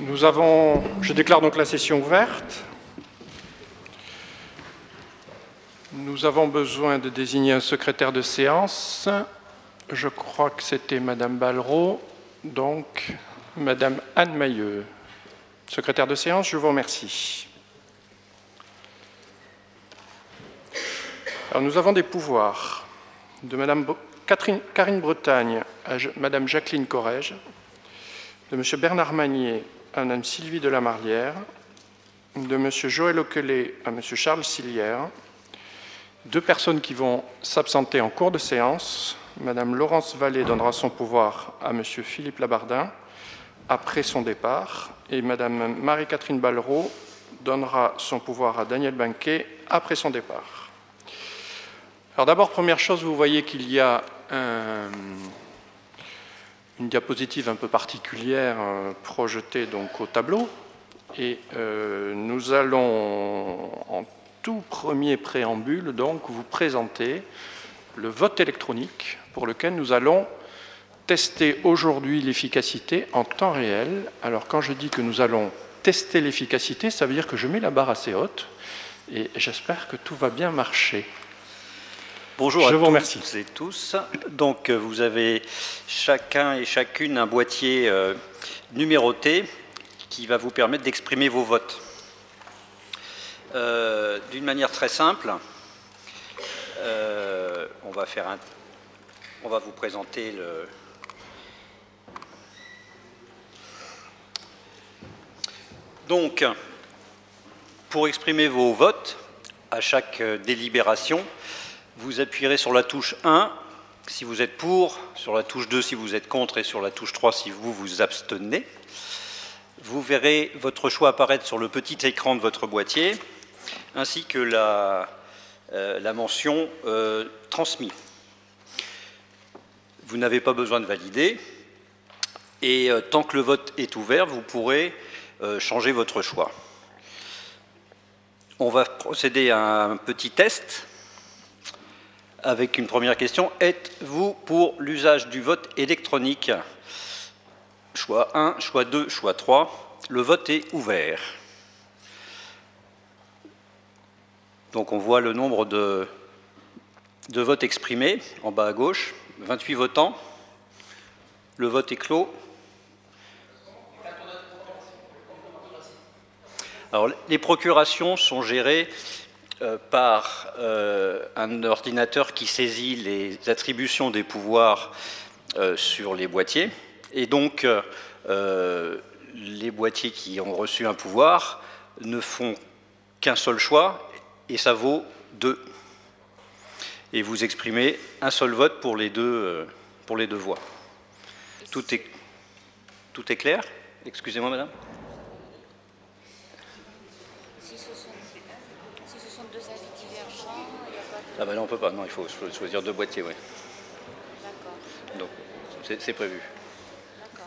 Nous avons, je déclare donc la session ouverte. Nous avons besoin de désigner un secrétaire de séance. Je crois que c'était Madame Ballereau, donc Madame Anne Mailleux. Secrétaire de séance, je vous remercie. Alors nous avons des pouvoirs de Madame Karine Bretagne à Madame Jacqueline Corrège, de Monsieur Bernard Magnier à Madame Sylvie de la Marlière, de Monsieur Joël Oquelet à Monsieur Charles Silière, deux personnes qui vont s'absenter en cours de séance. Madame Laurence Vallée donnera son pouvoir à Monsieur Philippe Labardin après son départ et Madame Marie-Catherine Ballereau donnera son pouvoir à Daniel Banquet après son départ. Alors d'abord, première chose, vous voyez qu'il y a une diapositive un peu particulière euh, projetée donc au tableau. Et euh, nous allons, en tout premier préambule, donc vous présenter le vote électronique pour lequel nous allons tester aujourd'hui l'efficacité en temps réel. Alors quand je dis que nous allons tester l'efficacité, ça veut dire que je mets la barre assez haute et j'espère que tout va bien marcher. Bonjour à tous et tous. Donc, euh, vous avez chacun et chacune un boîtier euh, numéroté qui va vous permettre d'exprimer vos votes. Euh, d'une manière très simple, on va faire un, on va vous présenter le. Donc, pour exprimer vos votes à chaque délibération, vous appuierez sur la touche 1 si vous êtes pour, sur la touche 2 si vous êtes contre et sur la touche 3 si vous vous abstenez. Vous verrez votre choix apparaître sur le petit écran de votre boîtier, ainsi que la, euh, mention euh, transmis. Vous n'avez pas besoin de valider, et euh, tant que le vote est ouvert, vous pourrez changer votre choix. On va procéder à un petit test avec une première question. Êtes-vous pour l'usage du vote électronique? Choix 1, choix 2, choix 3. Le vote est ouvert. Donc on voit le nombre de, votes exprimés en bas à gauche. 28 votants. Le vote est clos. Alors, les procurations sont gérées par euh, un ordinateur qui saisit les attributions des pouvoirs euh, sur les boîtiers. Et donc, les boîtiers qui ont reçu un pouvoir ne font qu'un seul choix, et ça vaut deux. Et vous exprimez un seul vote pour les deux, pour les deux voix. Tout est, tout est clair? Excusez-moi, madame Ah bah non, on peut pas. Non, il faut choisir deux boîtiers, oui. D'accord. Donc, c'est prévu.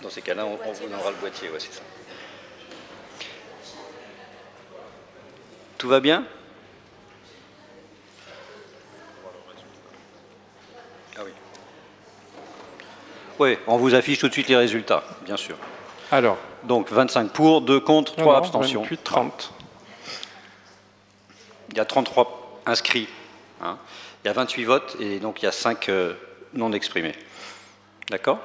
Dans ces cas-là, on, vous donnera le boîtier, ouais, c'est ça. Tout va bien? Ah oui. Oui, on vous affiche tout de suite les résultats, bien sûr. Alors Donc 25 pour, 2 contre, 3 abstentions. 28, 30. Il y a 33 inscrits Hein. Il y a 28 votes et donc il y a 5 euh, non exprimés. D'accord?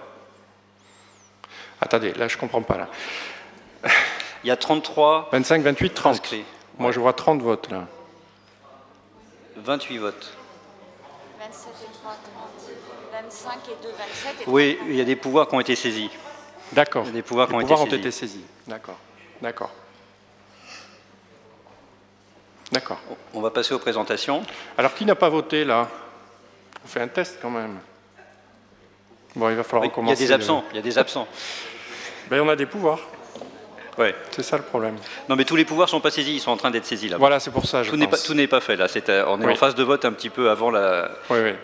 Attendez, là je ne comprends pas. Là. Il y a 33. 25, 28, 30. Inscrits. Moi je vois 30 votes là. 28 votes. 27 et 3, 30. 25 et 2, 27. Et oui, il y a des pouvoirs qui ont été saisis. D'accord. des pouvoirs qui ont, pouvoirs ont été saisis. D'accord. D'accord. D'accord. On va passer aux présentations. Alors, qui n'a pas voté là? On fait un test quand même. Bon, il va falloir recommencer. Il y a des absents. Il y a des absents. Ben, on a des pouvoirs. Ouais. C'est ça le problème. Non, mais tous les pouvoirs ne sont pas saisis, ils sont en train d'être saisis là. Voilà, c'est pour ça. Je tout n'est pas, tout n'est pas fait là. Euh, on est en phase de vote un petit peu avant la,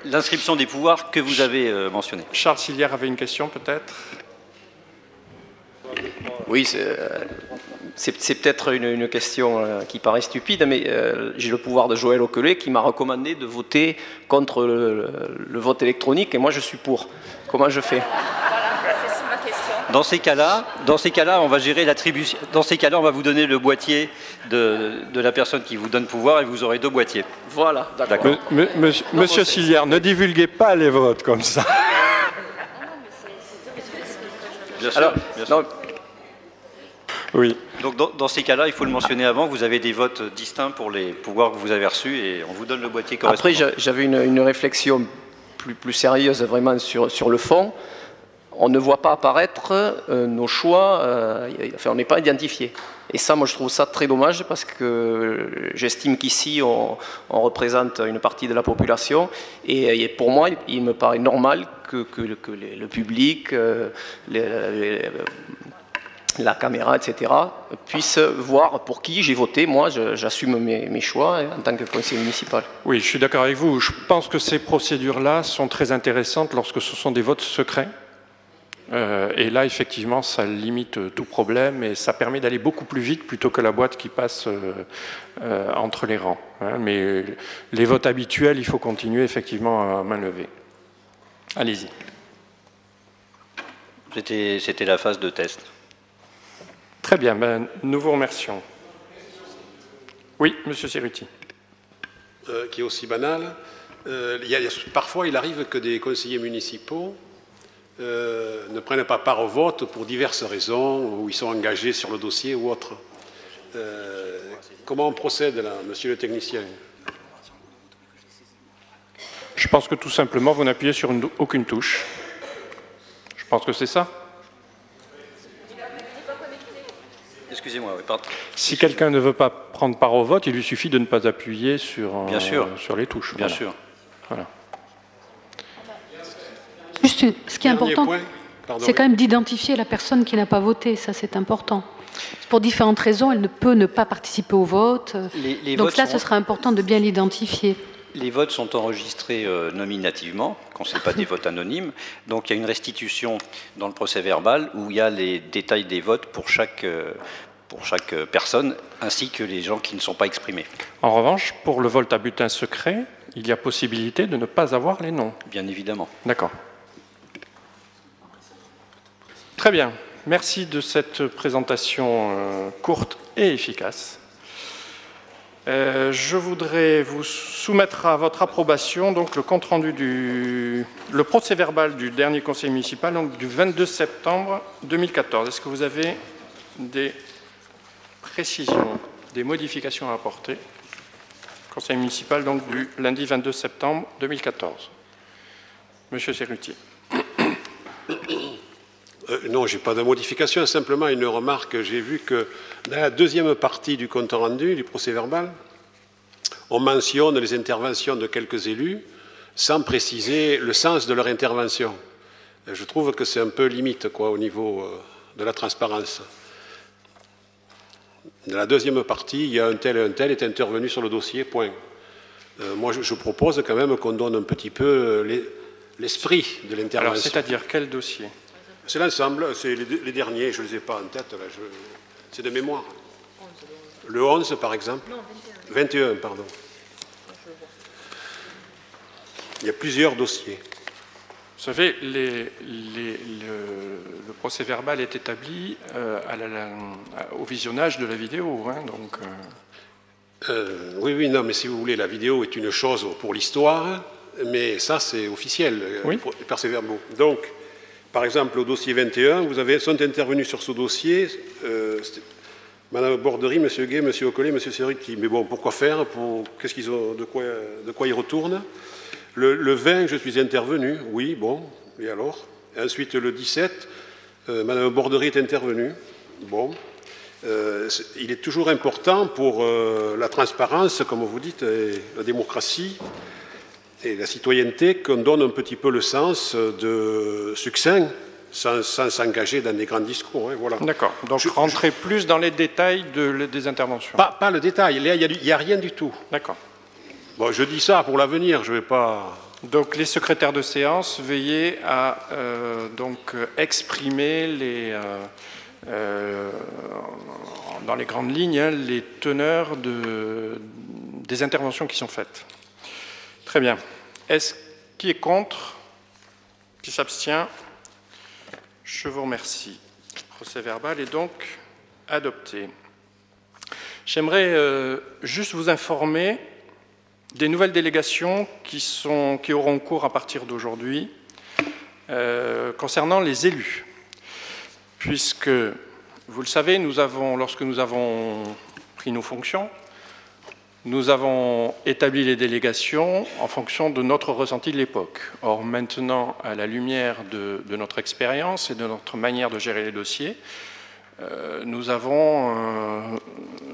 l'inscription des pouvoirs que vous avez euh, mentionné. Charles Silière avait une question peut-être? Oui, c'est, euh, c'est peut-être une, question euh, qui paraît stupide, mais euh, j'ai le pouvoir de Joël Oquelet qui m'a recommandé de voter contre le, vote électronique et moi je suis pour. Comment je fais? Voilà, c'est ma question. Dans ces cas-là, dans ces cas-là, on va gérer l'attribution. Dans ces cas-là, on va vous donner le boîtier de, de la personne qui vous donne pouvoir et vous aurez deux boîtiers. Voilà, d'accord. Me- me- monsieur- Monsieur Silière, ne divulguez pas les votes comme ça. Bien sûr. Alors, bien sûr. non, Oui. Donc dans, ces cas-là, il faut le mentionner avant. Vous avez des votes distincts pour les pouvoirs que vous avez reçus et on vous donne le boîtier correspondant. Après, j'a- j'avais une, réflexion plus, sérieuse vraiment sur, le fond. On ne voit pas apparaître euh, nos choix, euh, enfin, on n'est pas identifié. Et ça, moi, je trouve ça très dommage parce que j'estime qu'ici, on, représente une partie de la population. Et, pour moi, il me paraît normal que, le- public, euh, la caméra, etc., puisse voir pour qui j'ai voté. Moi, j'assume mes, mes choix en tant que conseiller municipal. Oui, je suis d'accord avec vous. Je pense que ces procédures-là sont très intéressantes lorsque ce sont des votes secrets. Euh, et là, effectivement, ça limite tout problème et ça permet d'aller beaucoup plus vite plutôt que la boîte qui passe euh, euh, entre les rangs. hein. Mais les votes habituels, il faut continuer effectivement à main levée. Allez-y. C'était la phase de test. Très bien, ben, nous vous remercions. Oui, Monsieur Cerruti. euh, qui est aussi banal. Euh, il y a- il y a- parfois, il arrive que des conseillers municipaux euh, ne prennent pas part au vote pour diverses raisons, où ils sont engagés sur le dossier ou autre. Comment on procède là, monsieur le technicien? Je pense que tout simplement, vous n'appuyez sur une- aucune touche. Je pense que c'est ça. Excusez-moi, oui, pardon. Si quelqu'un ne veut pas prendre part au vote, il lui suffit de ne pas appuyer sur, euh, Bien sûr. sur les touches. Bien Voilà. sûr. Voilà. Juste, ce qui est Dernier important, c'est oui. quand même d'identifier la personne qui n'a pas voté. Ça, c'est important. Pour différentes raisons, elle ne peut ne pas participer au vote. Les, les Donc là, sont- ce sera important de bien l'identifier. Les votes sont enregistrés euh, nominativement, quand ce n'est pas des votes anonymes. Donc il y a une restitution dans le procès verbal où il y a les détails des votes pour chaque, euh, pour chaque euh, personne, ainsi que les gens qui ne sont pas exprimés, En revanche, pour le vote à butin secret, il y a possibilité de ne pas avoir les noms. bien évidemment. D'accord. Très bien. Merci de cette présentation euh, courte et efficace. Euh, je voudrais vous soumettre à votre approbation donc le compte rendu du le procès verbal du dernier conseil municipal donc du 22 septembre 2014. Est-ce que vous avez des précisions, des modifications à apporter Conseil municipal donc du lundi 22 septembre 2014. Monsieur Cerruti. Euh, non, j'ai pas de modification, simplement une remarque. J'ai vu que dans la deuxième partie du compte rendu, du procès verbal, on mentionne les interventions de quelques élus sans préciser le sens de leur intervention. Et Je trouve que c'est un peu limite quoi, au niveau euh, de la transparence. Dans la deuxième partie, il y a un tel et un tel est intervenu sur le dossier, point. Euh, moi, je, je propose quand même qu'on donne un petit peu euh, les- l'esprit de Alors, l'intervention. c'est-à-dire quel dossier? C'est l'ensemble, c'est les, les derniers, je ne les ai pas en tête, c'est de mémoire. Le 11, par exemple? 21, pardon. Il y a plusieurs dossiers. Vous savez, les- les- le, le procès verbal est établi euh, à la- la- au visionnage de la vidéo. hein, donc, euh, Euh, oui, oui, non, mais si vous voulez, la vidéo est une chose pour l'histoire, mais ça, c'est officiel, Oui. les procès-verbaux. Donc, par exemple, au dossier 21, vous avez, sont intervenus sur ce dossier Madame Borderie, Monsieur Gay, Monsieur Ocollet, Monsieur Serruti. Mais bon, pourquoi faire? Pour, Qu'est-ce qu'ils ont, de, quoi, de quoi ils retournent? Le, le 20, je suis intervenu, oui, bon, et alors? Et Ensuite, le 17, euh, Madame Borderie est intervenue, bon. Euh, il est toujours important pour euh, la transparence, comme vous dites, et la démocratie et la citoyenneté qu'on donne un petit peu le sens de succinct sans s'engager dans des grands discours. hein, voilà. D'accord. Donc, Je- rentrer plus dans les détails de- des interventions. Pas, pas le détail, là, il n'y a rien du tout. D'accord. Bon, je dis ça pour l'avenir, je ne vais pas. Donc, les secrétaires de séance, veillez à euh, donc, exprimer les, euh, euh, dans les grandes lignes hein, les teneurs de- des interventions qui sont faites. Très bien. Est-ce qui est contre? Qui s'abstient? Je vous remercie. Le procès verbal est donc adopté. J'aimerais juste vous informer des nouvelles délégations qui, auront cours à partir d'aujourd'hui euh, concernant les élus. Puisque, vous le savez, lorsque nous avons pris nos fonctions, nous avons établi les délégations en fonction de notre ressenti de l'époque. Or, maintenant, à la lumière de, notre expérience et de notre manière de gérer les dossiers, euh, nous avons euh,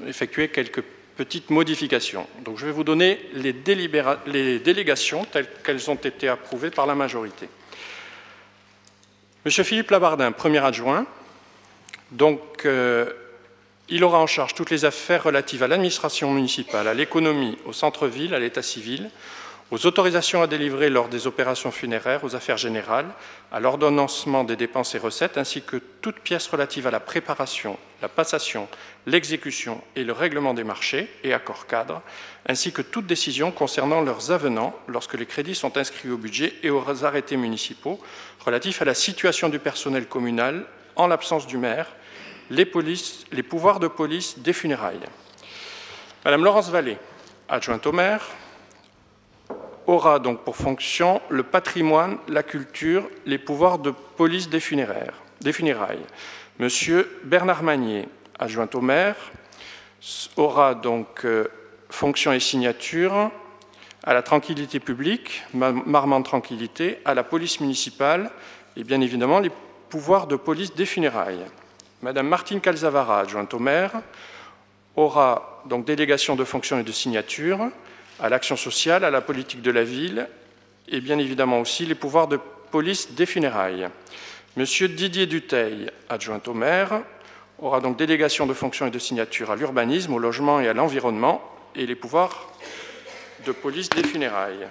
effectué quelques petites modifications. Donc, je vais vous donner les, délégations telles qu'elles ont été approuvées par la majorité. Monsieur Philippe Labardin, premier adjoint. Donc, euh, il aura en charge toutes les affaires relatives à l'administration municipale, à l'économie, au centre-ville, à l'état civil, aux autorisations à délivrer lors des opérations funéraires, aux affaires générales, à l'ordonnancement des dépenses et recettes, ainsi que toutes pièces relatives à la préparation, la passation, l'exécution et le règlement des marchés et accords cadres, ainsi que toutes décisions concernant leurs avenants lorsque les crédits sont inscrits au budget et aux arrêtés municipaux relatifs à la situation du personnel communal en l'absence du maire les, les pouvoirs de police des funérailles. Madame Laurence Vallée, adjointe au maire, aura donc pour fonction le patrimoine, la culture, les pouvoirs de police des, funérailles. Monsieur Bernard Magnier, adjoint au maire, aura donc euh, fonction et signature à la tranquillité publique, Marmande Tranquillité, à la police municipale et bien évidemment les pouvoirs de police des funérailles. Madame Martine Calzavara, adjointe au maire, aura donc délégation de fonctions et de signature à l'action sociale, à la politique de la ville et bien évidemment aussi les pouvoirs de police des funérailles. Monsieur Didier Duteil, adjoint au maire, aura donc délégation de fonctions et de signature à l'urbanisme, au logement et à l'environnement et les pouvoirs de police des funérailles.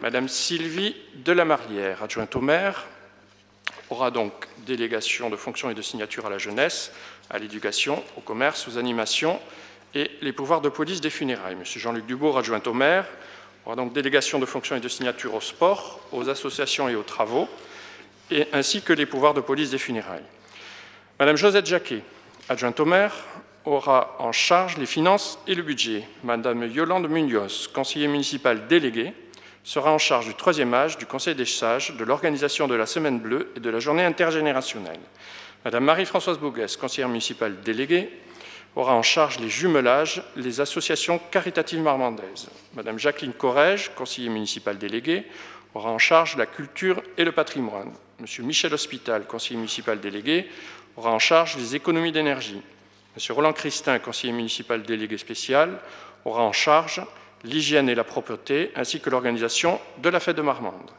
Madame Sylvie Delamarrière, adjointe au maire, aura donc délégation de fonctions et de signature à la jeunesse, à l'éducation, au commerce, aux animations et les pouvoirs de police des funérailles. Monsieur Jean-Luc Dubourg, adjoint au maire, aura donc délégation de fonctions et de signature au sport, aux associations et aux travaux, ainsi que les pouvoirs de police des funérailles. Madame Josette Jacquet, adjointe au maire, aura en charge les finances et le budget. Madame Yolande Munoz, conseiller municipal délégué, sera en charge du troisième âge, du Conseil des sages, de l'organisation de la Semaine bleue et de la journée intergénérationnelle. Madame Marie-Françoise Bouguès, conseillère municipale déléguée, aura en charge les jumelages, les associations caritatives marmandaises. Madame Jacqueline Corrège, conseiller municipal délégué, aura en charge la culture et le patrimoine. Monsieur Michel Hospital, conseiller municipal délégué, aura en charge les économies d'énergie. Monsieur Roland Christin, conseiller municipal délégué spécial, aura en charge l'hygiène et la propreté, ainsi que l'organisation de la fête de Marmande.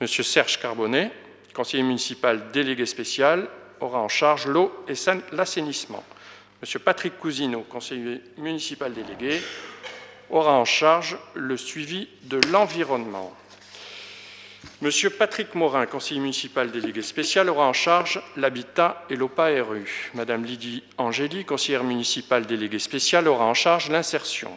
Monsieur Serge Carbonnet, conseiller municipal délégué spécial, aura en charge l'eau et l'assainissement. Monsieur Patrick Cousineau, conseiller municipal délégué, aura en charge le suivi de l'environnement. Monsieur Patrick Morin, conseiller municipal délégué spécial, aura en charge l'habitat et l'OPA-RU. Madame Lydie Angéli, conseillère municipale déléguée spéciale, aura en charge l'insertion.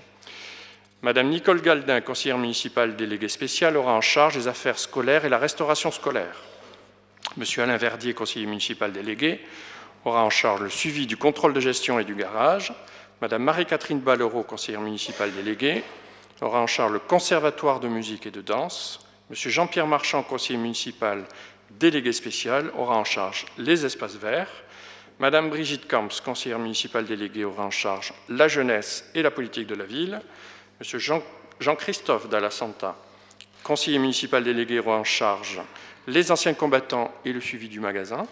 Madame Nicole Galdin, conseillère municipale déléguée spéciale, aura en charge les affaires scolaires et la restauration scolaire. Monsieur Alain Verdier, conseiller municipal délégué, aura en charge le suivi du contrôle de gestion et du garage. Madame Marie-Catherine Ballereau, conseillère municipale déléguée, aura en charge le conservatoire de musique et de danse. Monsieur Jean-Pierre Marchand, conseiller municipal délégué spécial, aura en charge les espaces verts. Madame Brigitte Camps, conseillère municipale déléguée, aura en charge la jeunesse et la politique de la ville. Monsieur Jean-Christophe Dalla Santa, conseiller municipal délégué en charge les anciens combattants et le suivi du magasin.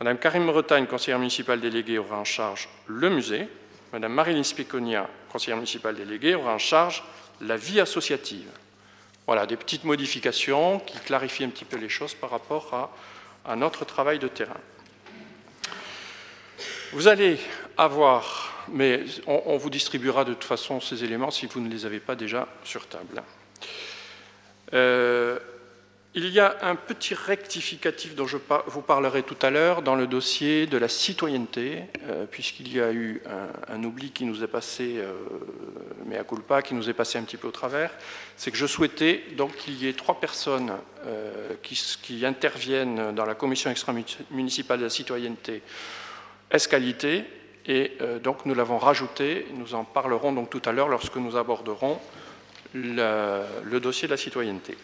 Madame Karim Bretagne, conseillère municipale déléguée, aura en charge le musée. Madame Marilyn Spiconia, conseillère municipale déléguée, aura en charge la vie associative. Voilà, des petites modifications qui clarifient un petit peu les choses par rapport à notre travail de terrain. Vous allez avoir mais on, vous distribuera de toute façon ces éléments si vous ne les avez pas déjà sur table. Euh, il y a un petit rectificatif dont je vous parlerai tout à l'heure dans le dossier de la citoyenneté, euh, puisqu'il y a eu un, oubli qui nous est passé, euh, mais à culpa, qui nous est passé un petit peu au travers. C'est que je souhaitais donc qu'il y ait trois personnes euh, qui, interviennent dans la commission extra-municipale de la citoyenneté escalité, et donc nous l'avons rajouté. Nous en parlerons donc tout à l'heure lorsque nous aborderons le dossier de la citoyenneté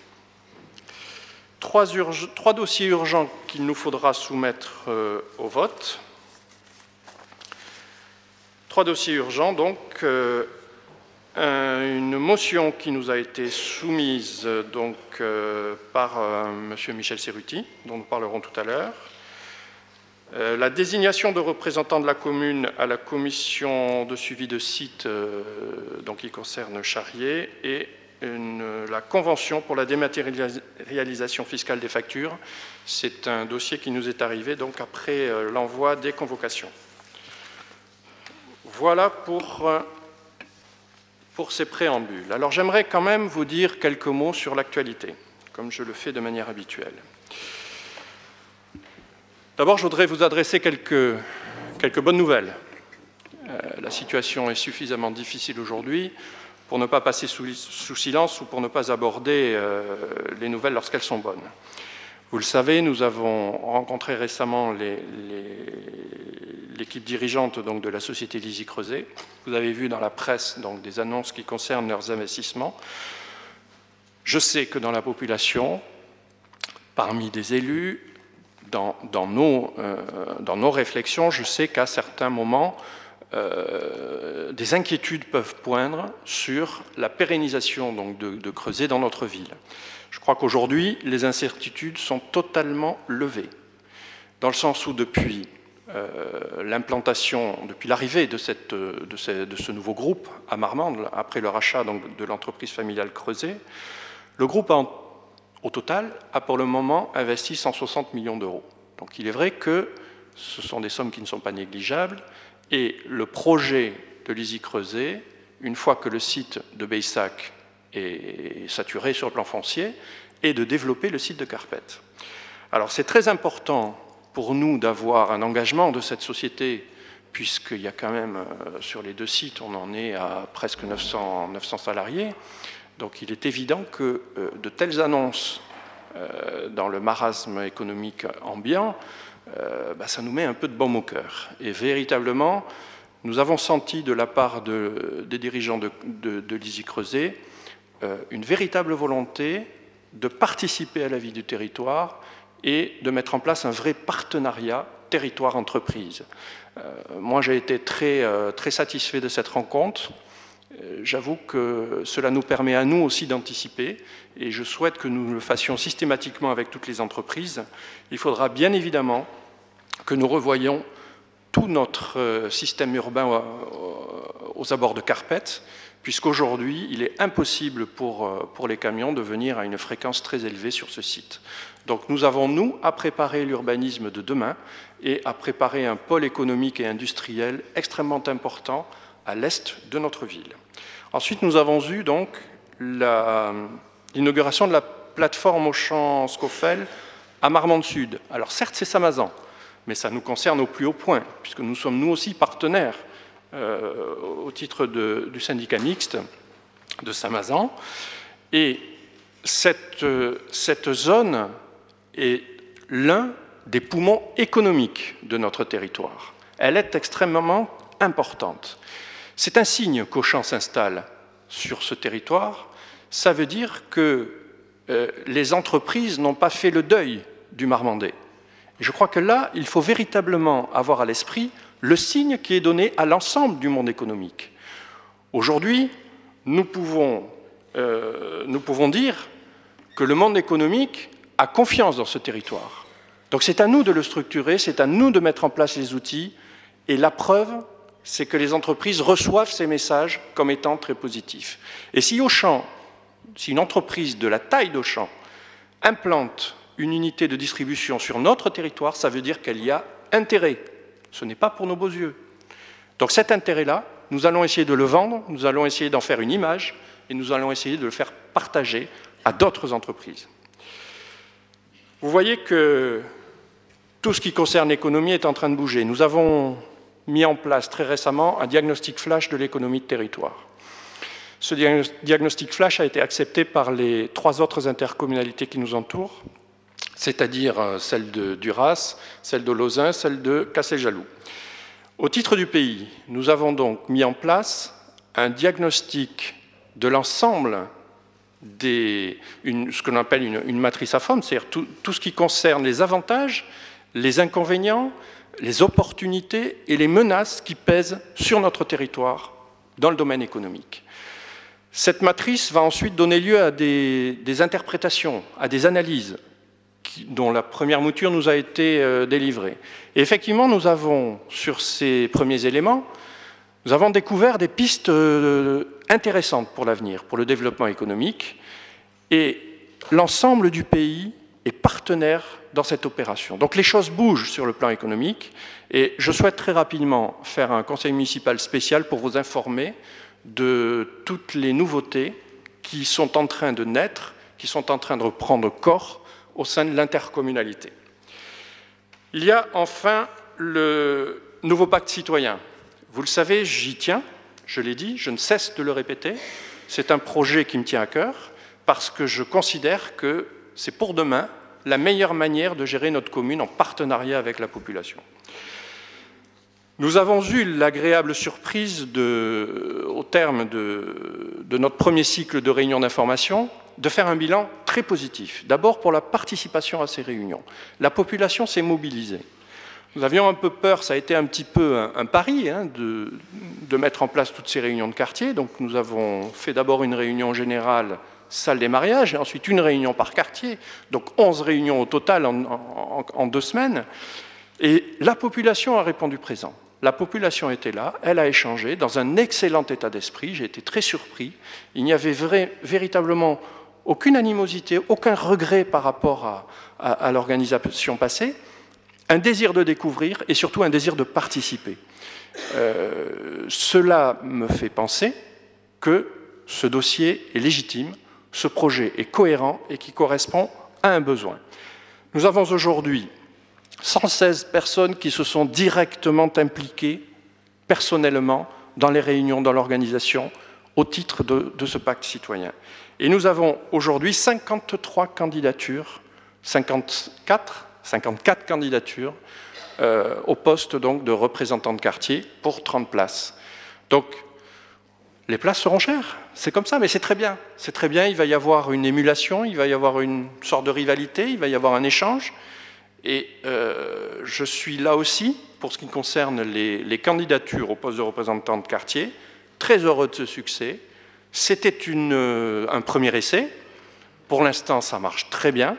trois, dossiers urgents qu'il nous faudra soumettre euh, au vote. Trois dossiers urgents, donc euh, une motion qui nous a été soumise donc, euh, par M. Michel Serruti, dont nous parlerons tout à l'heure. la désignation de représentants de la commune à la commission de suivi de site donc, qui concerne Charrier et la convention pour la dématérialisation fiscale des factures. C'est un dossier qui nous est arrivé donc après euh, l'envoi des convocations. Voilà pour, euh, pour ces préambules. Alors j'aimerais quand même vous dire quelques mots sur l'actualité, comme je le fais de manière habituelle. D'abord, je voudrais vous adresser quelques, quelques bonnes nouvelles. Euh, la situation est suffisamment difficile aujourd'hui pour ne pas passer sous, silence ou pour ne pas aborder euh, les nouvelles lorsqu'elles sont bonnes. Vous le savez, nous avons rencontré récemment l'équipe dirigeante donc, de la société Lisi Creuset. Vous avez vu dans la presse donc, des annonces qui concernent leurs investissements. Je sais que dans la population, parmi des élus, dans, euh, dans nos réflexions, je sais qu'à certains moments, euh, des inquiétudes peuvent poindre sur la pérennisation donc, de, creuser dans notre ville. Je crois qu'aujourd'hui, les incertitudes sont totalement levées, dans le sens où depuis euh, l'implantation, depuis l'arrivée de, de, ce, nouveau groupe à Marmande, après le rachat donc, de l'entreprise familiale Creuset, le groupe au total a pour le moment investi 160 millions d'euros. Donc il est vrai que ce sont des sommes qui ne sont pas négligeables, et le projet de l'ISI Creuset, une fois que le site de Baissac est saturé sur le plan foncier, est de développer le site de Carpette. Alors c'est très important pour nous d'avoir un engagement de cette société, puisqu'il y a quand même, euh, sur les deux sites, on en est à presque 900, 900 salariés. Donc il est évident que euh, de telles annonces euh, dans le marasme économique ambiant euh, bah, ça nous met un peu de baume au cœur. Et véritablement, nous avons senti de la part des dirigeants de, de, Creuset euh, une véritable volonté de participer à la vie du territoire et de mettre en place un vrai partenariat territoire-entreprise. Euh, moi, j'ai été très, très satisfait de cette rencontre. J'avoue que cela nous permet à nous aussi d'anticiper et je souhaite que nous le fassions systématiquement avec toutes les entreprises. Il faudra bien évidemment que nous revoyions tout notre euh, système urbain aux abords de Carpette, puisqu'aujourd'hui, il est impossible pour, euh, pour les camions de venir à une fréquence très élevée sur ce site. Donc nous avons, nous, à préparer l'urbanisme de demain et à préparer un pôle économique et industriel extrêmement important à l'est de notre ville. Ensuite, nous avons eu donc l'inauguration de la plateforme Auchan Scoffel à Marmande Sud. Alors certes, c'est Samazan, mais ça nous concerne au plus haut point, puisque nous sommes nous aussi partenaires euh, au titre du syndicat mixte de Saint-Mazan. Et cette zone est l'un des poumons économiques de notre territoire. Elle est extrêmement importante. C'est un signe qu'Auchan s'installe sur ce territoire. Ça veut dire que euh, les entreprises n'ont pas fait le deuil du Marmandais. Je crois que là, il faut véritablement avoir à l'esprit le signe qui est donné à l'ensemble du monde économique. Aujourd'hui, nous pouvons, euh, nous pouvons dire que le monde économique a confiance dans ce territoire. Donc c'est à nous de le structurer, c'est à nous de mettre en place les outils, et la preuve, c'est que les entreprises reçoivent ces messages comme étant très positifs. Et si Auchan, si une entreprise de la taille d'Auchan implante une unité de distribution sur notre territoire, ça veut dire qu'il y a intérêt. Ce n'est pas pour nos beaux yeux. Donc cet intérêt-là, nous allons essayer de le vendre, nous allons essayer d'en faire une image et nous allons essayer de le faire partager à d'autres entreprises. Vous voyez que tout ce qui concerne l'économie est en train de bouger. Nous avons mis en place très récemment un diagnostic flash de l'économie de territoire. Ce diagnostic flash a été accepté par les trois autres intercommunalités qui nous entourent, c'est-à-dire euh, celle de Duras, celle de Lausanne, celle de Cassel-Jaloux. Au titre du pays, nous avons donc mis en place un diagnostic de l'ensemble des, ce que l'on appelle une, matrice à forme, c'est-à-dire tout, ce qui concerne les avantages, les inconvénients, les opportunités et les menaces qui pèsent sur notre territoire dans le domaine économique. Cette matrice va ensuite donner lieu à des, interprétations, à des analyses dont la première mouture nous a été euh, délivrée. Et effectivement, nous avons, sur ces premiers éléments, nous avons découvert des pistes euh, intéressantes pour l'avenir, pour le développement économique, et l'ensemble du pays est partenaire dans cette opération. Donc les choses bougent sur le plan économique, et je souhaite très rapidement faire un conseil municipal spécial pour vous informer de toutes les nouveautés qui sont en train de naître, qui sont en train de reprendre corps au sein de l'intercommunalité. Il y a enfin le nouveau pacte citoyen. Vous le savez, j'y tiens, je l'ai dit, je ne cesse de le répéter. C'est un projet qui me tient à cœur parce que je considère que c'est pour demain la meilleure manière de gérer notre commune en partenariat avec la population. Nous avons eu l'agréable surprise, au terme de, notre premier cycle de réunions d'information, de faire un bilan très positif. D'abord pour la participation à ces réunions. La population s'est mobilisée. Nous avions un peu peur, ça a été un petit peu un, pari hein, de, de, mettre en place toutes ces réunions de quartier. Donc nous avons fait d'abord une réunion générale salle des mariages et ensuite une réunion par quartier. Donc 11 réunions au total en, deux semaines. Et la population a répondu présent. La population était là, elle a échangé dans un excellent état d'esprit, j'ai été très surpris. Il n'y avait véritablement aucune animosité, aucun regret par rapport à, l'organisation passée, un désir de découvrir et surtout un désir de participer. Euh, cela me fait penser que ce dossier est légitime, ce projet est cohérent et qui correspond à un besoin. Nous avons aujourd'hui 116 personnes qui se sont directement impliquées personnellement dans les réunions, dans l'organisation, au titre de, ce pacte citoyen. Et nous avons aujourd'hui 53 candidatures, 54, 54 candidatures euh, au poste donc de représentant de quartier pour 30 places. Donc, les places seront chères, c'est comme ça, mais c'est très bien. C'est très bien, il va y avoir une émulation, il va y avoir une sorte de rivalité, il va y avoir un échange. Et euh, je suis là aussi, pour ce qui concerne les, candidatures au poste de représentant de quartier, très heureux de ce succès. C'était euh, un premier essai. Pour l'instant, ça marche très bien.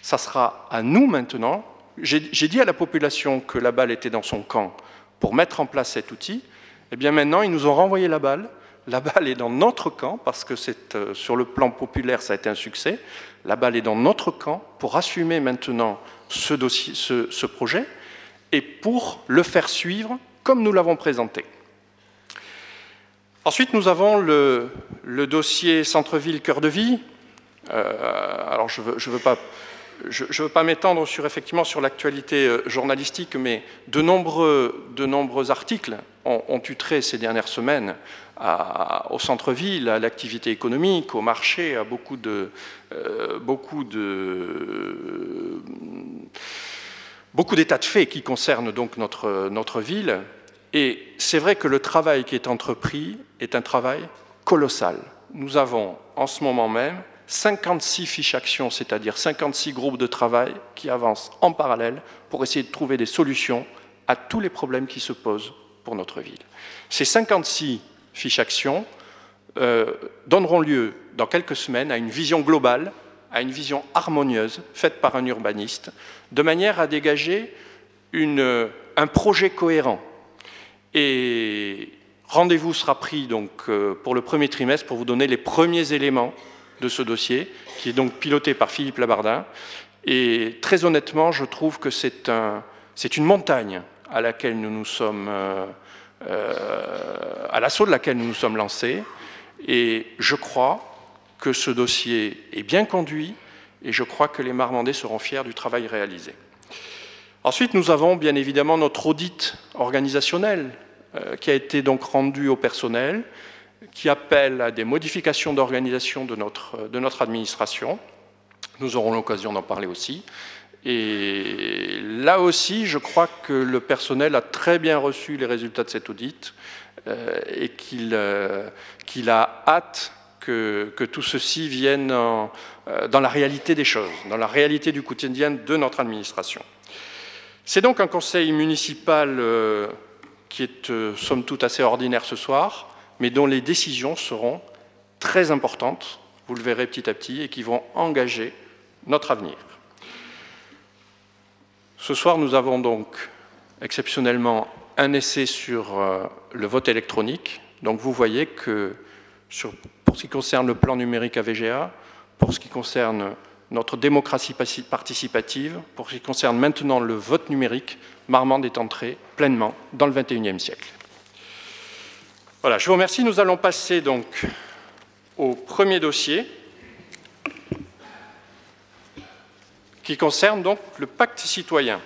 Ça sera à nous maintenant. J'ai dit à la population que la balle était dans son camp pour mettre en place cet outil. Eh bien maintenant, ils nous ont renvoyé la balle. La balle est dans notre camp parce que euh, sur le plan populaire, ça a été un succès. La balle est dans notre camp pour assumer maintenant ce, projet et pour le faire suivre comme nous l'avons présenté. Ensuite, nous avons le, dossier centre-ville cœur de vie. Euh, alors, je ne veux, pas, m'étendre sur, effectivement sur l'actualité euh, journalistique, mais de nombreux, articles ont, ont ces dernières semaines au centre-ville, à l'activité économique, au marché, à beaucoup de, euh, beaucoup de beaucoup d'états de fait qui concernent donc notre, notre ville. Et c'est vrai que le travail qui est entrepris est un travail colossal. Nous avons en ce moment même 56 fiches actions, c'est-à-dire 56 groupes de travail qui avancent en parallèle pour essayer de trouver des solutions à tous les problèmes qui se posent pour notre ville. Ces 56 fiches actions, euh, donneront lieu dans quelques semaines à une vision globale, à une vision harmonieuse faite par un urbaniste, de manière à dégager un projet cohérent. Et rendez-vous sera pris donc euh, pour le premier trimestre pour vous donner les premiers éléments de ce dossier, qui est donc piloté par Philippe Labardin. Et très honnêtement, je trouve que c'est un, une montagne à laquelle nous nous sommes euh, à l'assaut de laquelle nous nous sommes lancés. Et je crois que ce dossier est bien conduit et je crois que les Marmandais seront fiers du travail réalisé. Ensuite, nous avons bien évidemment notre audit organisationnel euh, qui a été donc rendu au personnel, qui appelle à des modifications d'organisation de notre, de notre administration. Nous aurons l'occasion d'en parler aussi. Et là aussi, je crois que le personnel a très bien reçu les résultats de cet audit euh, et qu'il euh, a hâte que, tout ceci vienne euh, dans la réalité des choses, dans la réalité du quotidien de notre administration. C'est donc un conseil municipal qui est somme toute assez ordinaire ce soir, mais dont les décisions seront très importantes, vous le verrez petit à petit, et qui vont engager notre avenir. Ce soir, nous avons donc exceptionnellement un essai sur euh, le vote électronique. Donc vous voyez que pour ce qui concerne le plan numérique AVGA, pour ce qui concerne notre démocratie participative, pour ce qui concerne maintenant le vote numérique, Marmande est entrée pleinement dans le XXIe siècle. Voilà, je vous remercie. Nous allons passer donc au premier dossier qui concerne donc le pacte citoyen.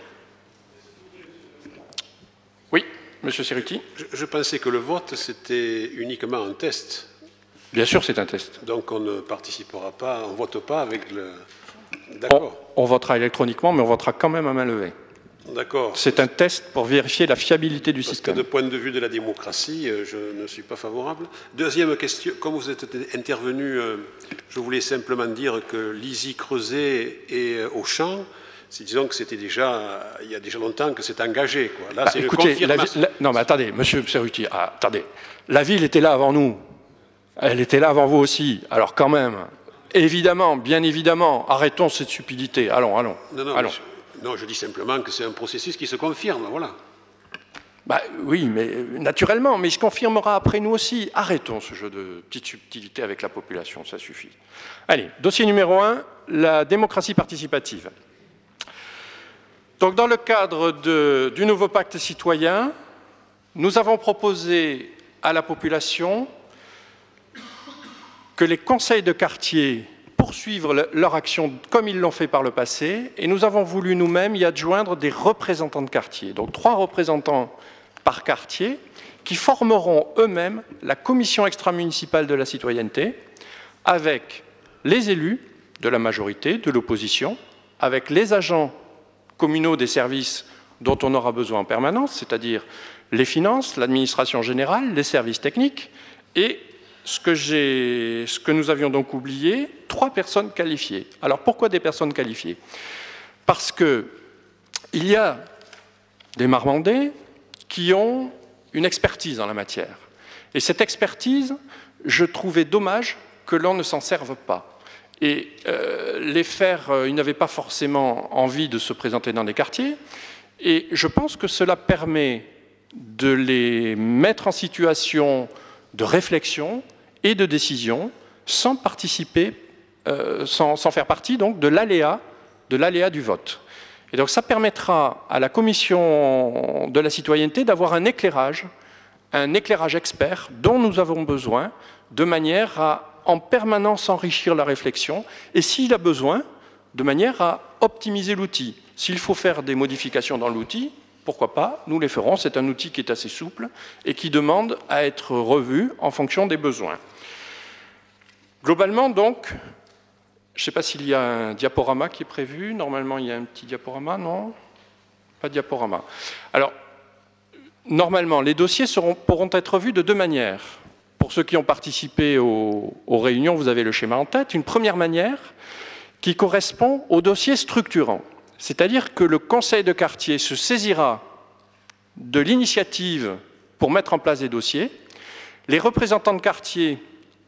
Oui, Monsieur Cerruti. Je, pensais que le vote, c'était uniquement un test. Bien sûr, c'est un test. Donc on ne participera pas, on ne vote pas avec le... D'accord. on, votera électroniquement, mais on votera quand même à main levée. D'accord. C'est un test pour vérifier la fiabilité du Parce système. Que de point de vue de la démocratie, euh, je ne suis pas favorable. Deuxième question, comme vous êtes intervenu, euh, je voulais simplement dire que l'ISI Creuset et euh, Auchan, disons que c'était déjà, il y a déjà longtemps que c'est engagé. Quoi. Là, bah, c'est écoutez, non mais attendez, Monsieur Cerruti, ah, attendez, la ville était là avant nous, elle était là avant vous aussi. Alors quand même, évidemment, bien évidemment, arrêtons cette stupidité. Allons, allons, non, non, allons. Non, je dis simplement que c'est un processus qui se confirme, voilà. Bah, oui, mais naturellement, mais il se confirmera après nous aussi. Arrêtons ce jeu de petite subtilité avec la population, ça suffit. Allez, dossier numéro un, la démocratie participative. Donc, dans le cadre du nouveau pacte citoyen, nous avons proposé à la population que les conseils de quartier poursuivre leur action comme ils l'ont fait par le passé, et nous avons voulu nous-mêmes y adjoindre des représentants de quartier, donc trois représentants par quartier, qui formeront eux-mêmes la commission extra-municipale de la citoyenneté, avec les élus de la majorité, de l'opposition, avec les agents communaux des services dont on aura besoin en permanence, c'est-à-dire les finances, l'administration générale, les services techniques, et ce que, que nous avions donc oublié, trois personnes qualifiées. Alors pourquoi des personnes qualifiées? Parce qu'il y a des Marmandais qui ont une expertise en la matière. Et cette expertise, je trouvais dommage que l'on ne s'en serve pas. Et euh, les faire, euh, ils n'avaient pas forcément envie de se présenter dans des quartiers. Et je pense que cela permet de les mettre en situation de réflexion et de décision sans participer, euh, sans, faire partie donc de l'aléa de l'aléa du vote. Et donc ça permettra à la commission de la citoyenneté d'avoir un éclairage, un éclairage expert dont nous avons besoin de manière à en permanence enrichir la réflexion et s'il a besoin, de manière à optimiser l'outil. S'il faut faire des modifications dans l'outil, pourquoi pas, nous les ferons. C'est un outil qui est assez souple et qui demande à être revu en fonction des besoins. Globalement, donc, je ne sais pas s'il y a un diaporama qui est prévu. Normalement, il y a un petit diaporama, non? Pas de diaporama. Alors, normalement, les dossiers pourront être vus de deux manières. Pour ceux qui ont participé aux, réunions, vous avez le schéma en tête. Une première manière qui correspond au dossier structurant. C'est-à-dire que le conseil de quartier se saisira de l'initiative pour mettre en place des dossiers. Les représentants de quartier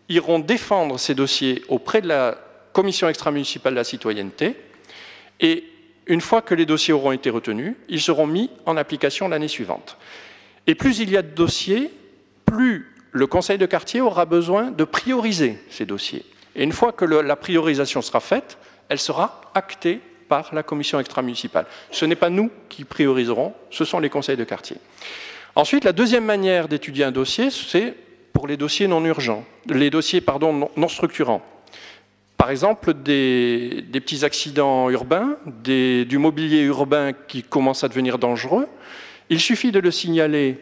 iront défendre ces dossiers auprès de la commission extra-municipale de la citoyenneté et une fois que les dossiers auront été retenus, ils seront mis en application l'année suivante. Et plus il y a de dossiers, plus le conseil de quartier aura besoin de prioriser ces dossiers. Et une fois que la priorisation sera faite, elle sera actée par la commission extra-municipale. Ce n'est pas nous qui prioriserons, ce sont les conseils de quartier. Ensuite, la deuxième manière d'étudier un dossier, c'est pour les dossiers non urgents, les dossiers pardon, non, structurants. Par exemple, des, petits accidents urbains, du mobilier urbain qui commence à devenir dangereux. Il suffit de le signaler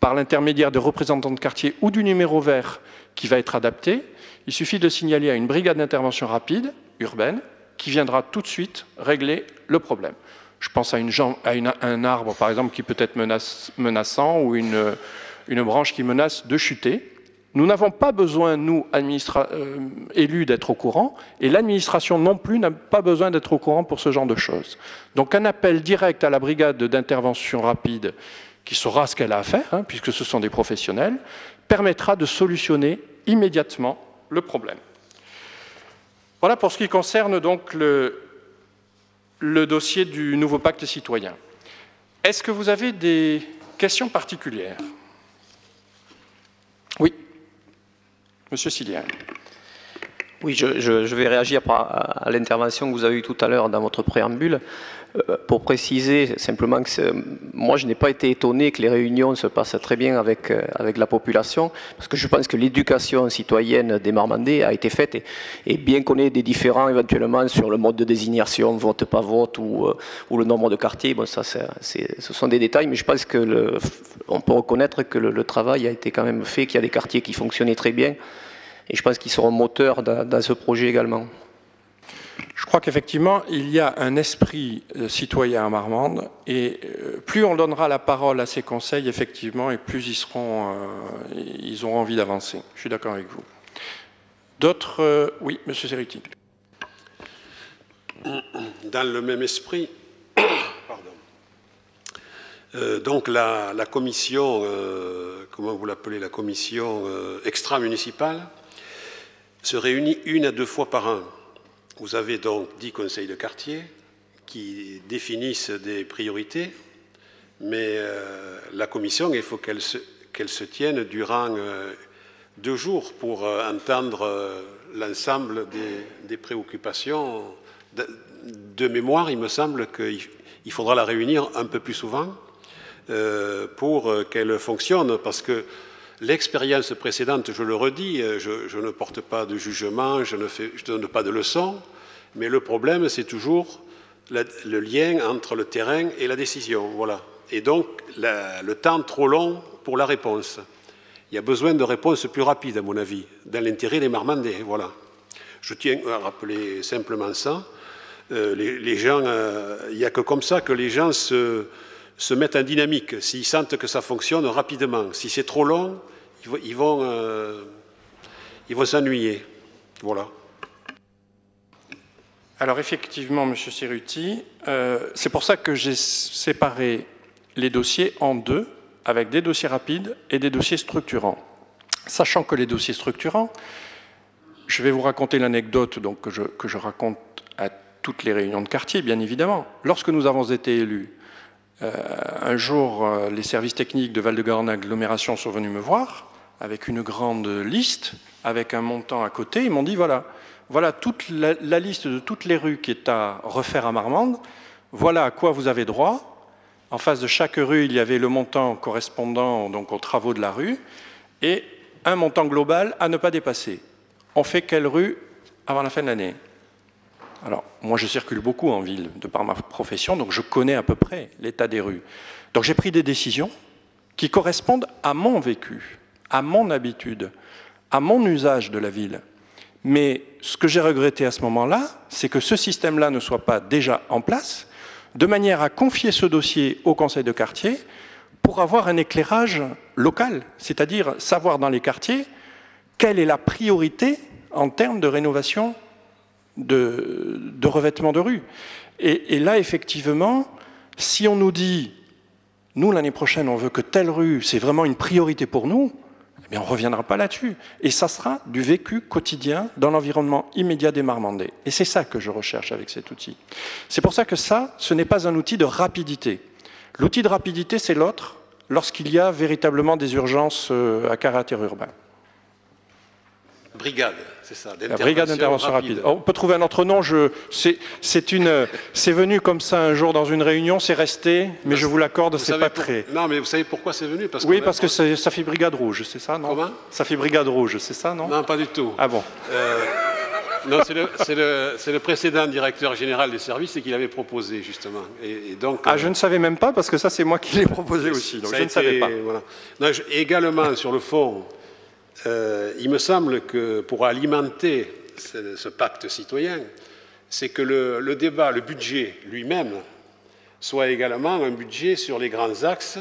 par l'intermédiaire de représentants de quartier ou du numéro vert qui va être adapté. Il suffit de le signaler à une brigade d'intervention rapide, urbaine, qui viendra tout de suite régler le problème. Je pense à, un arbre, par exemple, qui peut être menaçant ou une, branche qui menace de chuter. Nous n'avons pas besoin, nous, euh, élus, d'être au courant, et l'administration non plus n'a pas besoin d'être au courant pour ce genre de choses. Donc un appel direct à la brigade d'intervention rapide, qui saura ce qu'elle a à faire, hein, puisque ce sont des professionnels, permettra de solutionner immédiatement le problème. Voilà pour ce qui concerne donc le, le dossier du nouveau pacte citoyen. Est-ce que vous avez des questions particulières? Oui. Monsieur Silian. Oui, je, vais réagir à l'intervention que vous avez eue tout à l'heure dans votre préambule. Euh, pour préciser simplement que moi, je n'ai pas été étonné que les réunions se passent très bien avec, euh, avec la population, parce que je pense que l'éducation citoyenne des Marmandais a été faite, et, bien qu'on ait des différents éventuellement sur le mode de désignation, vote pas vote, ou, euh, le nombre de quartiers, bon, ça, ce sont des détails, mais je pense que le, on peut reconnaître que le, travail a été quand même fait, qu'il y a des quartiers qui fonctionnaient très bien, et je pense qu'ils seront moteurs dans ce projet également. Je crois qu'effectivement, il y a un esprit euh, citoyen à Marmande, et euh, plus on donnera la parole à ces conseils, effectivement, et plus ils, seront, euh, ils auront envie d'avancer. Je suis d'accord avec vous. D'autres Oui, Monsieur Serruti. Dans le même esprit, donc la, la commission, comment vous l'appelez, la commission extra-municipale, se réunit une à deux fois par an vous avez donc dix conseils de quartier qui définissent des priorités, mais euh, la commission, il faut qu'elle se, tienne durant euh, deux jours pour euh, entendre l'ensemble des, préoccupations. De, mémoire, il me semble qu'il faudra la réunir un peu plus souvent pour qu'elle fonctionne, parce que L'expérience précédente, je le redis, euh, je, ne porte pas de jugement, je ne, donne pas de leçons, mais le problème, c'est toujours le lien entre le terrain et la décision. Voilà. Et donc, le temps trop long pour la réponse. Il y a besoin de réponses plus rapides, à mon avis, dans l'intérêt des Marmandais. Voilà. Je tiens à rappeler simplement ça. Euh, les, gens, euh, il n'y a que comme ça que les gens se, se mettent en dynamique. S'ils sentent que ça fonctionne rapidement. Si c'est trop long, ils vont, euh, ils vont s'ennuyer. Voilà. Alors effectivement, Monsieur Cerruti, euh, c'est pour ça que j'ai séparé les dossiers en deux, avec des dossiers rapides et des dossiers structurants. Sachant que les dossiers structurants, je vais vous raconter l'anecdote que, je, raconte à toutes les réunions de quartier, bien évidemment. Lorsque nous avons été élus, euh, un jour, les services techniques de Val-de-Garonne Agglomération sont venus me voir avec une grande liste, avec un montant à côté. Ils m'ont dit voilà, voilà toute la, liste de toutes les rues qui est à refaire à Marmande. Voilà à quoi vous avez droit. En face de chaque rue, il y avait le montant correspondant donc aux travaux de la rue et un montant global à ne pas dépasser. On fait quelle rue avant la fin de l'année? Alors, moi, je circule beaucoup en ville de par ma profession, donc je connais à peu près l'état des rues. Donc j'ai pris des décisions qui correspondent à mon vécu à mon habitude, à mon usage de la ville. Mais ce que j'ai regretté à ce moment-là, c'est que ce système-là ne soit pas déjà en place, de manière à confier ce dossier au conseil de quartier pour avoir un éclairage local, c'est-à-dire savoir dans les quartiers quelle est la priorité en termes de rénovation de, revêtement de rue. Et, et, là, effectivement, si on nous dit, nous, l'année prochaine, on veut que telle rue, c'est vraiment une priorité pour nous, mais on ne reviendra pas là-dessus. Et ça sera du vécu quotidien dans l'environnement immédiat des Marmandais. Et c'est ça que je recherche avec cet outil. C'est pour ça que ça, ce n'est pas un outil de rapidité. L'outil de rapidité, c'est l'autre, lorsqu'il y a véritablement des urgences euh, à caractère urbain. Brigade, c'est ça. La brigade d'intervention rapide. on peut trouver un autre nom. C'est venu comme ça un jour dans une réunion, c'est resté, mais je vous l'accorde, c'est pas très. Non, mais vous savez pourquoi c'est venu parce Oui, parce que ça fait brigade rouge, c'est ça, non Comment? Ça fait brigade rouge, c'est ça, non Non, pas du tout. Ah bon euh, Non, c'est le, précédent directeur général des services qui l'avait proposé, justement. Et, donc, ah, je ne savais même pas, parce que ça, c'est moi qui l'ai proposé aussi. Donc je ne savais pas. également, sur le fond, euh, il me semble que pour alimenter ce, pacte citoyen, c'est que le, débat, le budget lui-même, soit également un budget sur les grands axes,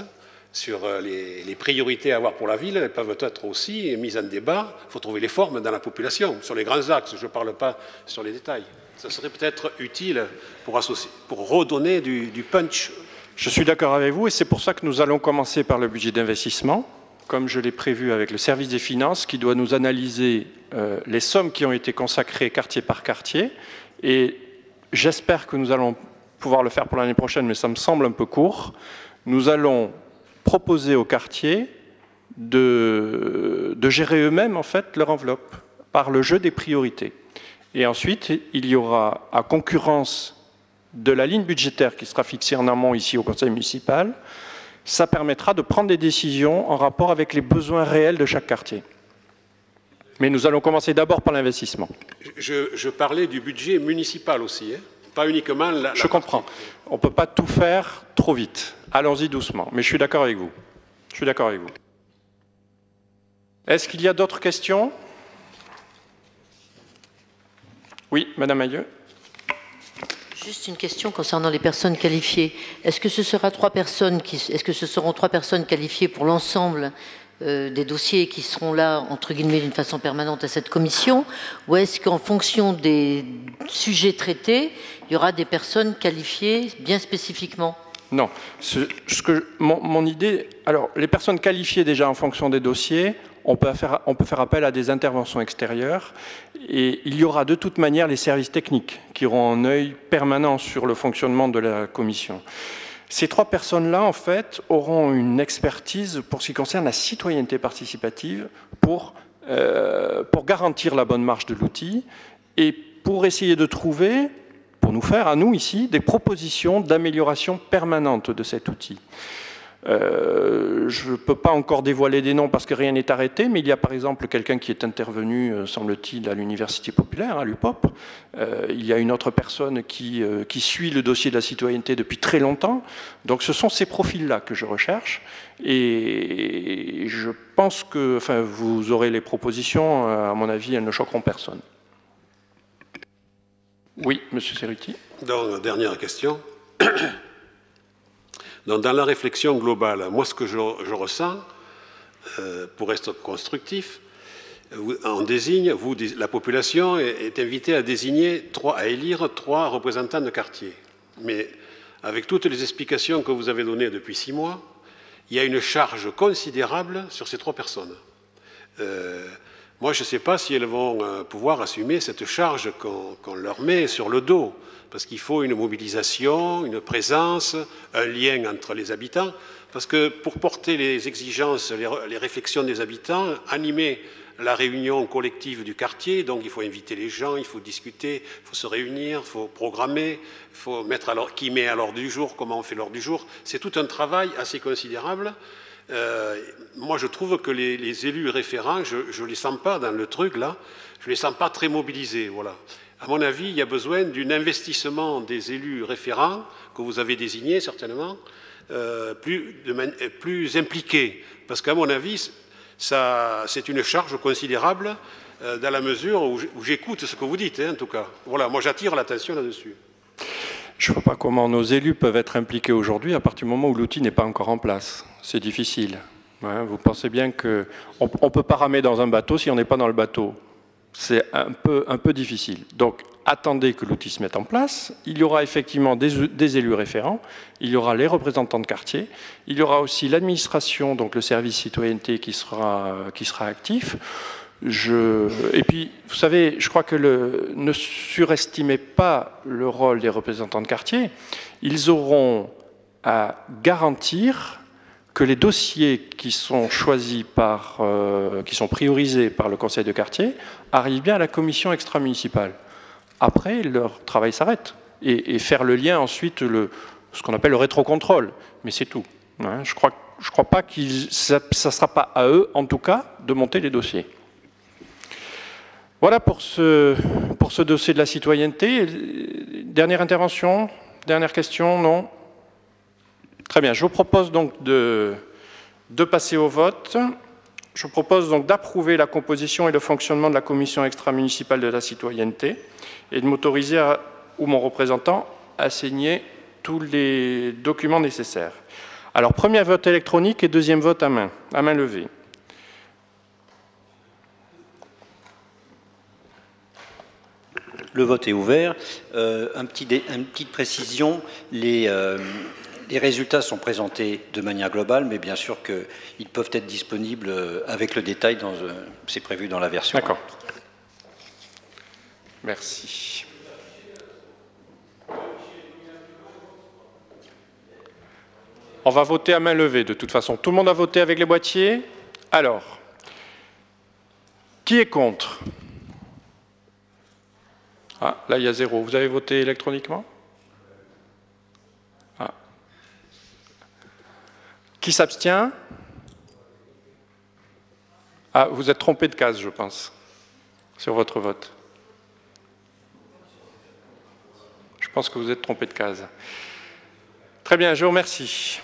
sur euh, les, priorités à avoir pour la ville. Elles peuvent être aussi mises en débat. Il faut trouver les formes dans la population, sur les grands axes. Je ne parle pas sur les détails. Ça serait peut-être utile pour, pour redonner du punch. Je suis d'accord avec vous et c'est pour ça que nous allons commencer par le budget d'investissement comme je l'ai prévu avec le service des finances, qui doit nous analyser euh, les sommes qui ont été consacrées quartier par quartier. Et j'espère que nous allons pouvoir le faire pour l'année prochaine, mais ça me semble un peu court. Nous allons proposer aux quartiers de, de gérer eux-mêmes en fait leur enveloppe par le jeu des priorités. Et ensuite, il y aura, à concurrence de la ligne budgétaire qui sera fixée en amont ici au conseil municipal, ça permettra de prendre des décisions en rapport avec les besoins réels de chaque quartier. Mais nous allons commencer d'abord par l'investissement. Je, parlais du budget municipal aussi, hein. pas uniquement la, Je comprends. On ne peut pas tout faire trop vite. Allons-y doucement. Mais je suis d'accord avec vous. Je suis d'accord avec vous. Est-ce qu'il y a d'autres questions? Oui, Madame Aïeux. Juste une question concernant les personnes qualifiées. Est-ce que ce seront trois personnes qualifiées pour l'ensemble euh, des dossiers qui seront là entre guillemets d'une façon permanente à cette commission, ou est-ce qu'en fonction des sujets traités, il y aura des personnes qualifiées bien spécifiquement? Non. Mon idée, alors les personnes qualifiées déjà en fonction des dossiers, on peut, faire, appel à des interventions extérieures et il y aura de toute manière les services techniques qui auront un œil permanent sur le fonctionnement de la commission. Ces trois personnes-là, en fait, auront une expertise pour ce qui concerne la citoyenneté participative pour, euh, pour garantir la bonne marche de l'outil et pour essayer de trouver, pour nous faire, à nous ici, des propositions d'amélioration permanente de cet outil. Euh, je ne peux pas encore dévoiler des noms parce que rien n'est arrêté, mais il y a par exemple quelqu'un qui est intervenu, euh, semble-t-il, à l'Université populaire, à l'UPOP. Euh, il y a une autre personne qui, suit le dossier de la citoyenneté depuis très longtemps. Donc ce sont ces profils-là que je recherche. Et je pense que enfin, vous aurez les propositions, à mon avis, elles ne choqueront personne. Oui, Monsieur Cerruti. Dans dernière question. Dans la réflexion globale, moi, ce que je, ressens, euh, pour être constructif, on désigne, vous, la population est, invitée à désigner, trois, à élire trois représentants de quartier. Mais avec toutes les explications que vous avez données depuis six mois, il y a une charge considérable sur ces trois personnes. Euh, moi, je ne sais pas si elles vont euh, pouvoir assumer cette charge qu'on leur met sur le dos parce qu'il faut une mobilisation, une présence, un lien entre les habitants, parce que pour porter les exigences, les, réflexions des habitants, animer la réunion collective du quartier, donc il faut inviter les gens, il faut discuter, il faut se réunir, il faut programmer, il faut mettre qui met à l'ordre du jour, comment on fait l'ordre du jour. C'est tout un travail assez considérable. Euh, moi, je trouve que les, élus référents, je ne les sens pas dans le truc là, je ne les sens pas très mobilisés. Voilà. À mon avis, il y a besoin d'un investissement des élus référents, que vous avez désignés certainement, euh, plus, plus impliqués. Parce qu'à mon avis, c'est une charge considérable euh, dans la mesure où j'écoute ce que vous dites, hein, en tout cas. Voilà, moi j'attire l'attention là-dessus. Je ne vois pas comment nos élus peuvent être impliqués aujourd'hui à partir du moment où l'outil n'est pas encore en place. C'est difficile. vous pensez bien qu'on ne peut pas ramer dans un bateau si on n'est pas dans le bateau c'est un peu, difficile. Donc, attendez que l'outil se mette en place. Il y aura effectivement des, élus référents, il y aura les représentants de quartier, il y aura aussi l'administration, donc le service citoyenneté qui sera, actif. Et puis, vous savez, je crois que ne surestimez pas le rôle des représentants de quartier. Ils auront à garantir que les dossiers qui sont choisis par, euh, qui sont priorisés par le conseil de quartier arrivent bien à la commission extra-municipale. Après, leur travail s'arrête. Et, faire le lien ensuite, ce qu'on appelle le rétrocontrôle. Mais c'est tout. Hein. je ne crois, pas que ça ne sera pas à eux, en tout cas, de monter les dossiers. Voilà pour ce, dossier de la citoyenneté. Dernière intervention Dernière question Non? Très bien. Je vous propose donc de passer au vote. Je propose donc d'approuver la composition et le fonctionnement de la commission extra-municipale de la citoyenneté et de m'autoriser ou mon représentant à signer tous les documents nécessaires. Alors, premier vote électronique et deuxième vote à main, à main levée. Le vote est ouvert. Euh, un petit une petite précision, les, euh, les, résultats sont présentés de manière globale, mais bien sûr qu'ils peuvent être disponibles euh, avec le détail, c'est prévu dans la version. D'accord. Merci. On va voter à main levée de toute façon. Tout le monde a voté avec les boîtiers? Alors, qui est contre? Ah, là, il y a zéro. Vous avez voté électroniquement? Qui s'abstient? Ah, vous êtes trompé de case, je pense, sur votre vote. Je pense que vous êtes trompé de case. Très bien, je vous remercie.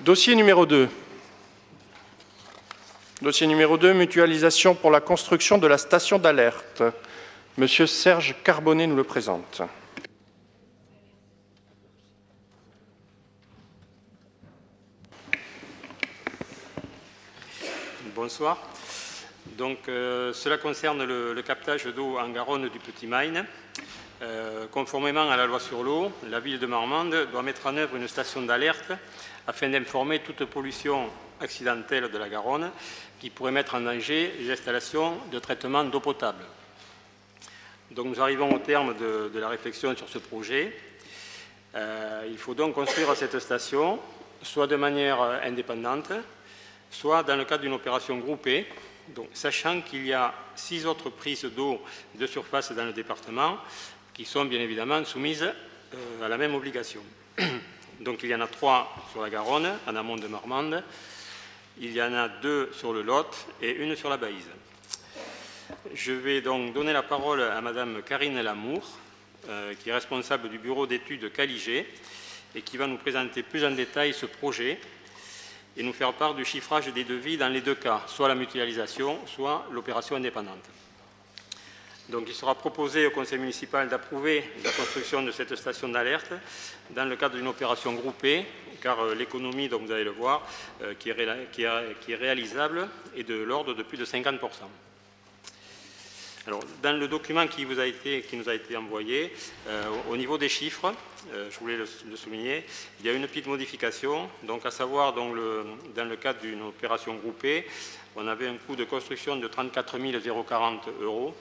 Dossier numéro 2. Dossier numéro 2, mutualisation pour la construction de la station d'alerte. Monsieur Serge Carbonnet nous le présente. Bonsoir. Donc, euh, cela concerne le, captage d'eau en Garonne du Petit Maine. Euh, conformément à la loi sur l'eau, la ville de Marmande doit mettre en œuvre une station d'alerte afin d'informer toute pollution accidentelle de la Garonne qui pourrait mettre en danger les installations de traitement d'eau potable. Donc nous arrivons au terme de, la réflexion sur ce projet. Euh, il faut donc construire cette station, soit de manière indépendante, soit dans le cadre d'une opération groupée, sachant qu'il y a six autres prises d'eau de surface dans le département qui sont bien évidemment soumises euh, à la même obligation. Donc il y en a trois sur la Garonne, en amont de Marmande, il y en a deux sur le Lot et une sur la Baïse. Je vais donc donner la parole à Madame Karine Lamour, euh, qui est responsable du bureau d'études Caligé et qui va nous présenter plus en détail ce projet et nous faire part du chiffrage des devis dans les deux cas, soit la mutualisation, soit l'opération indépendante. Donc il sera proposé au conseil municipal d'approuver la construction de cette station d'alerte dans le cadre d'une opération groupée, car euh, l'économie, dont vous allez le voir, euh, qui est, réalisable est de l'ordre de plus de 50%. Alors, dans le document qui, nous a été envoyé, euh, au niveau des chiffres, je voulais le, souligner, il y a une petite modification, donc à savoir dans le, cadre d'une opération groupée, on avait un coût de construction de 34 040 euros,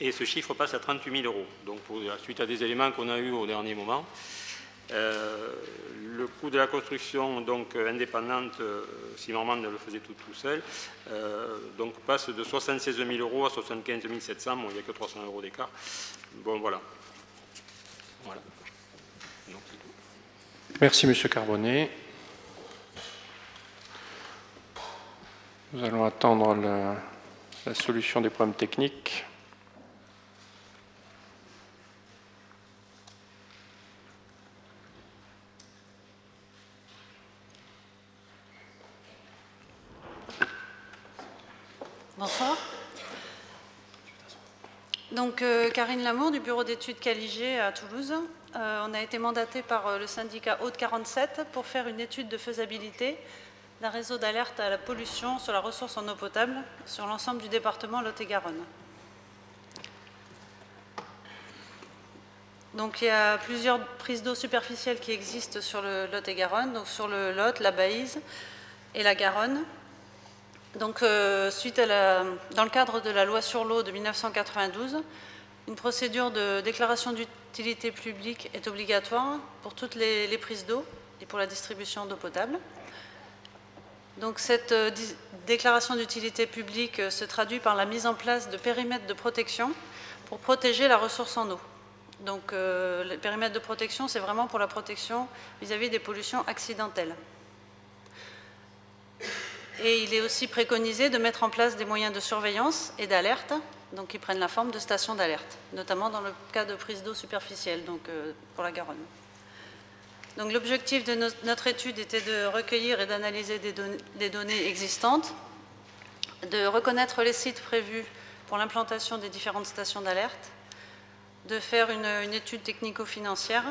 et ce chiffre passe à 38 000 euros. Donc, suite à des éléments qu'on a eus au dernier moment, euh, le coût de la construction donc, euh, indépendante, euh, Normand le faisait tout, seul, donc passe de 76 000 euros à 75 700. Bon, il n'y a que 300 euros d'écart. Bon, voilà. Merci, M. Carbonnet. Nous allons attendre la solution des problèmes techniques. Bonsoir. Donc, euh, Karine Lamour du bureau d'études Caligé à Toulouse. Euh, on a été mandaté par euh, le syndicat Haute 47 pour faire une étude de faisabilité d'un réseau d'alerte à la pollution sur la ressource en eau potable sur l'ensemble du département Lot-et-Garonne. Donc il y a plusieurs prises d'eau superficielles qui existent sur le Lot-et-Garonne, donc sur le Lot, la Baïse et la Garonne. Donc, euh, suite à dans le cadre de la loi sur l'eau de 1992, une procédure de déclaration d'utilité publique est obligatoire pour toutes les, prises d'eau et pour la distribution d'eau potable. Donc, cette euh, déclaration d'utilité publique euh, se traduit par la mise en place de périmètres de protection pour protéger la ressource en eau. Donc, le périmètre de protection, c'est vraiment pour la protection vis à -vis des pollutions accidentelles. Et il est aussi préconisé de mettre en place des moyens de surveillance et d'alerte, donc qui prennent la forme de stations d'alerte, notamment dans le cas de prise d'eau superficielle, donc euh, pour la Garonne. L'objectif de notre étude était de recueillir et d'analyser des, données existantes, de reconnaître les sites prévus pour l'implantation des différentes stations d'alerte, de faire une étude technico-financière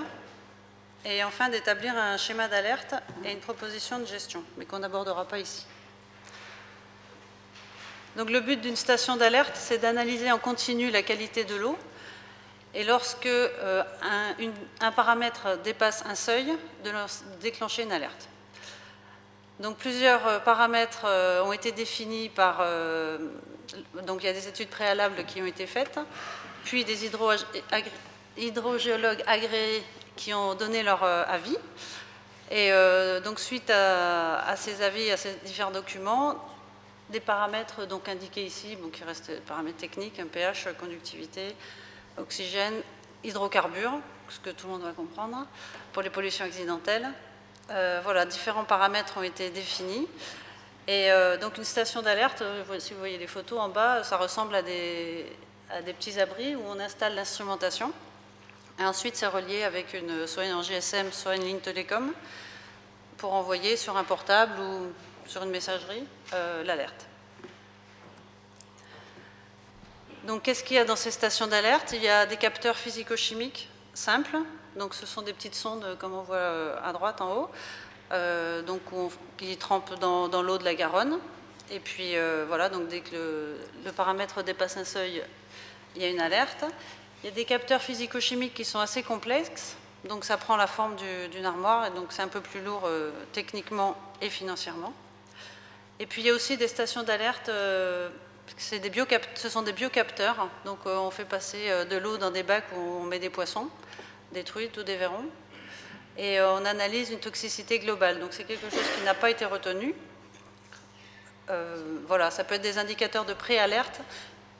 et enfin d'établir un schéma d'alerte et une proposition de gestion, mais qu'on n'abordera pas ici. Donc le but d'une station d'alerte, c'est d'analyser en continu la qualité de l'eau et lorsque euh, un, paramètre dépasse un seuil, de déclencher une alerte. Donc plusieurs euh, paramètres euh, ont été définis par... donc il y a des études préalables qui ont été faites, puis des hydrogéologues agréés qui ont donné leur avis. Et donc suite à, ces avis, à ces différents documents, des paramètres donc indiqués ici, bon, qui restent des paramètres techniques, un pH, conductivité, oxygène, hydrocarbures, ce que tout le monde va comprendre, pour les pollutions accidentelles. Euh, voilà, différents paramètres ont été définis. Et euh, donc une station d'alerte, euh, si vous voyez les photos en bas, ça ressemble à des, à des petits abris où on installe l'instrumentation. Et ensuite, c'est relié avec une, soit en GSM, soit une ligne télécom, pour envoyer sur un portable ou sur une messagerie euh, l'alerte. Donc qu'est-ce qu'il y a dans ces stations d'alerte? Il y a des capteurs physico-chimiques simples, donc ce sont des petites sondes comme on voit euh, à droite en haut, euh, donc qui trempent dans, l'eau de la Garonne. Et puis voilà, donc dès que le, paramètre dépasse un seuil, il y a une alerte. Il y a des capteurs physico-chimiques qui sont assez complexes, donc ça prend la forme d'une armoire, et donc c'est un peu plus lourd techniquement et financièrement. Et puis il y a aussi des stations d'alerte, euh, ce sont des biocapteurs, donc euh, on fait passer euh, de l'eau dans des bacs où on met des poissons, des truites ou des verrons, et on analyse une toxicité globale. Donc c'est quelque chose qui n'a pas été retenu. voilà, ça peut être des indicateurs de pré-alerte,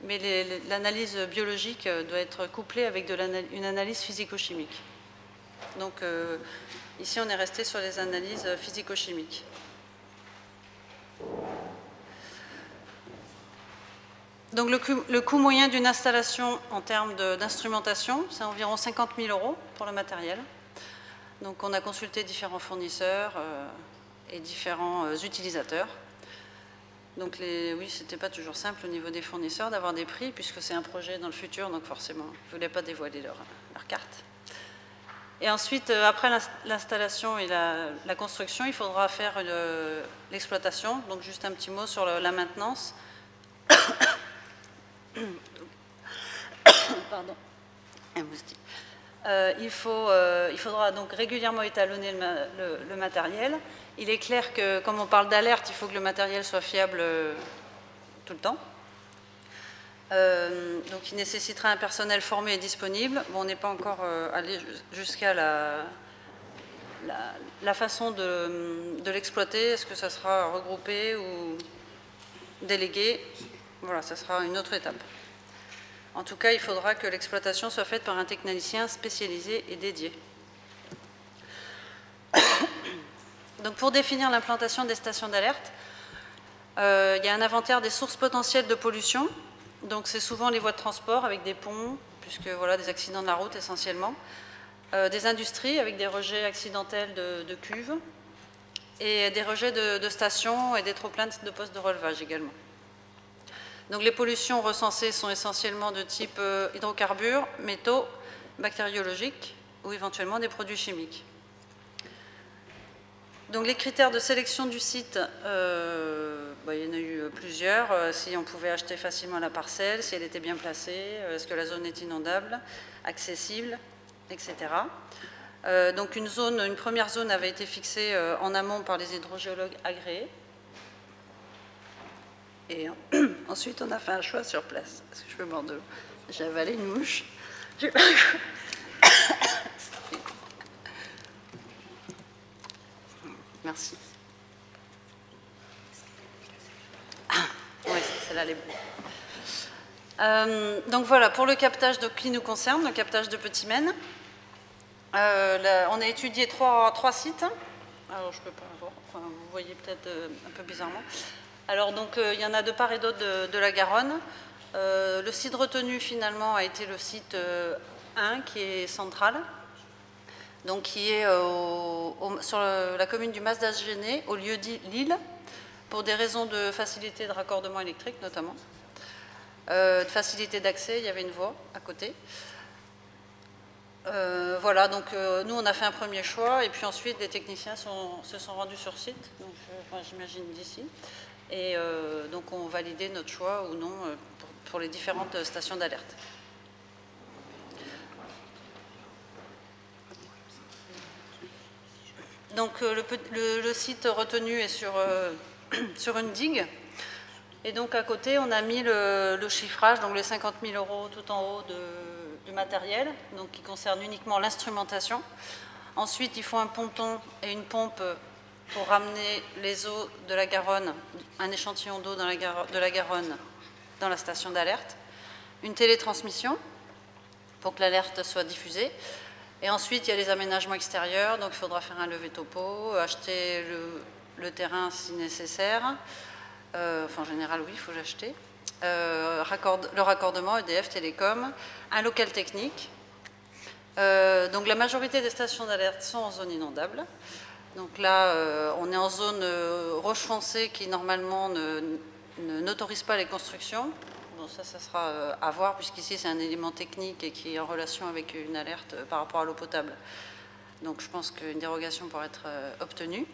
mais l'analyse biologique doit être couplée avec une analyse physico-chimique. Donc ici on est resté sur les analyses physico-chimiques. Donc le coût, moyen d'une installation en termes d'instrumentation, c'est environ 50 000 euros pour le matériel. Donc on a consulté différents fournisseurs euh, et différents euh, utilisateurs. Donc les, oui, c'était pas toujours simple au niveau des fournisseurs d'avoir des prix puisque c'est un projet dans le futur, donc forcément, ils ne voulaient pas dévoiler leur, leur carte. Et ensuite, euh, après l'installation et la, construction, il faudra faire l'exploitation. Donc juste un petit mot sur la maintenance. Pardon. Euh, il, faut, euh, il, faudra donc régulièrement étalonner le, matériel. Il est clair que, comme on parle d'alerte, il faut que le matériel soit fiable tout le temps. Euh, donc il nécessitera un personnel formé et disponible. Bon, on n'est pas encore euh, allé jusqu'à la, la, façon de, l'exploiter. Est-ce que ça sera regroupé ou délégué? Voilà, ça sera une autre étape. En tout cas, il faudra que l'exploitation soit faite par un technicien spécialisé et dédié. Donc pour définir l'implantation des stations d'alerte, euh, il y a un inventaire des sources potentielles de pollution donc c'est souvent les voies de transport avec des ponts, puisque voilà des accidents de la route essentiellement, euh, des industries avec des rejets accidentels de, cuves et des rejets de, stations et des trop-pleins de postes de relevage également. Donc les pollutions recensées sont essentiellement de type euh, hydrocarbures, métaux, bactériologiques ou éventuellement des produits chimiques. Donc les critères de sélection du site, euh, bah, il y en a eu euh, plusieurs. Euh, si on pouvait acheter facilement la parcelle, si elle était bien placée, est-ce que la zone est inondable, accessible, etc. donc une, zone, une première zone avait été fixée en amont par les hydrogéologues agréés. Et ensuite, on a fait un choix sur place. Est-ce que je peux boire de l'eau J'ai avalé une mouche. Merci. Ah, oui, euh, donc voilà, pour le captage qui nous concerne, le captage de Petit Maine, euh, on a étudié trois, sites. Alors, je peux pas. Enfin, vous voyez peut-être euh, un peu bizarrement. Alors, donc, euh, il y en a de part et d'autre de, de la Garonne. Le site retenu, finalement, a été le site euh, 1, qui est central, donc qui est sur la commune du Mas d'Asgené, au lieu dit Lille, pour des raisons de facilité de raccordement électrique, notamment. Euh, de facilité d'accès, il y avait une voie à côté. Euh, voilà, donc euh, nous on a fait un premier choix et puis ensuite les techniciens se sont rendus sur site, j'imagine d'ici, et donc ont validé notre choix ou non pour, les différentes stations d'alerte. Donc le, site retenu est sur, sur une digue. Et donc à côté, on a mis le, chiffrage, donc les 50 000 euros tout en haut du matériel, donc qui concerne uniquement l'instrumentation. Ensuite, il faut un ponton et une pompe pour ramener les eaux de la Garonne, un échantillon d'eau de la Garonne dans la station d'alerte. Une télétransmission pour que l'alerte soit diffusée. Et ensuite, il y a les aménagements extérieurs, donc il faudra faire un levé topo, acheter le, le terrain si nécessaire. Euh, en général, oui, il faut l'acheter. Euh, le raccordement EDF Télécom, un local technique. Euh, donc la majorité des stations d'alerte sont en zone inondable. Donc là, on est en zone roche foncée qui normalement n'autorise pas les constructions. Bon, ça, ça sera à voir, puisqu'ici, c'est un élément technique et qui est en relation avec une alerte par rapport à l'eau potable. Donc, je pense qu'une dérogation pourra être obtenue.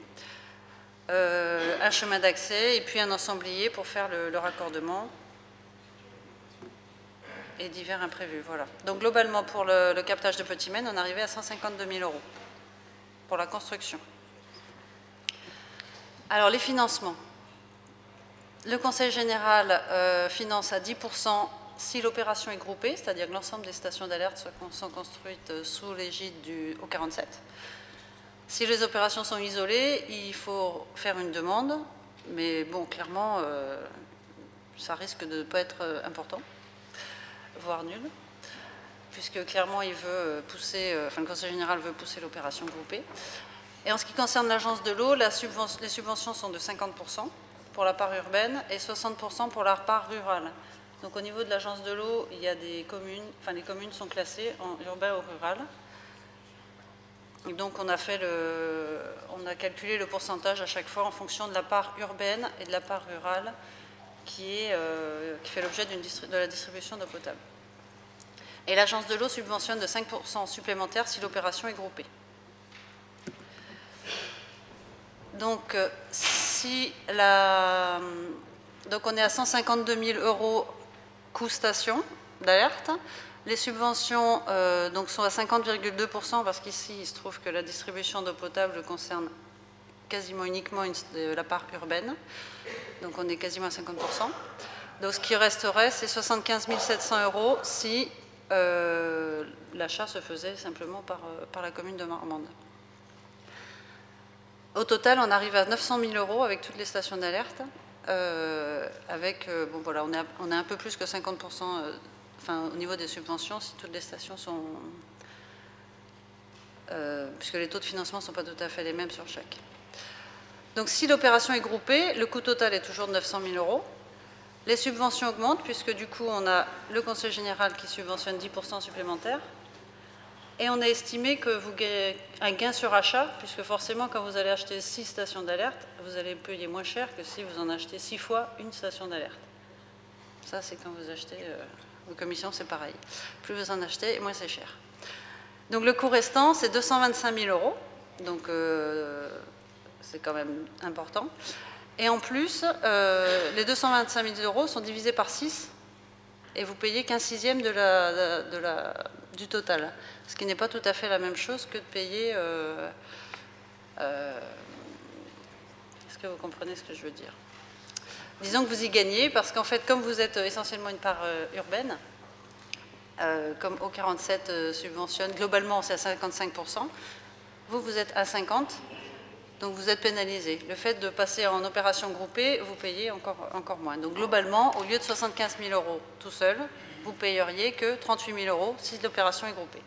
Euh, un chemin d'accès et puis un ensemblier pour faire le, raccordement et divers imprévus. Voilà. Donc, globalement, pour le, captage de Petit Maine, on arrivait à 152 000 euros pour la construction. Alors, les financements. Le Conseil général euh, finance à 10% si l'opération est groupée, c'est-à-dire que l'ensemble des stations d'alerte sont- construites sous l'égide du O47. Si les opérations sont isolées, il faut faire une demande, mais bon, clairement, euh, ça risque de ne pas être euh, important, voire nul, puisque clairement, il veut euh, pousser, enfin, le Conseil général veut pousser l'opération groupée. Et en ce qui concerne l'agence de l'eau, les subventions sont de 50% pour la part urbaine et 60% pour la part rurale. Donc au niveau de l'agence de l'eau, il y a des communes, enfin les communes sont classées en urbain ou rural. Donc on a calculé le pourcentage à chaque fois en fonction de la part urbaine et de la part rurale qui, euh, fait l'objet de la distribution d'eau potable. Et l'agence de l'eau subventionne de 5% supplémentaires si l'opération est groupée. Donc, euh, si la... Donc on est à 152 000 euros coût station d'alerte. Les subventions euh, donc sont à 50,2% parce qu'ici, il se trouve que la distribution d'eau potable concerne quasiment uniquement la part urbaine. Donc on est quasiment à 50%. Donc ce qui resterait, c'est 75 700 euros si euh, l'achat se faisait simplement par, euh, par la commune de Marmande. Au total, on arrive à 900 000 euros avec toutes les stations d'alerte. avec, bon voilà, on est, on est un peu plus que 50%, euh, enfin au niveau des subventions, si toutes les stations sont. euh, puisque les taux de financement ne sont pas tout à fait les mêmes sur chaque. Donc si l'opération est groupée, le coût total est toujours de 900 000 euros. Les subventions augmentent puisque du coup on a le Conseil général qui subventionne 10% supplémentaire. Et on a estimé que vous gagnez un gain sur achat, puisque forcément, quand vous allez acheter 6 stations d'alerte, vous allez payer moins cher que si vous en achetez 6 fois une station d'alerte. Ça, c'est quand vous achetez euh, aux commissions, c'est pareil. Plus vous en achetez, moins c'est cher. Donc le coût restant, c'est 225 000 euros. Donc euh, c'est quand même important. Et en plus, euh, les 225 000 euros sont divisés par 6 et vous payez qu'un sixième de de du total. Ce qui n'est pas tout à fait la même chose que de payer. euh, Est-ce que vous comprenez ce que je veux dire? Disons que vous y gagnez parce qu'en fait, comme vous êtes essentiellement une part euh, urbaine, euh, comme O47 euh, subventionne, globalement c'est à 55%, vous, vous êtes à 50%, donc vous êtes pénalisé. Le fait de passer en opération groupée, vous payez encore, encore moins. Donc globalement, au lieu de 75 000 euros tout seul, vous payeriez que 38 000 euros si l'opération est groupée.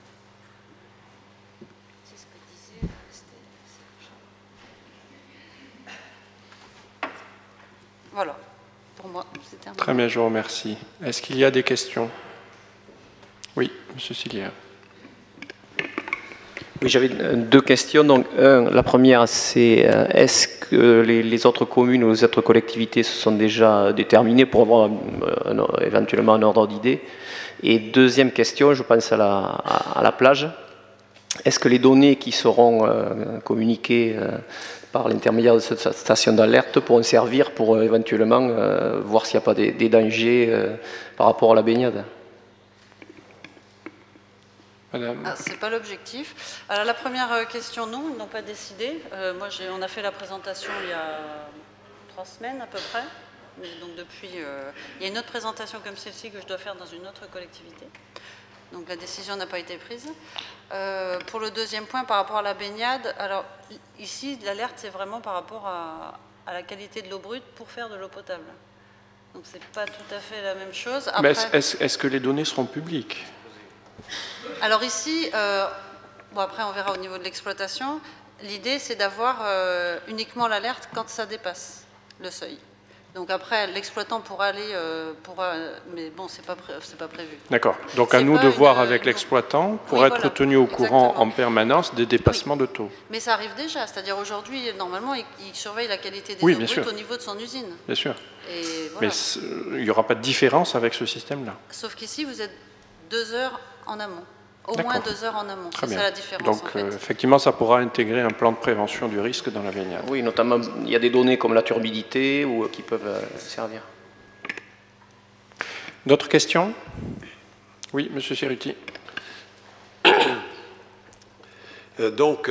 Voilà, pour moi, c'est terminé. Très bien, je vous remercie. Est-ce qu'il y a des questions? Oui, Monsieur Silière. Oui, j'avais deux questions. Donc, un, la première, c'est euh, est-ce que les, les autres communes ou les autres collectivités se sont déjà déterminées pour avoir un- éventuellement un ordre d'idée? Et deuxième question, je pense à la, à- à la plage. Est-ce que les données qui seront euh, communiquées euh, par l'intermédiaire de cette station d'alerte pourront servir pour euh, éventuellement euh, voir s'il n'y a pas des, des dangers euh, par rapport à la baignade Madame. Ah, c'est pas l'objectif. Alors la première question, non, ils n'ont pas décidé. Euh, moi, j'ai- on a fait la présentation il y a trois semaines à peu près. Mais donc depuis, euh, il y a une autre présentation comme celle-ci que je dois faire dans une autre collectivité. Donc la décision n'a pas été prise. Euh, pour le deuxième point, par rapport à la baignade, alors ici, l'alerte, c'est vraiment par rapport à, à la qualité de l'eau brute pour faire de l'eau potable. Donc c'est pas tout à fait la même chose. Après- est-ce que les données seront publiques? Alors ici, euh, bon après on verra au niveau de l'exploitation, l'idée c'est d'avoir euh, uniquement l'alerte quand ça dépasse le seuil. Donc après l'exploitant pourra aller, euh, pourra, mais bon c'est pas, c'est pas prévu. D'accord. Donc à nous de une- voir avec l'exploitant pour Oui, être voilà, tenu au courant en permanence des dépassements de taux. Mais ça arrive déjà, c'est-à-dire aujourd'hui normalement il, il surveille la qualité des Oui, eaux brutes au niveau de son usine. Bien sûr. Et voilà. Mais il n'y aura pas de différence avec ce système-là. Sauf qu'ici vous êtes deux heures en amont, au moins deux heures en amont. C'est ça la différence Donc en fait. euh, effectivement, ça pourra intégrer un plan de prévention du risque dans la baignade. Oui, notamment, il y a des données comme la turbidité ou, euh, qui peuvent euh, servir. D'autres questions? Oui, Monsieur Ceruti. Euh, donc,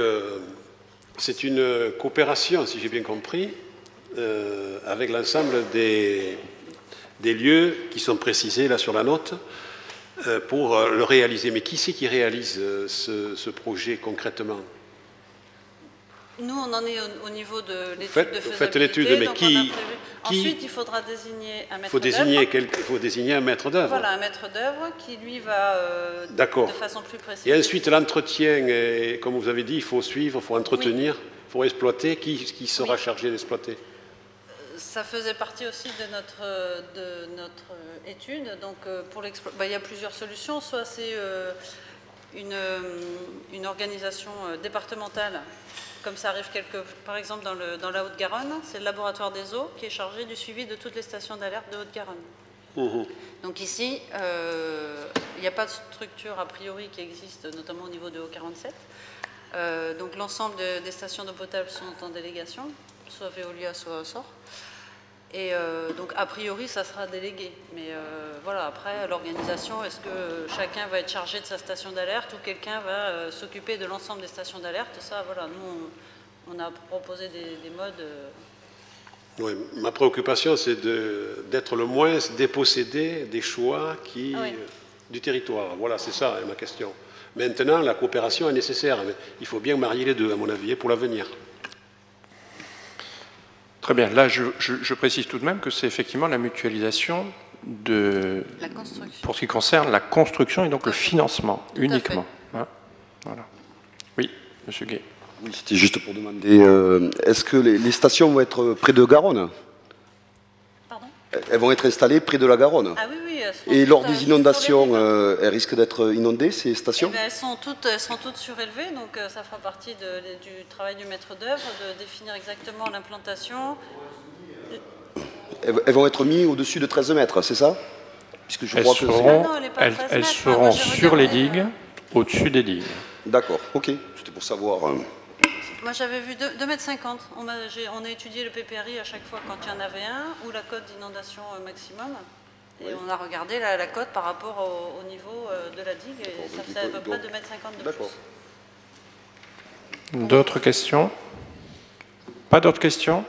c'est une coopération, si j'ai bien compris, avec l'ensemble des, des lieux qui sont précisés là sur la note euh, pour euh, le réaliser. Mais qui c'est qui réalise euh, ce, ce projet concrètement? Nous, on en est au, au niveau de l'étude faites- de faisabilité. faites l'étude, mais qui- Ensuite, il faudra désigner un maître faut désigner, d'œuvre. il faut désigner un maître d'œuvre. Voilà, un maître d'œuvre qui, lui, va euh, D'accord. de façon plus précise. Et ensuite, l'entretien, et comme vous avez dit, il faut suivre, il faut entretenir, il faut exploiter. Qui, qui sera Oui. chargé d'exploiter? Ça faisait partie aussi de notre, de notre étude. Donc, euh, pour bah, il y a plusieurs solutions. Soit c'est euh, une, euh, une organisation départementale, comme ça arrive quelque, par exemple dans, le, dans la Haute-Garonne, c'est le laboratoire des eaux qui est chargé du suivi de toutes les stations d'alerte de Haute-Garonne. Mhm. Donc ici, euh, il n'y a pas de structure a priori qui existe, notamment au niveau de O47. Euh, donc l'ensemble de- des stations d'eau potable sont en délégation, soit Veolia, soit SOR. Et euh, donc a priori, ça sera délégué. Mais euh, voilà, après, l'organisation, est-ce que chacun va être chargé de sa station d'alerte ou quelqu'un va euh, s'occuper de l'ensemble des stations d'alerte? Ça, voilà, nous, on, on a proposé des, des modes. Oui, ma préoccupation, c'est d'être le moins dépossédé des choix qui, Ah oui. du territoire. Voilà, c'est ça hein, ma question. Maintenant, la coopération est nécessaire, mais il faut bien marier les deux, à mon avis, pour l'avenir. Très bien. Là, je, je- je précise tout de même que c'est effectivement la mutualisation de, La construction. pour ce qui concerne la construction et donc le financement uniquement. Hein voilà. Oui, Monsieur Gay. Oui, c'était juste pour demander, euh, est-ce que les, les stations vont être près de Garonne? Elles vont être installées près de la Garonne. Ah oui, oui. Et lors des les inondations, rives. euh, elles risquent d'être inondées, ces Eh stations bien, elles, sont toutes, elles seront toutes surélevées, donc euh, ça fera partie de- du travail du maître d'œuvre de définir exactement l'implantation. elles, elles vont être mises au-dessus de 13 mètres, c'est ça? Puisque je Elles crois que c'est- seront, Ah non, elle est pas à elles, 13 elles mètres, seront moi, j'ai sur les digues, au-dessus des digues. D'accord, ok. C'était pour savoir. euh, Moi, j'avais vu 2,50 m. On, j'ai- on a étudié le PPRI à chaque fois quand il y en avait un, ou la cote d'inondation euh, maximum. Et on a regardé la, la cote par rapport au, au niveau euh, de la digue, et ça faisait à peu près 2,50 m de plus. D'accord. D'autres questions? Pas d'autres questions?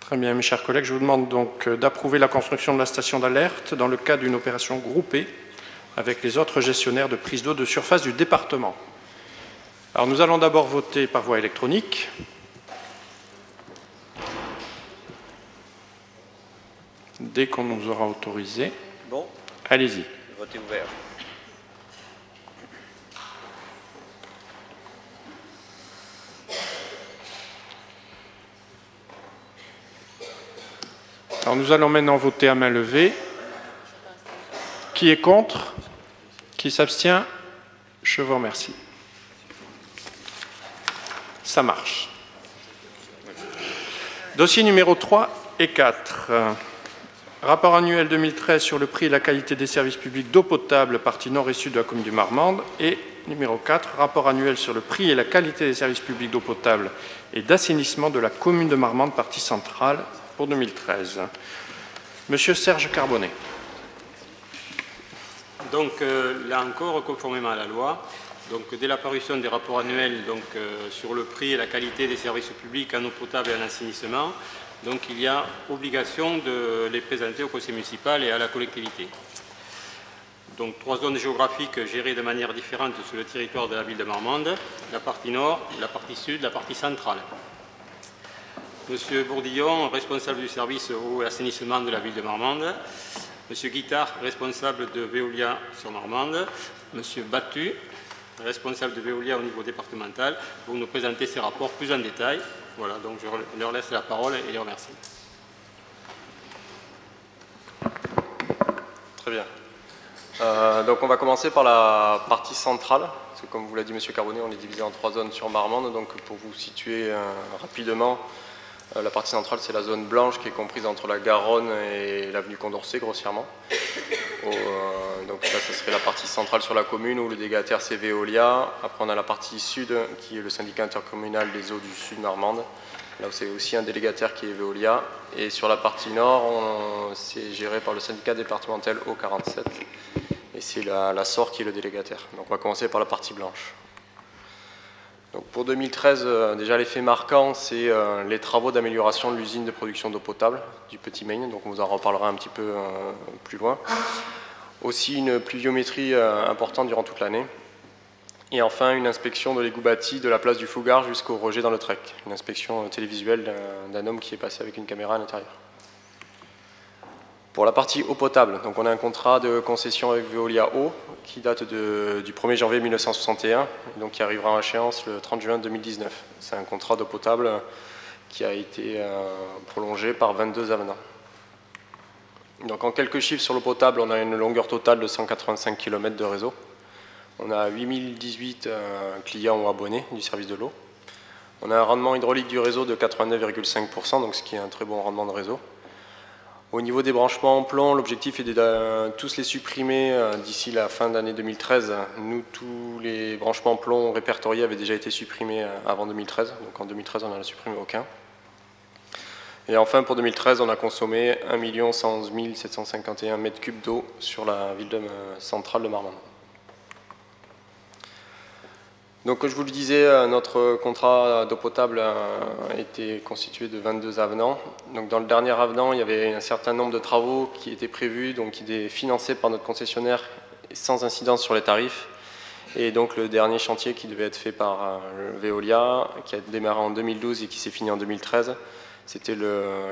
Très bien, mes chers collègues, je vous demande donc euh, d'approuver la construction de la station d'alerte dans le cadre d'une opération groupée avec les autres gestionnaires de prise d'eau de surface du département. Alors nous allons d'abord voter par voie électronique. Dès qu'on nous aura autorisé, Bon, allez-y. le vote est ouvert. Alors nous allons maintenant voter à main levée. Qui est contre? Qui s'abstient? Je vous remercie. Ça marche. Dossier numéro 3 et 4. Euh, Rapport annuel 2013 sur le prix et la qualité des services publics d'eau potable, partie nord et sud de la commune du Marmande. Et numéro 4, rapport annuel sur le prix et la qualité des services publics d'eau potable et d'assainissement de la commune de Marmande, partie centrale, pour 2013. Monsieur Serge Carbonnet. Donc euh, là encore, conformément à la loi, donc, dès l'apparition des rapports annuels euh, sur le prix et la qualité des services publics en eau potable et en assainissement, donc il y a obligation de les présenter au conseil municipal et à la collectivité. Donc trois zones géographiques gérées de manière différente sur le territoire de la ville de Marmande, la partie nord, la partie sud, la partie centrale. Monsieur Bourdillon, responsable du service eau et assainissement de la ville de Marmande. Monsieur Guittard, responsable de Veolia sur Marmande. Monsieur Battu, responsable de Veolia au niveau départemental, pour nous présenter ces rapports plus en détail. Voilà, donc je leur laisse la parole et les remercie. Très bien. Euh, donc on va commencer par la partie centrale, comme vous l'a dit M. Carbonnet, on est divisé en trois zones sur Marmande. Donc pour vous situer euh, rapidement, euh, la partie centrale c'est la zone blanche qui est comprise entre la Garonne et l'avenue Condorcet grossièrement. Donc ce serait la partie centrale sur la commune où le dégataire c'est Veolia. Après on a la partie sud qui est le syndicat intercommunal des eaux du sud Marmande. Là c'est aussi un délégataire qui est Veolia. Et sur la partie nord, c'est géré par le syndicat départemental O47 et c'est la, SOR qui est le délégataire. Donc on va commencer par la partie blanche. Donc pour 2013, euh, déjà l'effet marquant, c'est euh, les travaux d'amélioration de l'usine de production d'eau potable du Petit Maine, donc on vous en reparlera un petit peu euh, plus loin. Aussi une pluviométrie importante durant toute l'année. Et enfin une inspection de l'égout bâti de la place du Fougard jusqu'au rejet dans le Trek, une inspection télévisuelle d'un homme qui est passé avec une caméra à l'intérieur. Pour la partie eau potable, donc on a un contrat de concession avec Veolia Eau qui date du 1er janvier 1961, donc qui arrivera en échéance le 30 juin 2019. C'est un contrat d'eau potable qui a été euh, prolongé par 22 avenants. Donc en quelques chiffres sur l'eau potable, on a une longueur totale de 185 km de réseau. On a 8018 euh, clients ou abonnés du service de l'eau. On a un rendement hydraulique du réseau de 89,5%, donc ce qui est un très bon rendement de réseau. Au niveau des branchements en plomb, l'objectif est de tous les supprimer euh, d'ici la fin d'année 2013. Nous, tous les branchements en plomb répertoriés avaient déjà été supprimés euh, avant 2013, donc en 2013 on n'en a supprimé aucun. Et enfin pour 2013 on a consommé 1 111 751 m3 d'eau sur la ville euh, centrale de Marmande. Donc, comme je vous le disais, euh, notre contrat d'eau potable a été constitué de 22 avenants. Donc, dans le dernier avenant, il y avait un certain nombre de travaux qui étaient prévus, donc qui étaient financés par notre concessionnaire sans incidence sur les tarifs. Et donc, le dernier chantier qui devait être fait par euh, Veolia, qui a démarré en 2012 et qui s'est fini en 2013, c'était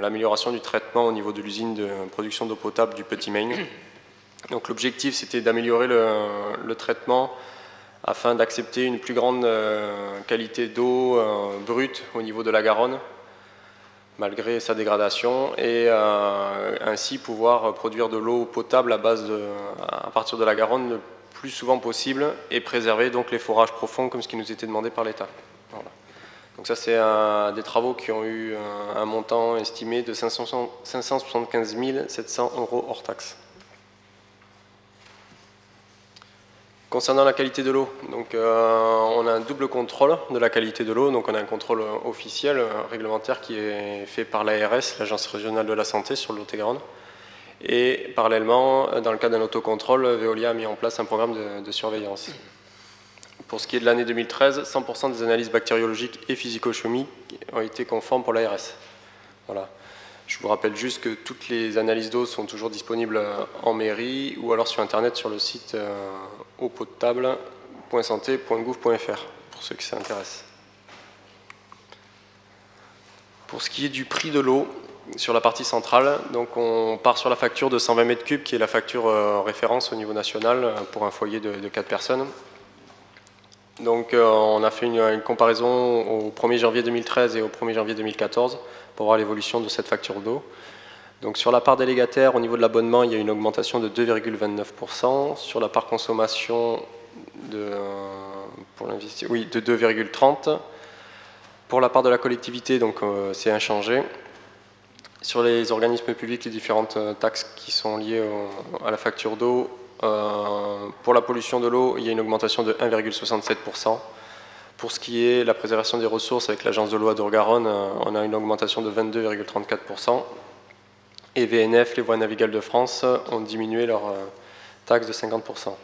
l'amélioration du traitement au niveau de l'usine de production d'eau potable du Petit Maine. Donc, l'objectif, c'était d'améliorer le traitement afin d'accepter une plus grande euh, qualité d'eau euh, brute au niveau de la Garonne, malgré sa dégradation, et euh, ainsi pouvoir produire de l'eau potable à, base de, à partir de la Garonne le plus souvent possible et préserver donc les forages profonds comme ce qui nous était demandé par l'État. Donc ça c'est des travaux qui ont eu un, montant estimé de 575 700 euros hors taxe. Concernant la qualité de l'eau, euh, on a un double contrôle de la qualité de l'eau. Donc on a un contrôle officiel, euh, réglementaire qui est fait par l'ARS, l'Agence régionale de la santé sur le Lot-et-Garonne. Et parallèlement, dans le cadre d'un autocontrôle, Veolia a mis en place un programme de, surveillance. Pour ce qui est de l'année 2013, 100% des analyses bactériologiques et physico-chimiques ont été conformes pour l'ARS. Voilà. Je vous rappelle juste que toutes les analyses d'eau sont toujours disponibles euh, en mairie ou alors sur internet sur le site euh, eaupotable.santé.gouv.fr pour ceux qui s'intéressent. Pour ce qui est du prix de l'eau, sur la partie centrale, donc on part sur la facture de 120 m3 qui est la facture euh, référence au niveau national pour un foyer de, de 4 personnes. Donc on a fait une, comparaison au 1er janvier 2013 et au 1er janvier 2014 pour voir l'évolution de cette facture d'eau. Donc sur la part délégataire, au niveau de l'abonnement, il y a une augmentation de 2,29%. Sur la part consommation, de, pour oui, de 2,30%. Pour la part de la collectivité, donc euh, c'est inchangé. Sur les organismes publics, les différentes euh, taxes qui sont liées à la facture d'eau, euh, pour la pollution de l'eau, il y a une augmentation de 1,67%. Pour ce qui est la préservation des ressources avec l'agence de l'eau de Garonne, on a une augmentation de 22,34%. Et VNF, les voies navigables de France, ont diminué leur taxe de 50%.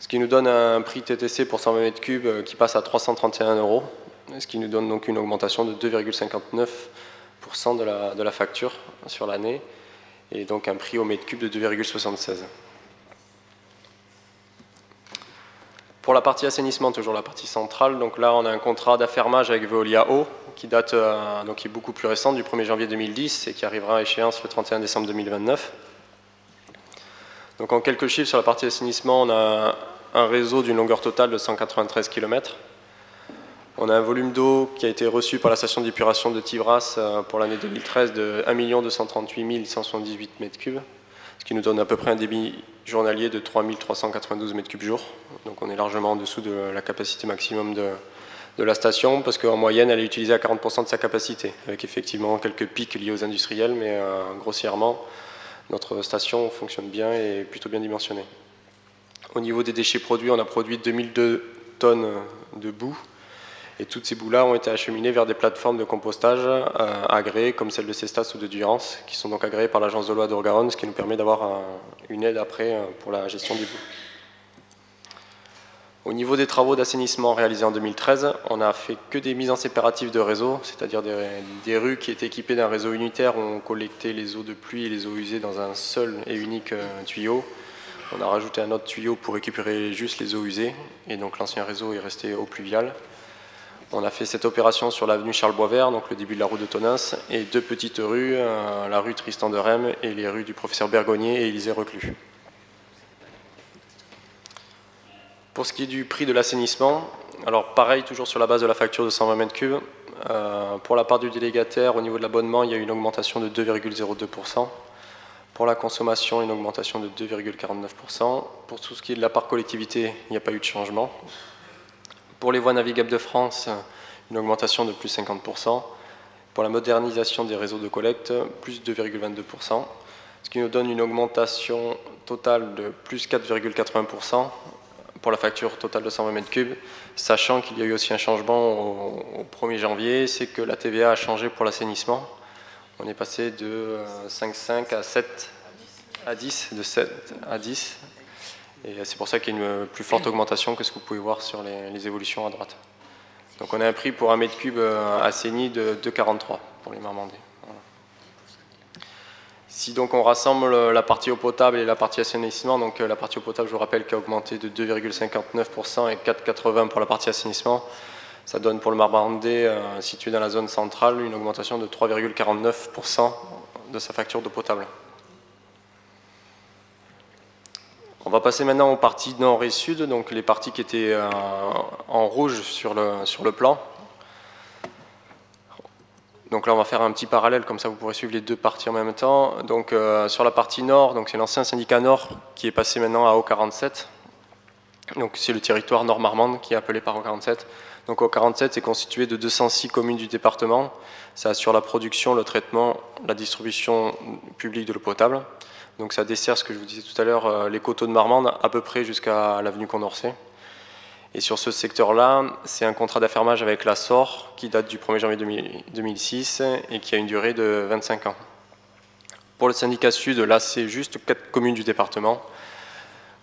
Ce qui nous donne un prix TTC pour 120 m3 qui passe à 331 euros, ce qui nous donne donc une augmentation de 2,59% de la, de la facture sur l'année, et donc un prix au mètre cube de 2,76. Pour la partie assainissement, toujours la partie centrale, donc là on a un contrat d'affermage avec Veolia Eau qui date euh, donc qui est beaucoup plus récent du 1er janvier 2010 et qui arrivera à échéance le 31 décembre 2029. Donc en quelques chiffres sur la partie assainissement, on a un réseau d'une longueur totale de 193 km on a un volume d'eau qui a été reçu par la station d'épuration de Tivras euh, pour l'année 2013 de 1 238 178 m3, ce qui nous donne à peu près un débit journalier de 3 392 m3 jour. Donc on est largement en dessous de la capacité maximum de, la station, parce qu'en moyenne, elle est utilisée à 40% de sa capacité, avec effectivement quelques pics liés aux industriels, mais euh, grossièrement, notre station fonctionne bien et est plutôt bien dimensionnée. Au niveau des déchets produits, on a produit 2002 tonnes de boue, et toutes ces boues-là ont été acheminées vers des plateformes de compostage euh, agréées, comme celle de Cestas ou de Durance, qui sont donc agréées par l'agence de loi d'Orgaronne, ce qui nous permet d'avoir une aide après euh, pour la gestion des boues. Au niveau des travaux d'assainissement réalisés en 2013, on n'a fait que des mises en séparatif de réseaux, c'est-à-dire des, rues qui étaient équipées d'un réseau unitaire où on collectait les eaux de pluie et les eaux usées dans un seul et unique euh, tuyau. On a rajouté un autre tuyau pour récupérer juste les eaux usées, et donc l'ancien réseau est resté eau pluviale. On a fait cette opération sur l'avenue Charles Boisvert, donc le début de la route de Tonins, et deux petites rues, euh, la rue Tristan de Rem et les rues du professeur Bergonnier et Élisée Reclus. Pour ce qui est du prix de l'assainissement, alors pareil, toujours sur la base de la facture de 120 m3, euh, pour la part du délégataire, au niveau de l'abonnement, il y a une augmentation de 2,02%. Pour la consommation, une augmentation de 2,49%. Pour tout ce qui est de la part collectivité, il n'y a pas eu de changement. Pour les voies navigables de France, une augmentation de plus 50%. Pour la modernisation des réseaux de collecte, plus 2,22%, ce qui nous donne une augmentation totale de plus 4,80% pour la facture totale de 120 m3, sachant qu'il y a eu aussi un changement au, 1er janvier, c'est que la TVA a changé pour l'assainissement. On est passé de 5,5 à 7 à 10, de 7 à 10, c'est pour ça qu'il y a une plus forte augmentation que ce que vous pouvez voir sur les, évolutions à droite. Donc on a un prix pour un mètre cube euh, assaini de 2,43 pour les Marmandais. Si donc on rassemble la partie eau potable et la partie assainissement, donc euh, la partie eau potable, je vous rappelle, qui a augmenté de 2,59% et 4,80% pour la partie assainissement, ça donne pour le Marmandais, euh, situé dans la zone centrale, une augmentation de 3,49% de sa facture d'eau potable. On va passer maintenant aux parties nord et sud, donc les parties qui étaient euh, en rouge sur le, sur le plan. Donc là, on va faire un petit parallèle, comme ça vous pourrez suivre les deux parties en même temps. Donc euh, sur la partie nord, c'est l'ancien syndicat nord qui est passé maintenant à O47. Donc c'est le territoire nord-marmande qui est appelé par O47. Donc O47 est constitué de 206 communes du département. Ça assure la production, le traitement, la distribution publique de l'eau potable. Donc ça dessert ce que je vous disais tout à l'heure, euh, les coteaux de Marmande, à peu près jusqu'à l'avenue Condorcet. Et sur ce secteur-là, c'est un contrat d'affermage avec la SOR qui date du 1er janvier 2006 et qui a une durée de 25 ans. Pour le syndicat sud, là, c'est juste quatre communes du département.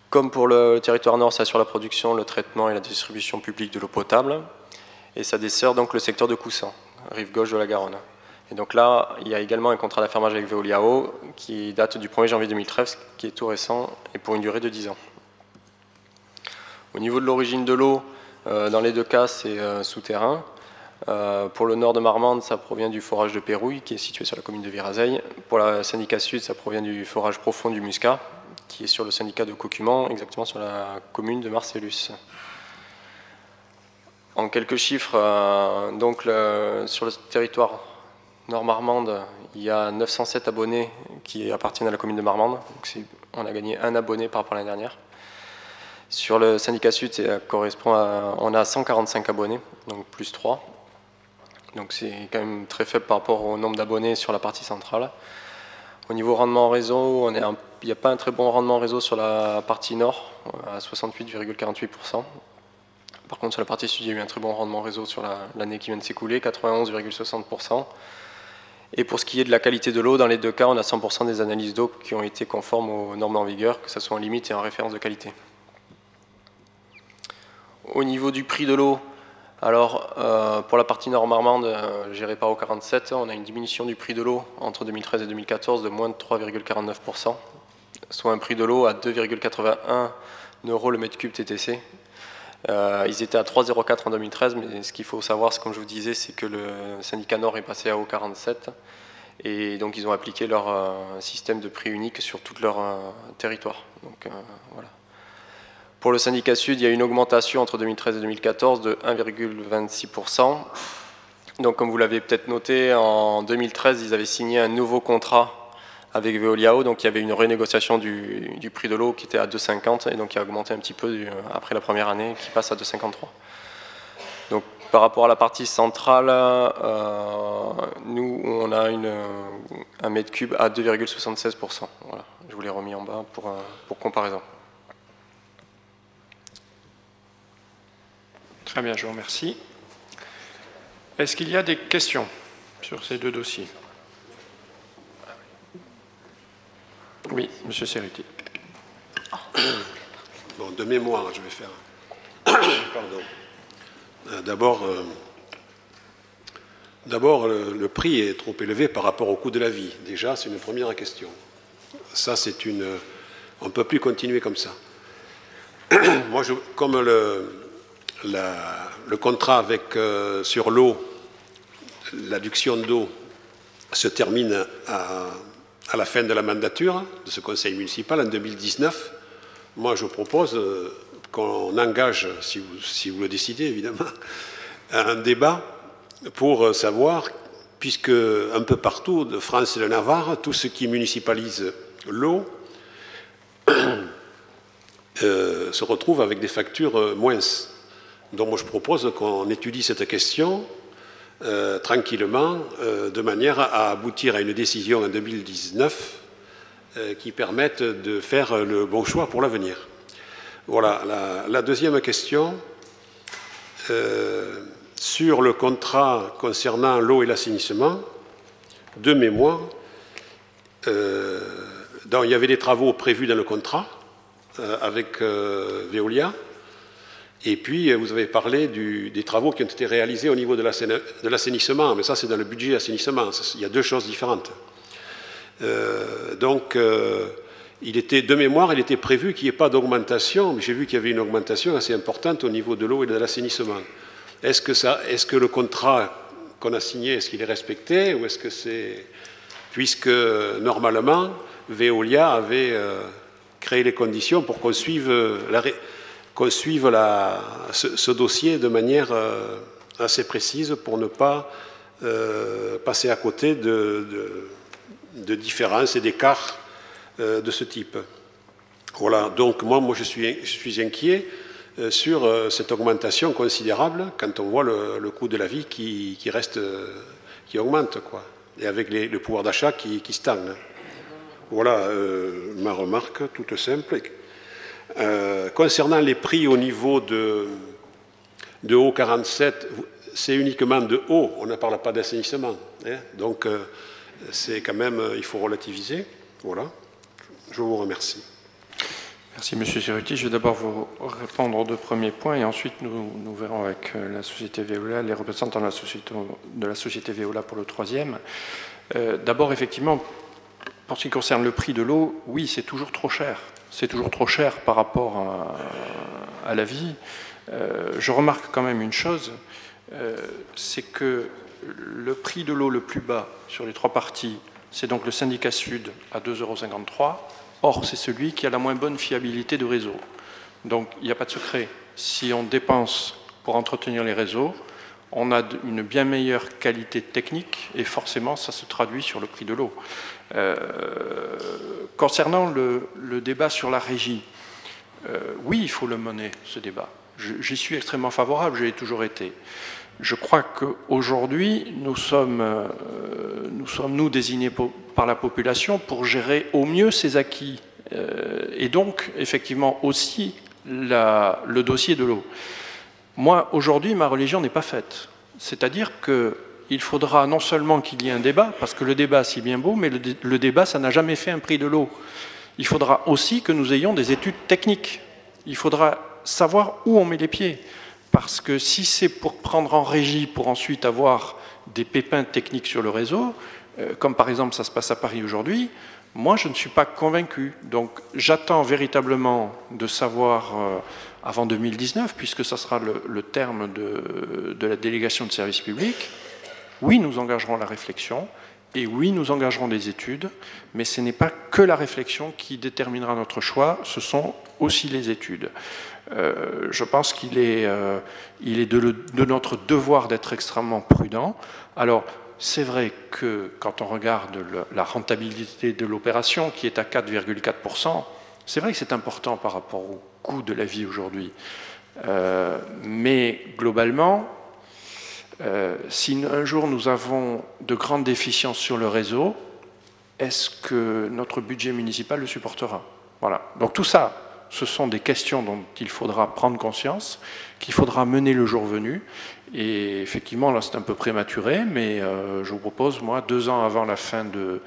Comme pour le territoire nord, ça assure la production, le traitement et la distribution publique de l'eau potable. Et ça dessert donc le secteur de Coussan, rive gauche de la Garonne. Et donc là, il y a également un contrat d'affermage avec Veolia Eau qui date du 1er janvier 2013, qui est tout récent et pour une durée de 10 ans. Au niveau de l'origine de l'eau, euh, dans les deux cas, c'est euh, souterrain. Euh, pour le nord de Marmande, ça provient du forage de Pérouille, qui est situé sur la commune de Virazeille. Pour la syndicat sud, ça provient du forage profond du Muscat, qui est sur le syndicat de Cocuman, exactement sur la commune de Marcellus. En quelques chiffres, donc sur le territoire Nord-Marmande, il y a 907 abonnés qui appartiennent à la commune de Marmande. Donc on a gagné un abonné par rapport à l'année dernière. Sur le syndicat sud, correspond on a 145 abonnés, donc plus 3. Donc c'est quand même très faible par rapport au nombre d'abonnés sur la partie centrale. Au niveau rendement réseau, il n'y a pas un très bon rendement réseau sur la partie nord, à 68,48%. Par contre, sur la partie sud, il y a eu un très bon rendement réseau sur l'année qui vient de s'écouler, 91,60%. Et pour ce qui est de la qualité de l'eau, dans les deux cas, on a 100% des analyses d'eau qui ont été conformes aux normes en vigueur, que ce soit en limite et en référence de qualité. Au niveau du prix de l'eau, alors euh, pour la partie nord-marmande euh, gérée par O47, on a une diminution du prix de l'eau entre 2013 et 2014 de moins de 3,49%, soit un prix de l'eau à 2,81 euros le mètre cube TTC, euh, ils étaient à 3,04 en 2013, mais ce qu'il faut savoir, comme je vous disais, c'est que le syndicat Nord est passé à O47 et donc ils ont appliqué leur euh, système de prix unique sur tout leur euh, territoire. Donc, voilà. Pour le syndicat Sud, il y a une augmentation entre 2013 et 2014 de 1,26%. Donc comme vous l'avez peut-être noté, en 2013, ils avaient signé un nouveau contrat avec Veoliao. Donc il y avait une renégociation du, prix de l'eau qui était à 2,50 et donc qui a augmenté un petit peu après la première année qui passe à 2,53. Donc par rapport à la partie centrale, euh, nous on a un mètre cube à 2,76%. Voilà, je vous l'ai remis en bas pour, euh, pour comparaison. Très bien, je vous remercie. Est-ce qu'il y a des questions sur ces deux dossiers? Oui, Monsieur Serruti. Bon, de mémoire, je vais faire. Pardon. Euh, d'abord, euh, d'abord le, prix est trop élevé par rapport au coût de la vie. Déjà, c'est une première question. Ça, c'est une. On ne peut plus continuer comme ça. Moi, comme le, le contrat avec, euh, sur l'eau, l'adduction d'eau se termine à à la fin de la mandature de ce conseil municipal en 2019, moi je propose euh, qu'on engage, si vous, le décidez évidemment, un débat pour savoir, puisque un peu partout de France et de Navarre, tout ce qui municipalise l'eau euh, se retrouve avec des factures euh, moins. Donc moi je propose qu'on étudie cette question euh, tranquillement, euh, de manière à aboutir à une décision en 2019 euh, qui permette de faire le bon choix pour l'avenir. Voilà, la, deuxième question, sur le contrat concernant l'eau et l'assainissement, de mémoire, il y avait des travaux prévus dans le contrat avec Veolia, et puis, euh, vous avez parlé des travaux qui ont été réalisés au niveau de l'assainissement, mais ça, c'est dans le budget assainissement. Il y a deux choses différentes. Euh, donc, euh, il était, de mémoire, il était prévu qu'il n'y ait pas d'augmentation, mais j'ai vu qu'il y avait une augmentation assez importante au niveau de l'eau et de l'assainissement. Est-ce que, est que le contrat qu'on a signé, est-ce qu'il est respecté, ou est-ce que c'est... Puisque, normalement, Veolia avait créé les conditions pour qu'on suive la qu'on suive ce, dossier de manière euh, assez précise pour ne pas euh, passer à côté de, différences et d'écarts euh, de ce type. Voilà, donc moi, moi je, suis, inquiet sur cette augmentation considérable quand on voit le, coût de la vie qui, reste, qui augmente, quoi, et avec le pouvoir d'achat qui, qui stagne. Voilà ma remarque toute simple. Euh, concernant les prix au niveau de, de haut 47, c'est uniquement de haut, on ne parle pas d'assainissement. Hein. donc, euh, c'est quand même, euh, il faut relativiser. Voilà. Je vous remercie. Merci, M. Ceruti. Je vais d'abord vous répondre aux deux premiers points et ensuite nous, verrons avec la société Veola, les représentants de la société Veola pour le troisième. d'abord, effectivement, pour ce qui concerne le prix de l'eau, oui, c'est toujours trop cher c'est toujours trop cher par rapport à, la vie. Euh, je remarque quand même une chose, euh, c'est que le prix de l'eau le plus bas sur les trois parties, c'est donc le syndicat sud à 2,53 euros. Or, c'est celui qui a la moins bonne fiabilité de réseau. Donc, il n'y a pas de secret. Si on dépense pour entretenir les réseaux, on a une bien meilleure qualité technique et forcément ça se traduit sur le prix de l'eau. Euh, concernant le, débat sur la régie, euh, oui, il faut le mener, ce débat. J'y suis extrêmement favorable, j'ai toujours été. Je crois qu'aujourd'hui, nous sommes, euh, nous sommes, nous, désignés par la population pour gérer au mieux ces acquis et donc, effectivement, aussi le dossier de l'eau. Moi, aujourd'hui, ma religion n'est pas faite. C'est-à-dire qu'il faudra non seulement qu'il y ait un débat, parce que le débat, c'est bien beau, mais le, débat, ça n'a jamais fait un prix de l'eau. Il faudra aussi que nous ayons des études techniques. Il faudra savoir où on met les pieds. Parce que si c'est pour prendre en régie, pour ensuite avoir des pépins techniques sur le réseau, euh, comme par exemple ça se passe à Paris aujourd'hui, moi je ne suis pas convaincu. Donc j'attends véritablement de savoir euh, avant 2019, puisque ça sera le, terme de, la délégation de service public, oui, nous engagerons la réflexion, et oui, nous engagerons des études, mais ce n'est pas que la réflexion qui déterminera notre choix, ce sont aussi les études. Euh, je pense qu'il est, euh, de, notre devoir d'être extrêmement prudent. Alors, c'est vrai que quand on regarde la rentabilité de l'opération, qui est à 4,4%, c'est vrai que c'est important par rapport au coût de la vie aujourd'hui. Euh, mais globalement, euh, si un jour nous avons de grandes déficiences sur le réseau, est-ce que notre budget municipal le supportera? Voilà. Donc tout ça, ce sont des questions dont il faudra prendre conscience, qu'il faudra mener le jour venu. Et effectivement, là, c'est un peu prématuré, mais euh, je vous propose, moi, deux ans avant la fin de,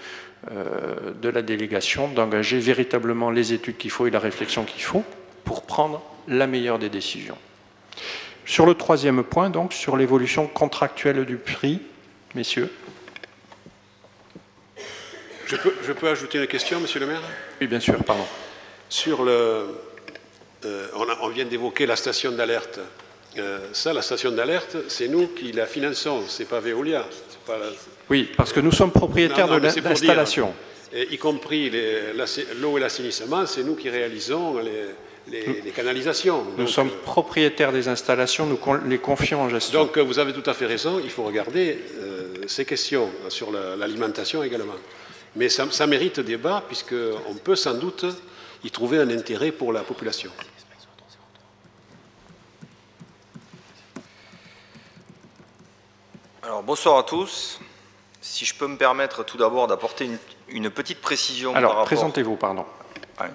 euh, de la délégation d'engager véritablement les études qu'il faut et la réflexion qu'il faut pour prendre la meilleure des décisions. Sur le troisième point, donc, sur l'évolution contractuelle du prix, messieurs. Je peux, je peux, ajouter une question, monsieur le maire? Oui, bien sûr, pardon. Sur le. Euh, on, vient d'évoquer la station d'alerte. Euh, ça, la station d'alerte, c'est nous qui la finançons, c'est pas Veolia. Pas oui, parce que nous sommes propriétaires de l'installation. Y compris l'eau et l'assainissement, c'est nous qui réalisons les, canalisations. Nous sommes euh, propriétaires des installations, nous les confions en gestion. Donc vous avez tout à fait raison, il faut regarder euh, ces questions sur l'alimentation également. Mais ça, ça mérite débat, puisqu'on peut sans doute y trouver un intérêt pour la population. Alors bonsoir à tous. Si je peux me permettre tout d'abord d'apporter une, petite précision. Alors, présentez-vous, pardon.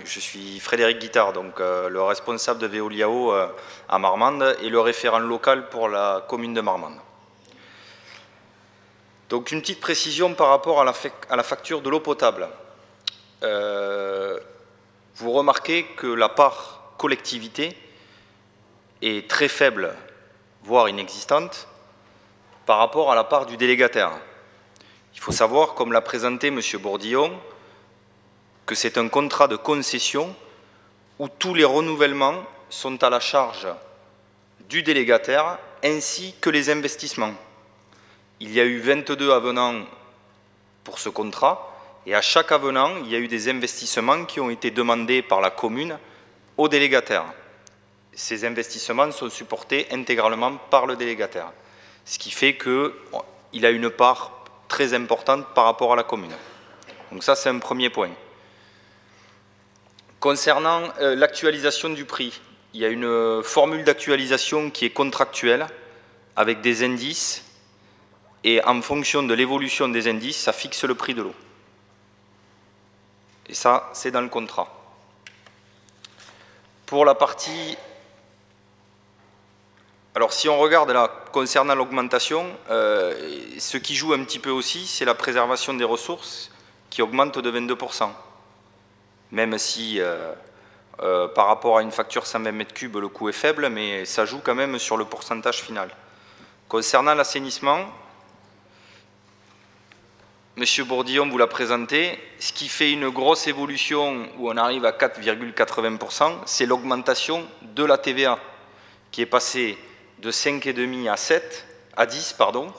Je suis Frédéric Guittard, donc euh, le responsable de Veoliao euh, à Marmande et le référent local pour la commune de Marmande. Donc une petite précision par rapport à la, facture de l'eau potable. Euh, vous remarquez que la part collectivité est très faible, voire inexistante, par rapport à la part du délégataire. Il faut savoir, comme l'a présenté M. Bourdillon, que c'est un contrat de concession où tous les renouvellements sont à la charge du délégataire ainsi que les investissements. Il y a eu 22 avenants pour ce contrat et à chaque avenant, il y a eu des investissements qui ont été demandés par la commune au délégataire. Ces investissements sont supportés intégralement par le délégataire, ce qui fait qu'il a une part très importante par rapport à la commune. Donc ça, c'est un premier point. Concernant euh, l'actualisation du prix, il y a une formule d'actualisation qui est contractuelle avec des indices et en fonction de l'évolution des indices, ça fixe le prix de l'eau. Et ça, c'est dans le contrat. Pour la partie alors si on regarde là, concernant l'augmentation, euh, ce qui joue un petit peu aussi, c'est la préservation des ressources qui augmente de 22%. Même si euh, euh, par rapport à une facture 120 m3, le coût est faible, mais ça joue quand même sur le pourcentage final. Concernant l'assainissement, Monsieur Bourdillon vous l'a présenté, ce qui fait une grosse évolution où on arrive à 4,80%, c'est l'augmentation de la TVA, qui est passée de 5,5 à 7, à 10, pardon.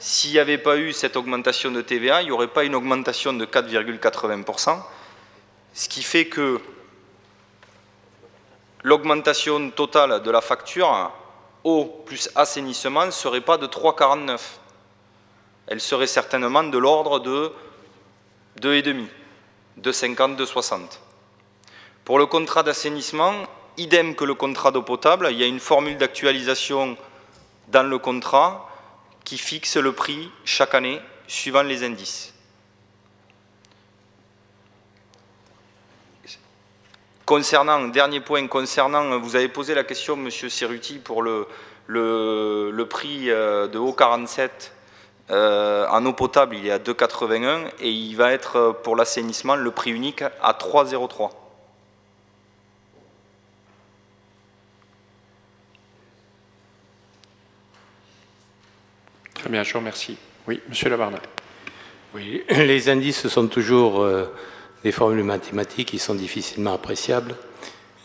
S'il n'y avait pas eu cette augmentation de TVA, il n'y aurait pas une augmentation de 4,80%, ce qui fait que l'augmentation totale de la facture eau plus assainissement ne serait pas de 3,49. Elle serait certainement de l'ordre de 2,5, 2,50, 2,60. Pour le contrat d'assainissement, idem que le contrat d'eau potable, il y a une formule d'actualisation dans le contrat qui fixe le prix chaque année suivant les indices. Concernant, dernier point, concernant, vous avez posé la question, Monsieur Cerruti, pour le, le, prix euh, de eau 47 euh, en eau potable, il est à 2,81 et il va être euh, pour l'assainissement le prix unique à 3,03. Très bien, je vous remercie. Oui, Monsieur Labarna. Oui, les indices sont toujours des formules mathématiques qui sont difficilement appréciables.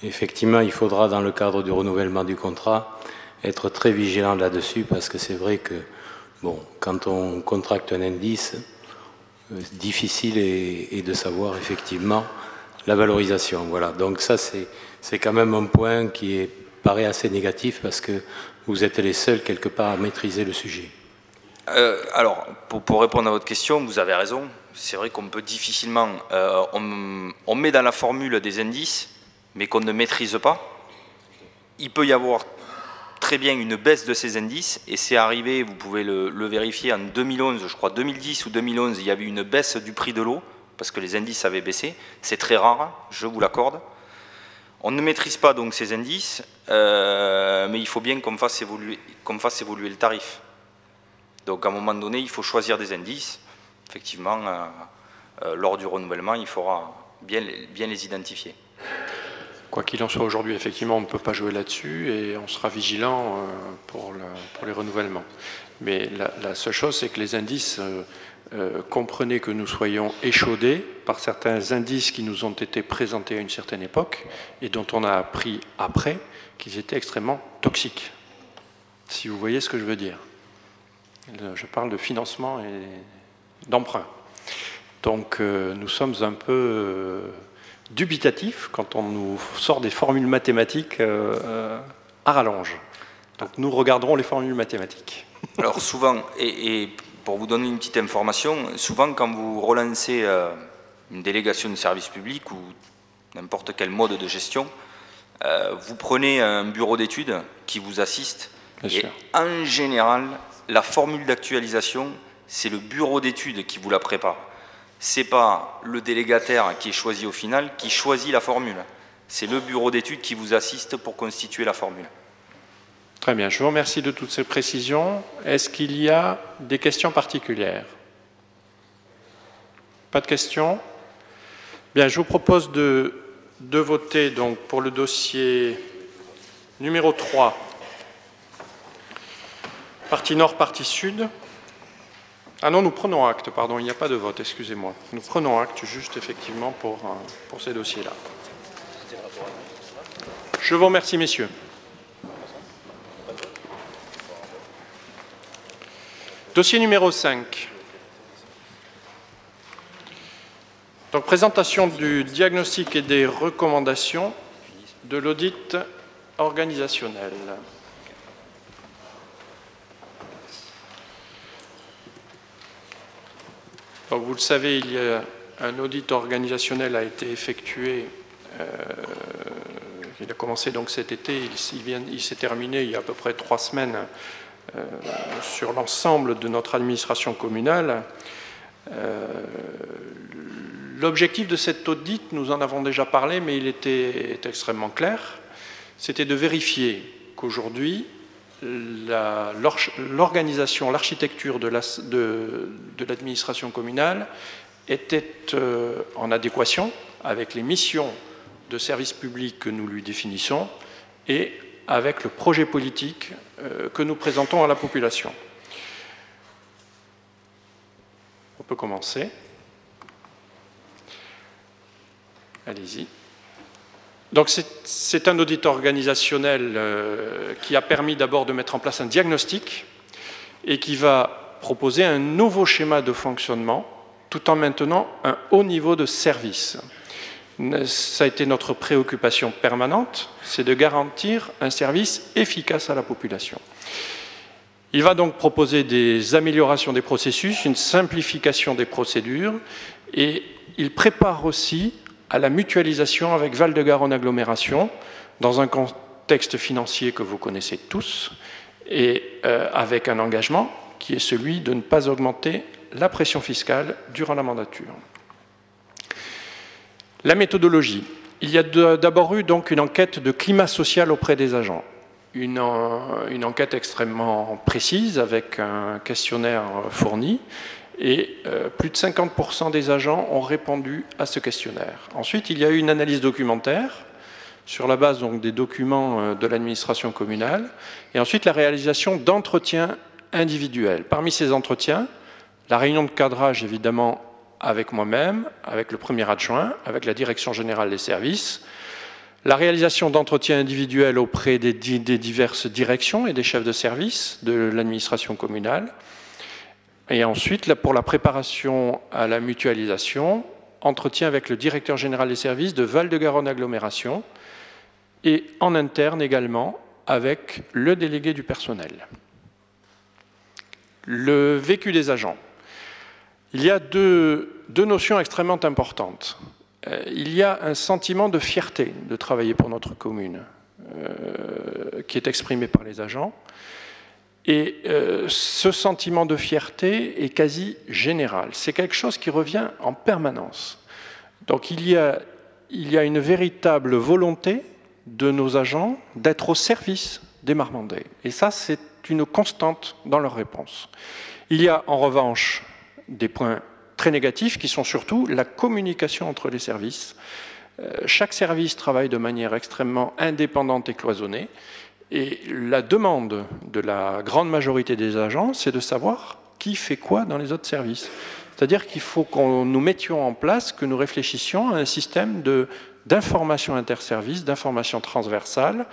Effectivement, il faudra, dans le cadre du renouvellement du contrat, être très vigilant là-dessus parce que c'est vrai que, bon, quand on contracte un indice, euh, difficile est, de savoir effectivement la valorisation. Voilà. Donc ça, c'est quand même un point qui paraît assez négatif parce que vous êtes les seuls quelque part à maîtriser le sujet. Euh, alors, pour, répondre à votre question, vous avez raison. C'est vrai qu'on peut difficilement... Euh, on, met dans la formule des indices, mais qu'on ne maîtrise pas. Il peut y avoir très bien une baisse de ces indices, et c'est arrivé, vous pouvez le, vérifier, en 2011, je crois 2010 ou 2011, il y avait une baisse du prix de l'eau, parce que les indices avaient baissé. C'est très rare, je vous l'accorde. On ne maîtrise pas donc ces indices, euh, mais il faut bien qu'on fasse, fasse évoluer le tarif. Donc à un moment donné, il faut choisir des indices. Effectivement, euh, euh, lors du renouvellement, il faudra bien, les identifier. Quoi qu'il en soit aujourd'hui, effectivement, on ne peut pas jouer là-dessus et on sera vigilant euh, pour, les renouvellements. Mais la, seule chose, c'est que les indices comprenaient que nous soyons échaudés par certains indices qui nous ont été présentés à une certaine époque et dont on a appris après qu'ils étaient extrêmement toxiques. Si vous voyez ce que je veux dire. Je parle de financement et d'emprunt. Donc euh, nous sommes un peu euh, dubitatifs quand on nous sort des formules mathématiques euh, à rallonge. Donc nous regarderons les formules mathématiques. Alors souvent, et, pour vous donner une petite information, souvent quand vous relancez une délégation de service public ou n'importe quel mode de gestion, vous prenez un bureau d'études qui vous assiste. et en général, la formule d'actualisation, c'est le bureau d'études qui vous la prépare. Ce n'est pas le délégataire qui est choisi au final qui choisit la formule. C'est le bureau d'études qui vous assiste pour constituer la formule. Très bien, je vous remercie de toutes ces précisions. Est-ce qu'il y a des questions particulières? Pas de questions? Bien, je vous propose de, de voter donc, pour le dossier numéro 3 Partie nord, partie sud. Ah non, nous prenons acte, pardon, il n'y a pas de vote, excusez-moi. Nous prenons acte juste effectivement pour, euh, pour ces dossiers-là. Je vous remercie, messieurs. Dossier numéro 5. Donc, présentation du diagnostic et des recommandations de l'audit organisationnel. Vous le savez, il y a un audit organisationnel a été effectué. Euh, il a commencé donc cet été, il, s'est terminé il y a à peu près trois semaines euh, sur l'ensemble de notre administration communale. Euh, l'objectif de cet audit, nous en avons déjà parlé, mais il était extrêmement clair, c'était de vérifier qu'aujourd'hui, l'organisation, l'architecture de l'administration communale était euh, en adéquation avec les missions de service public que nous lui définissons et avec le projet politique euh, que nous présentons à la population. On peut commencer. Allez-y. Donc c'est un audit organisationnel euh, qui a permis d'abord de mettre en place un diagnostic et qui va proposer un nouveau schéma de fonctionnement tout en maintenant un haut niveau de service. Ça a été notre préoccupation permanente, c'est de garantir un service efficace à la population. Il va donc proposer des améliorations des processus, une simplification des procédures et il prépare aussi à la mutualisation avec Val-de-Garonne Agglomération dans un contexte financier que vous connaissez tous et euh, avec un engagement qui est celui de ne pas augmenter la pression fiscale durant la mandature. La méthodologie. Il y a d'abord eu donc une enquête de climat social auprès des agents. Une, une enquête extrêmement précise avec un questionnaire fourni et euh, plus de 50% des agents ont répondu à ce questionnaire. Ensuite, il y a eu une analyse documentaire sur la base donc, des documents euh, de l'administration communale et ensuite la réalisation d'entretiens individuels. Parmi ces entretiens, la réunion de cadrage évidemment avec moi-même, avec le premier adjoint, avec la direction générale des services, la réalisation d'entretiens individuels auprès des, diverses directions et des chefs de service de l'administration communale, et ensuite, pour la préparation à la mutualisation, entretien avec le directeur général des services de Val-de-Garonne Agglomération, et en interne également avec le délégué du personnel. Le vécu des agents. Il y a deux, notions extrêmement importantes. Euh, il y a un sentiment de fierté de travailler pour notre commune, euh, qui est exprimé par les agents. Et euh, ce sentiment de fierté est quasi général. C'est quelque chose qui revient en permanence. Donc il y a, il y a une véritable volonté de nos agents d'être au service des Marmandais. Et ça, c'est une constante dans leur réponse. Il y a en revanche des points très négatifs qui sont surtout la communication entre les services. Euh, chaque service travaille de manière extrêmement indépendante et cloisonnée. Et la demande de la grande majorité des agents, c'est de savoir qui fait quoi dans les autres services. C'est-à-dire qu'il faut qu'on nous mettions en place, que nous réfléchissions à un système d'information interservice, d'information transversale,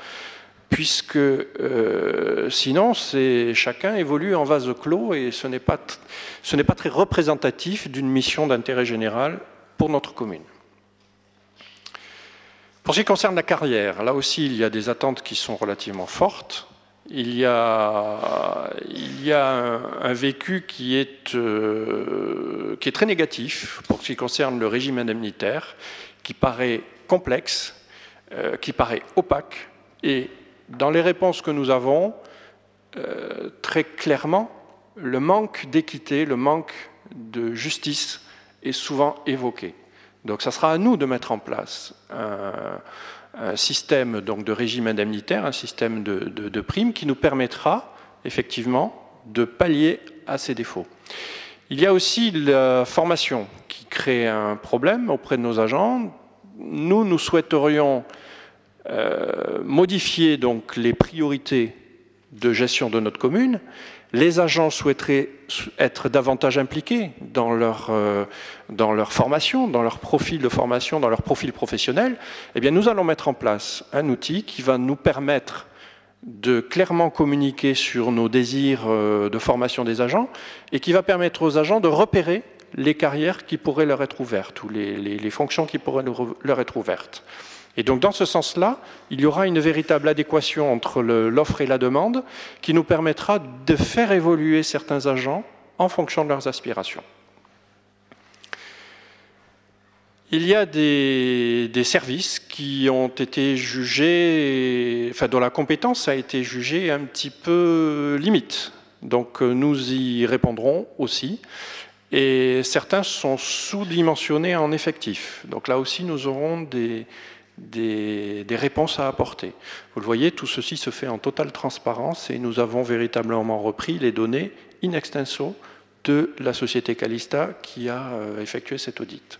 puisque euh, sinon chacun évolue en vase clos et ce n'est pas, pas très représentatif d'une mission d'intérêt général pour notre commune. Pour ce qui concerne la carrière, là aussi il y a des attentes qui sont relativement fortes. Il y a, il y a un, vécu qui est, euh, qui est très négatif pour ce qui concerne le régime indemnitaire, qui paraît complexe, euh, qui paraît opaque et dans les réponses que nous avons, euh, très clairement, le manque d'équité, le manque de justice est souvent évoqué. Donc ça sera à nous de mettre en place un, système donc, de régime indemnitaire, un système de, primes qui nous permettra effectivement de pallier à ces défauts. Il y a aussi la formation qui crée un problème auprès de nos agents. Nous, nous souhaiterions euh, modifier les priorités de gestion de notre commune. Les agents souhaiteraient être davantage impliqués dans leur, euh, dans leur formation, dans leur profil de formation, dans leur profil professionnel. Eh bien, nous allons mettre en place un outil qui va nous permettre de clairement communiquer sur nos désirs euh, de formation des agents et qui va permettre aux agents de repérer les carrières qui pourraient leur être ouvertes ou les fonctions qui pourraient leur être ouvertes. Et donc dans ce sens-là, il y aura une véritable adéquation entre l'offre et la demande qui nous permettra de faire évoluer certains agents en fonction de leurs aspirations. Il y a des, services qui ont été jugés, enfin dont la compétence a été jugée un petit peu limite. Donc nous y répondrons aussi. Et certains sont sous-dimensionnés en effectifs. Donc là aussi, nous aurons des, des, réponses à apporter. Vous le voyez, tout ceci se fait en totale transparence et nous avons véritablement repris les données in extenso de la société Calista qui a euh, effectué cet audit.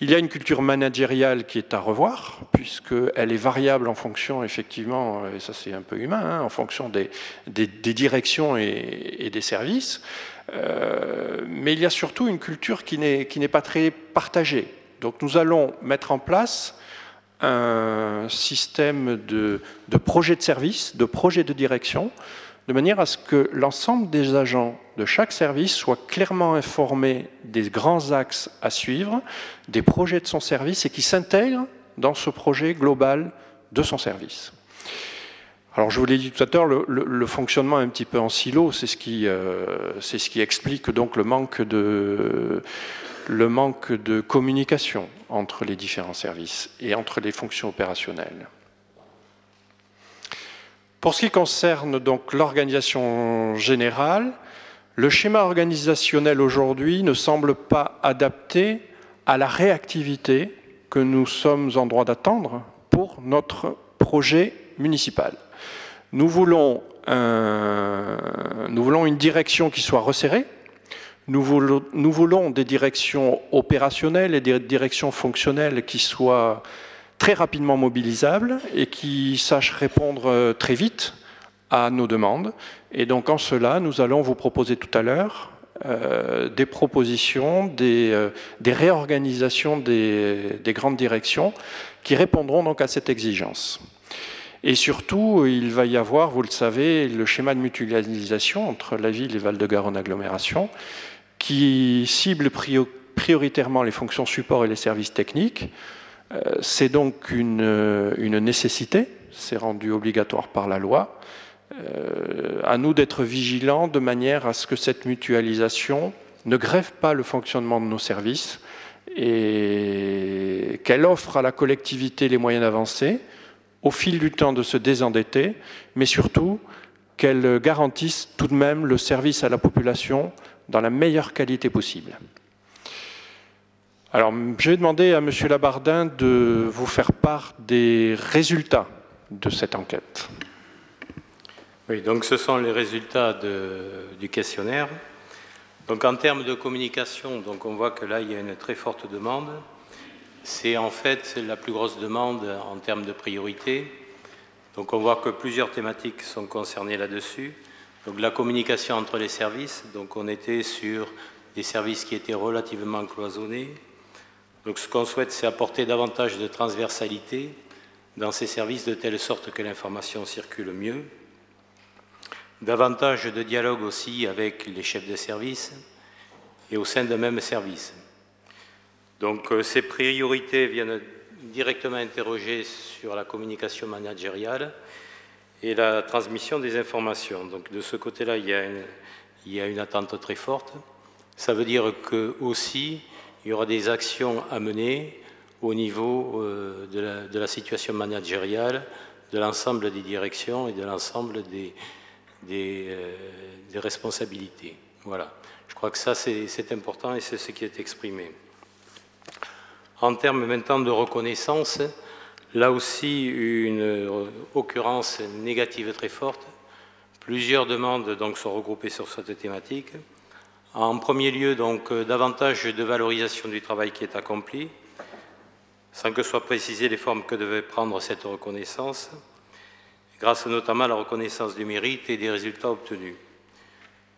Il y a une culture managériale qui est à revoir, puisqu'elle est variable en fonction, effectivement, euh, et ça c'est un peu humain, hein, en fonction des, directions et, des services. Euh, mais il y a surtout une culture qui n'est pas très partagée. Donc nous allons mettre en place un système de, de projets de service, de projets de direction, de manière à ce que l'ensemble des agents de chaque service soient clairement informés des grands axes à suivre, des projets de son service et qui s'intègrent dans ce projet global de son service. Alors je vous l'ai dit tout à l'heure, le, fonctionnement est un petit peu en silo, c'est ce, qui, euh, explique donc le manque de communication entre les différents services et entre les fonctions opérationnelles. Pour ce qui concerne donc l'organisation générale, le schéma organisationnel aujourd'hui ne semble pas adapté à la réactivité que nous sommes en droit d'attendre pour notre projet municipal. Nous voulons, nous voulons une direction qui soit resserrée, nous voulons, des directions opérationnelles et des directions fonctionnelles qui soient très rapidement mobilisables et qui sachent répondre euh, très vite à nos demandes. Et donc en cela, nous allons vous proposer tout à l'heure euh, des propositions, des, euh, des réorganisations des, des, grandes directions qui répondront donc à cette exigence. Et surtout, il va y avoir, vous le savez, le schéma de mutualisation entre la ville et Val-de-Garonne agglomération, qui cible prioritairement les fonctions support et les services techniques. Euh, c'est donc une, une nécessité, c'est rendu obligatoire par la loi. Euh, à nous d'être vigilants de manière à ce que cette mutualisation ne grève pas le fonctionnement de nos services et qu'elle offre à la collectivité les moyens d'avancer, au fil du temps de se désendetter, mais surtout qu'elle garantisse tout de même le service à la population dans la meilleure qualité possible. Alors, je vais demander à M. Labardin de vous faire part des résultats de cette enquête. Oui, donc ce sont les résultats du questionnaire. Donc en termes de communication, donc on voit que là, il y a une très forte demande. C'est en fait la plus grosse demande en termes de priorité. Donc on voit que plusieurs thématiques sont concernées là-dessus. Donc la communication entre les services, donc on était sur des services qui étaient relativement cloisonnés. Donc ce qu'on souhaite, c'est apporter davantage de transversalité dans ces services de telle sorte que l'information circule mieux davantage de dialogue aussi avec les chefs de service et au sein d'un même service. Donc euh, ces priorités viennent directement interroger sur la communication managériale et la transmission des informations. Donc de ce côté-là, il, y a une attente très forte. Ça veut dire que aussi il y aura des actions à mener au niveau euh, de la, situation managériale de l'ensemble des directions et de l'ensemble des, euh, des, responsabilités. Voilà. Je crois que ça, c'est important et c'est ce qui est exprimé. En termes maintenant de reconnaissance, là aussi, une occurrence négative très forte. Plusieurs demandes donc, sont regroupées sur cette thématique. En premier lieu, donc, davantage de valorisation du travail qui est accompli, sans que soient précisées les formes que devait prendre cette reconnaissance grâce notamment à la reconnaissance du mérite et des résultats obtenus.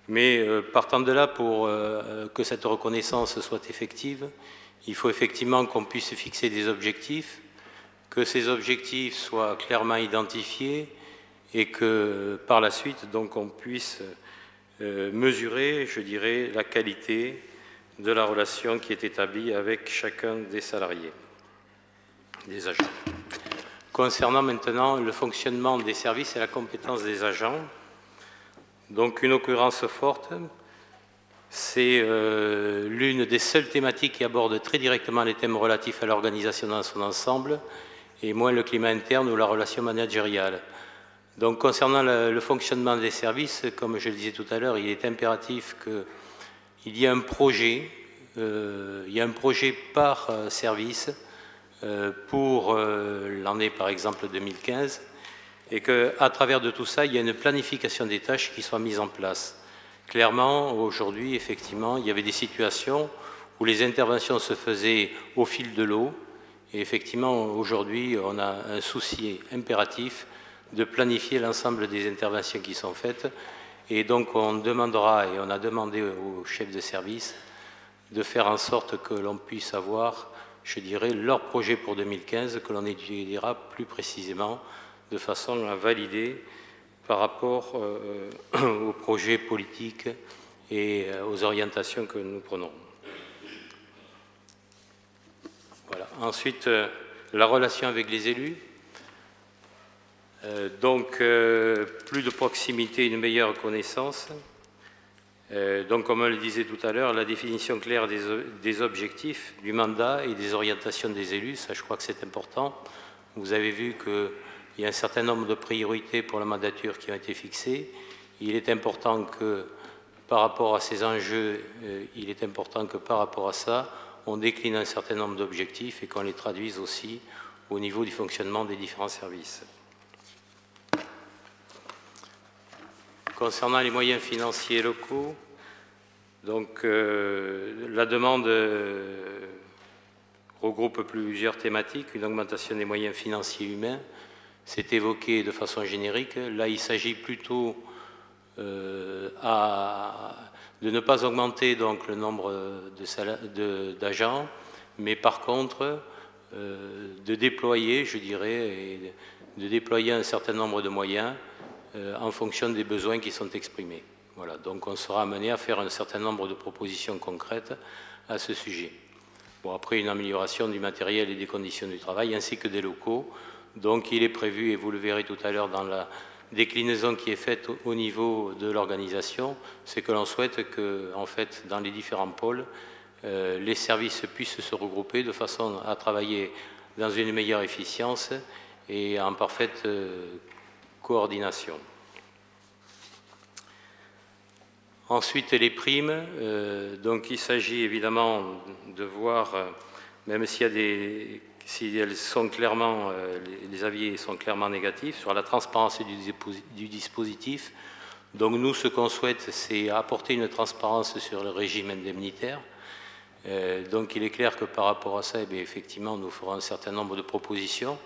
Mais euh, partant de là, pour euh, que cette reconnaissance soit effective, il faut effectivement qu'on puisse fixer des objectifs, que ces objectifs soient clairement identifiés et que par la suite, donc, on puisse euh, mesurer, je dirais, la qualité de la relation qui est établie avec chacun des salariés, des agents. Concernant maintenant le fonctionnement des services et la compétence des agents, donc une occurrence forte, c'est euh, l'une des seules thématiques qui aborde très directement les thèmes relatifs à l'organisation dans son ensemble et moins le climat interne ou la relation managériale. Donc concernant le, fonctionnement des services, comme je le disais tout à l'heure, il est impératif qu'il y ait un projet, euh, il y a un projet par euh, service euh, pour l'année par exemple 2015 et qu'à travers de tout ça, il y a une planification des tâches qui soit mise en place. Clairement, aujourd'hui, effectivement, il y avait des situations où les interventions se faisaient au fil de l'eau et effectivement, aujourd'hui, on a un souci impératif de planifier l'ensemble des interventions qui sont faites et donc on demandera et on a demandé aux chefs de service de faire en sorte que l'on puisse avoir je dirais, leur projet pour 2015 que l'on étudiera plus précisément de façon à valider par rapport aux projets politiques et aux orientations que nous prenons. Ensuite, la relation avec les élus. donc, plus de proximité, une meilleure connaissance. Euh, donc, comme on le disait tout à l'heure, la définition claire des, objectifs, du mandat et des orientations des élus, ça je crois que c'est important. Vous avez vu qu'il y a un certain nombre de priorités pour la mandature qui ont été fixées. Il est important que par rapport à ces enjeux, euh, il est important que par rapport à ça, on décline un certain nombre d'objectifs et qu'on les traduise aussi au niveau du fonctionnement des différents services. Concernant les moyens financiers locaux, donc euh, la demande euh, regroupe plusieurs thématiques, une augmentation des moyens financiers humains, c'est évoqué de façon générique. Là, il s'agit plutôt euh, de ne pas augmenter donc, le nombre d'agents, mais par contre de déployer, je dirais, de déployer un certain nombre de moyens euh, en fonction des besoins qui sont exprimés. Voilà, donc on sera amené à faire un certain nombre de propositions concrètes à ce sujet. Bon, après, une amélioration du matériel et des conditions du travail, ainsi que des locaux. Donc il est prévu, et vous le verrez tout à l'heure dans la déclinaison qui est faite au niveau de l'organisation, c'est que l'on souhaite que, en fait, dans les différents pôles, euh, les services puissent se regrouper de façon à travailler dans une meilleure efficience et en parfaite euh, coordination. Ensuite, les primes. Euh, donc, il s'agit évidemment de voir, même s'il y a des, si euh, les avis sont clairement négatifs sur la transparence du, dispositif. Donc, nous, ce qu'on souhaite, c'est apporter une transparence sur le régime indemnitaire. donc, il est clair que par rapport à ça, eh effectivement, nous ferons un certain nombre de propositions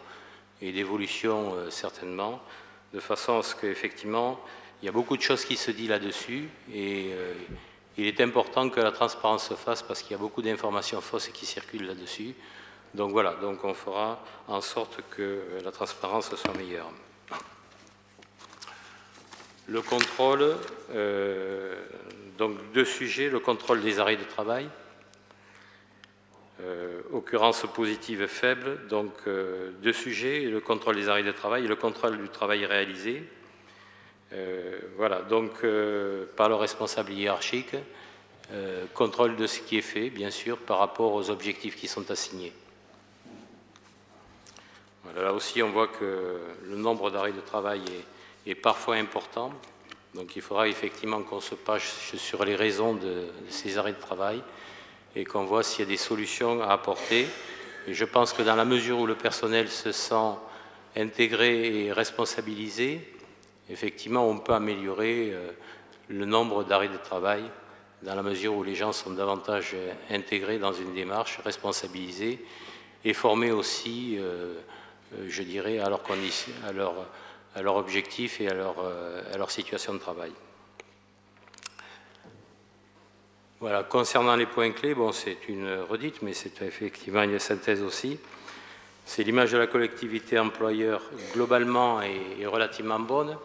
et d'évolutions certainement de façon à ce qu'effectivement, il y a beaucoup de choses qui se disent là-dessus et euh, il est important que la transparence se fasse parce qu'il y a beaucoup d'informations fausses qui circulent là-dessus. Donc voilà, donc on fera en sorte que la transparence soit meilleure. Le contrôle, euh, donc deux sujets, le contrôle des arrêts de travail euh, occurrence positive faible, donc euh, deux sujets, le contrôle des arrêts de travail et le contrôle du travail réalisé. Voilà, donc par le responsable hiérarchique, contrôle de ce qui est fait, bien sûr, par rapport aux objectifs qui sont assignés. Là aussi, on voit que le nombre d'arrêts de travail est, parfois important, donc il faudra effectivement qu'on se penche sur les raisons de ces arrêts de travail et qu'on voit s'il y a des solutions à apporter. Et je pense que dans la mesure où le personnel se sent intégré et responsabilisé, effectivement, on peut améliorer euh, le nombre d'arrêts de travail dans la mesure où les gens sont davantage intégrés dans une démarche, responsabilisés et formés aussi, euh, euh, je dirais, à leur, objectif et à leur, à leur situation de travail. Voilà, concernant les points clés, bon, c'est une redite, mais c'est effectivement une synthèse aussi. C'est l'image de la collectivité employeur globalement et, relativement bonne.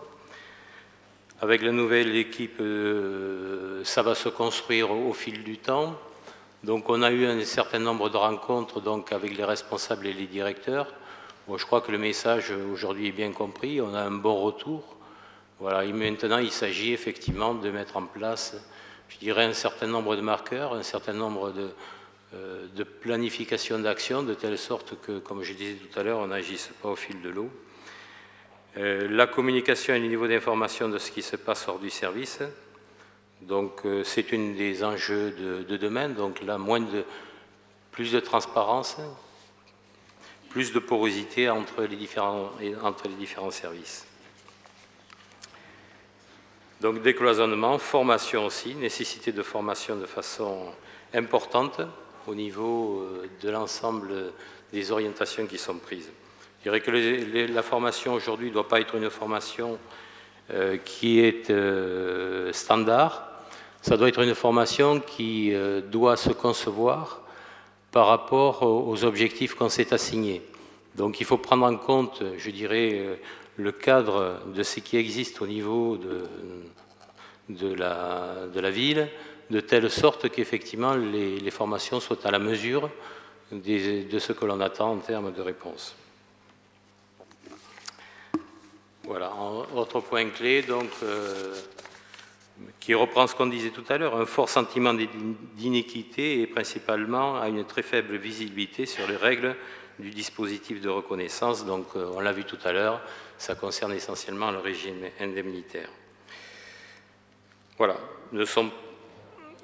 Avec la nouvelle équipe, euh, ça va se construire au, fil du temps. Donc on a eu un certain nombre de rencontres donc, avec les responsables et les directeurs. Je crois que le message aujourd'hui est bien compris. On a un bon retour. Voilà, maintenant il s'agit effectivement de mettre en place je dirais, un certain nombre de marqueurs, un certain nombre de, euh, de planification d'actions, de telle sorte que, comme je disais tout à l'heure, on n'agisse pas au fil de l'eau. Euh, la communication et le niveau d'information de ce qui se passe hors du service. Donc, euh, c'est une des enjeux de, de, demain. Donc, là, moins de, plus de transparence, plus de porosité entre les différents, services. Donc décloisonnement, formation aussi, nécessité de formation de façon importante au niveau euh, de l'ensemble des orientations qui sont prises. Je dirais que la formation aujourd'hui ne doit pas être une formation euh, qui est euh, standard, ça doit être une formation qui doit se concevoir par rapport aux objectifs qu'on s'est assignés. Donc il faut prendre en compte, je dirais, le cadre de ce qui existe au niveau de, de, la, de la ville, de telle sorte qu'effectivement les, formations soient à la mesure de ce que l'on attend en termes de réponse. Voilà, autre point clé, donc, euh, qui reprend ce qu'on disait tout à l'heure, un fort sentiment d'inéquité et principalement à une très faible visibilité sur les règles du dispositif de reconnaissance. Donc, euh, on l'a vu tout à l'heure, ça concerne essentiellement le régime indemnitaire. Voilà,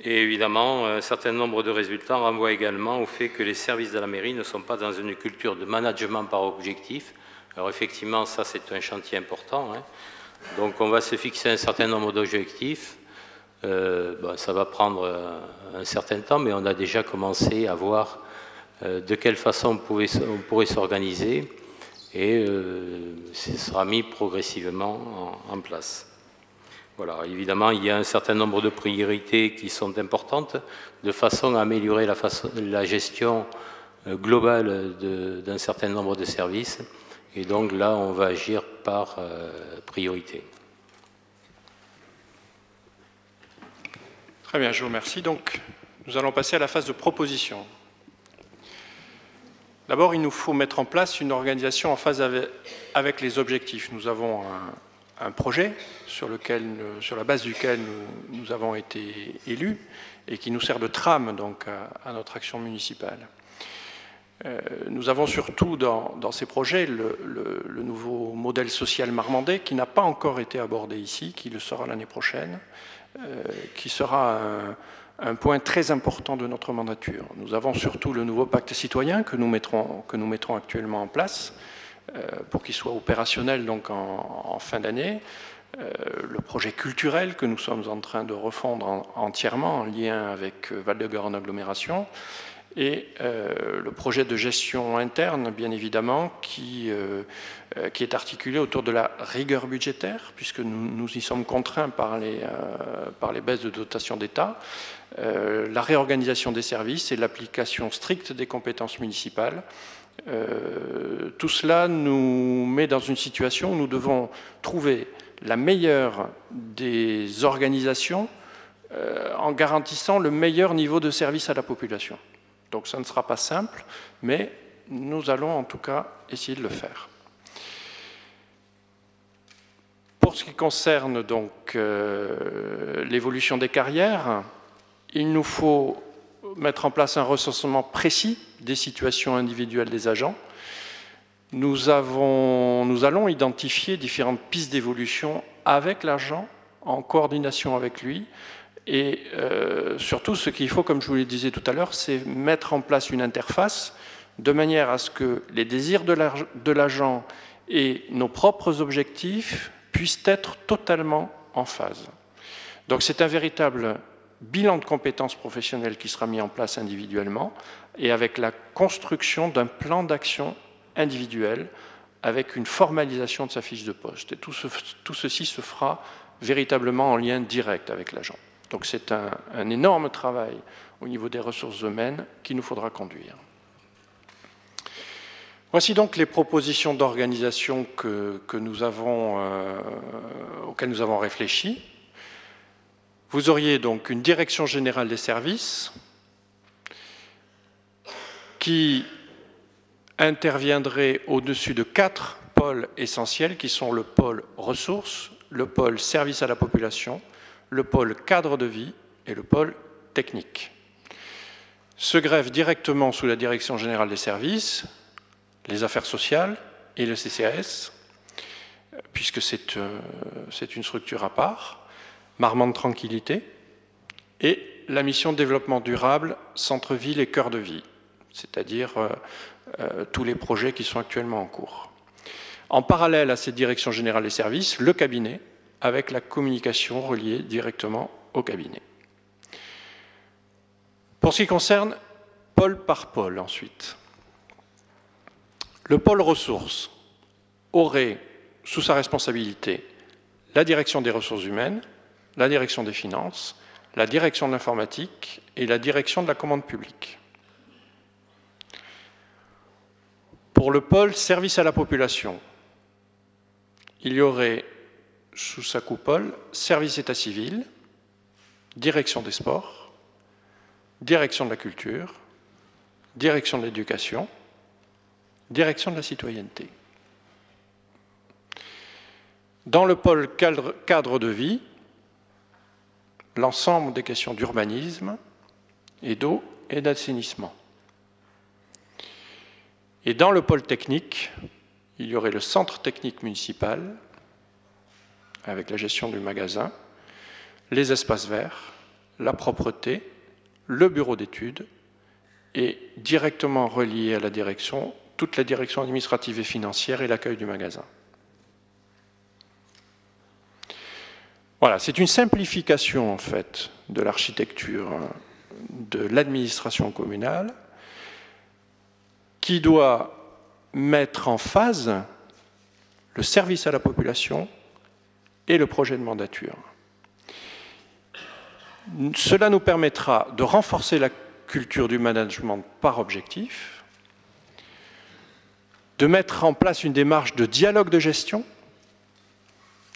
et évidemment, un certain nombre de résultats renvoient également au fait que les services de la mairie ne sont pas dans une culture de management par objectif. Alors effectivement, ça c'est un chantier important. Hein. Donc on va se fixer un certain nombre d'objectifs. Euh, ça va prendre euh, un certain temps, mais on a déjà commencé à voir euh, de quelle façon on, pourrait s'organiser et ce sera mis progressivement en, place. Voilà, évidemment, il y a un certain nombre de priorités qui sont importantes de façon à améliorer la, gestion globale d'un certain nombre de services et donc là, on va agir par priorité. Très bien, je vous remercie. Donc, nous allons passer à la phase de proposition. D'abord, il nous faut mettre en place une organisation en phase avec, les objectifs. Nous avons un, projet sur, lequel, la base duquel nous, avons été élus et qui nous sert de trame à notre action municipale. Euh, nous avons surtout dans, ces projets le, nouveau modèle social marmandais qui n'a pas encore été abordé ici, qui le sera l'année prochaine, qui sera un, point très important de notre mandature. Nous avons surtout le nouveau pacte citoyen que nous mettrons, que nous mettrons actuellement en place euh, pour qu'il soit opérationnel donc en, fin d'année. le projet culturel que nous sommes en train de refondre entièrement en lien avec Val-de-Garonne Agglomération et euh, le projet de gestion interne, bien évidemment, qui, euh, euh, qui, est articulé autour de la rigueur budgétaire, puisque nous, y sommes contraints par les, par les baisses de dotation d'État, la réorganisation des services et l'application stricte des compétences municipales. tout cela nous met dans une situation où nous devons trouver la meilleure des organisations en garantissant le meilleur niveau de service à la population. Donc ça ne sera pas simple, mais nous allons en tout cas essayer de le faire. Pour ce qui concerne donc euh, l'évolution des carrières, il nous faut mettre en place un recensement précis des situations individuelles des agents. Nous allons identifier différentes pistes d'évolution avec l'agent, en coordination avec lui, et euh, surtout, ce qu'il faut, comme je vous le disais tout à l'heure, c'est mettre en place une interface de manière à ce que les désirs de l'agent et nos propres objectifs puissent être totalement en phase. Donc c'est un véritable bilan de compétences professionnelles qui sera mis en place individuellement et avec la construction d'un plan d'action individuel avec une formalisation de sa fiche de poste. Et tout, ceci se fera véritablement en lien direct avec l'agent. Donc c'est un, énorme travail au niveau des ressources humaines qu'il nous faudra conduire. Voici donc les propositions d'organisation euh, auxquelles nous avons réfléchi. Vous auriez donc une direction générale des services qui interviendrait au-dessus de quatre pôles essentiels qui sont le pôle ressources, le pôle service à la population, le pôle cadre de vie et le pôle technique. Se grèvent directement sous la direction générale des services les affaires sociales et le CCAS, puisque euh, c'est une structure à part, Marmande Tranquillité, et la mission développement durable centre-ville et cœur de vie, c'est-à-dire euh, euh, tous les projets qui sont actuellement en cours. En parallèle à cette direction générale des services, le cabinet, avec la communication reliée directement au cabinet. Pour ce qui concerne pôle par pôle ensuite, le pôle ressources aurait sous sa responsabilité la direction des ressources humaines, la direction des finances, la direction de l'informatique et la direction de la commande publique. Pour le pôle service à la population, il y aurait sous sa coupole service état civil, direction des sports, direction de la culture, direction de l'éducation, direction de la citoyenneté. Dans le pôle cadre de vie, l'ensemble des questions d'urbanisme et d'eau et d'assainissement. Et dans le pôle technique, il y aurait le centre technique municipal, avec la gestion du magasin, les espaces verts, la propreté, le bureau d'études et directement relié à la direction, toute la direction administrative et financière et l'accueil du magasin. Voilà, c'est une simplification en fait de l'architecture de l'administration communale qui doit mettre en phase le service à la population et le projet de mandature. Cela nous permettra de renforcer la culture du management par objectif, de mettre en place une démarche de dialogue de gestion.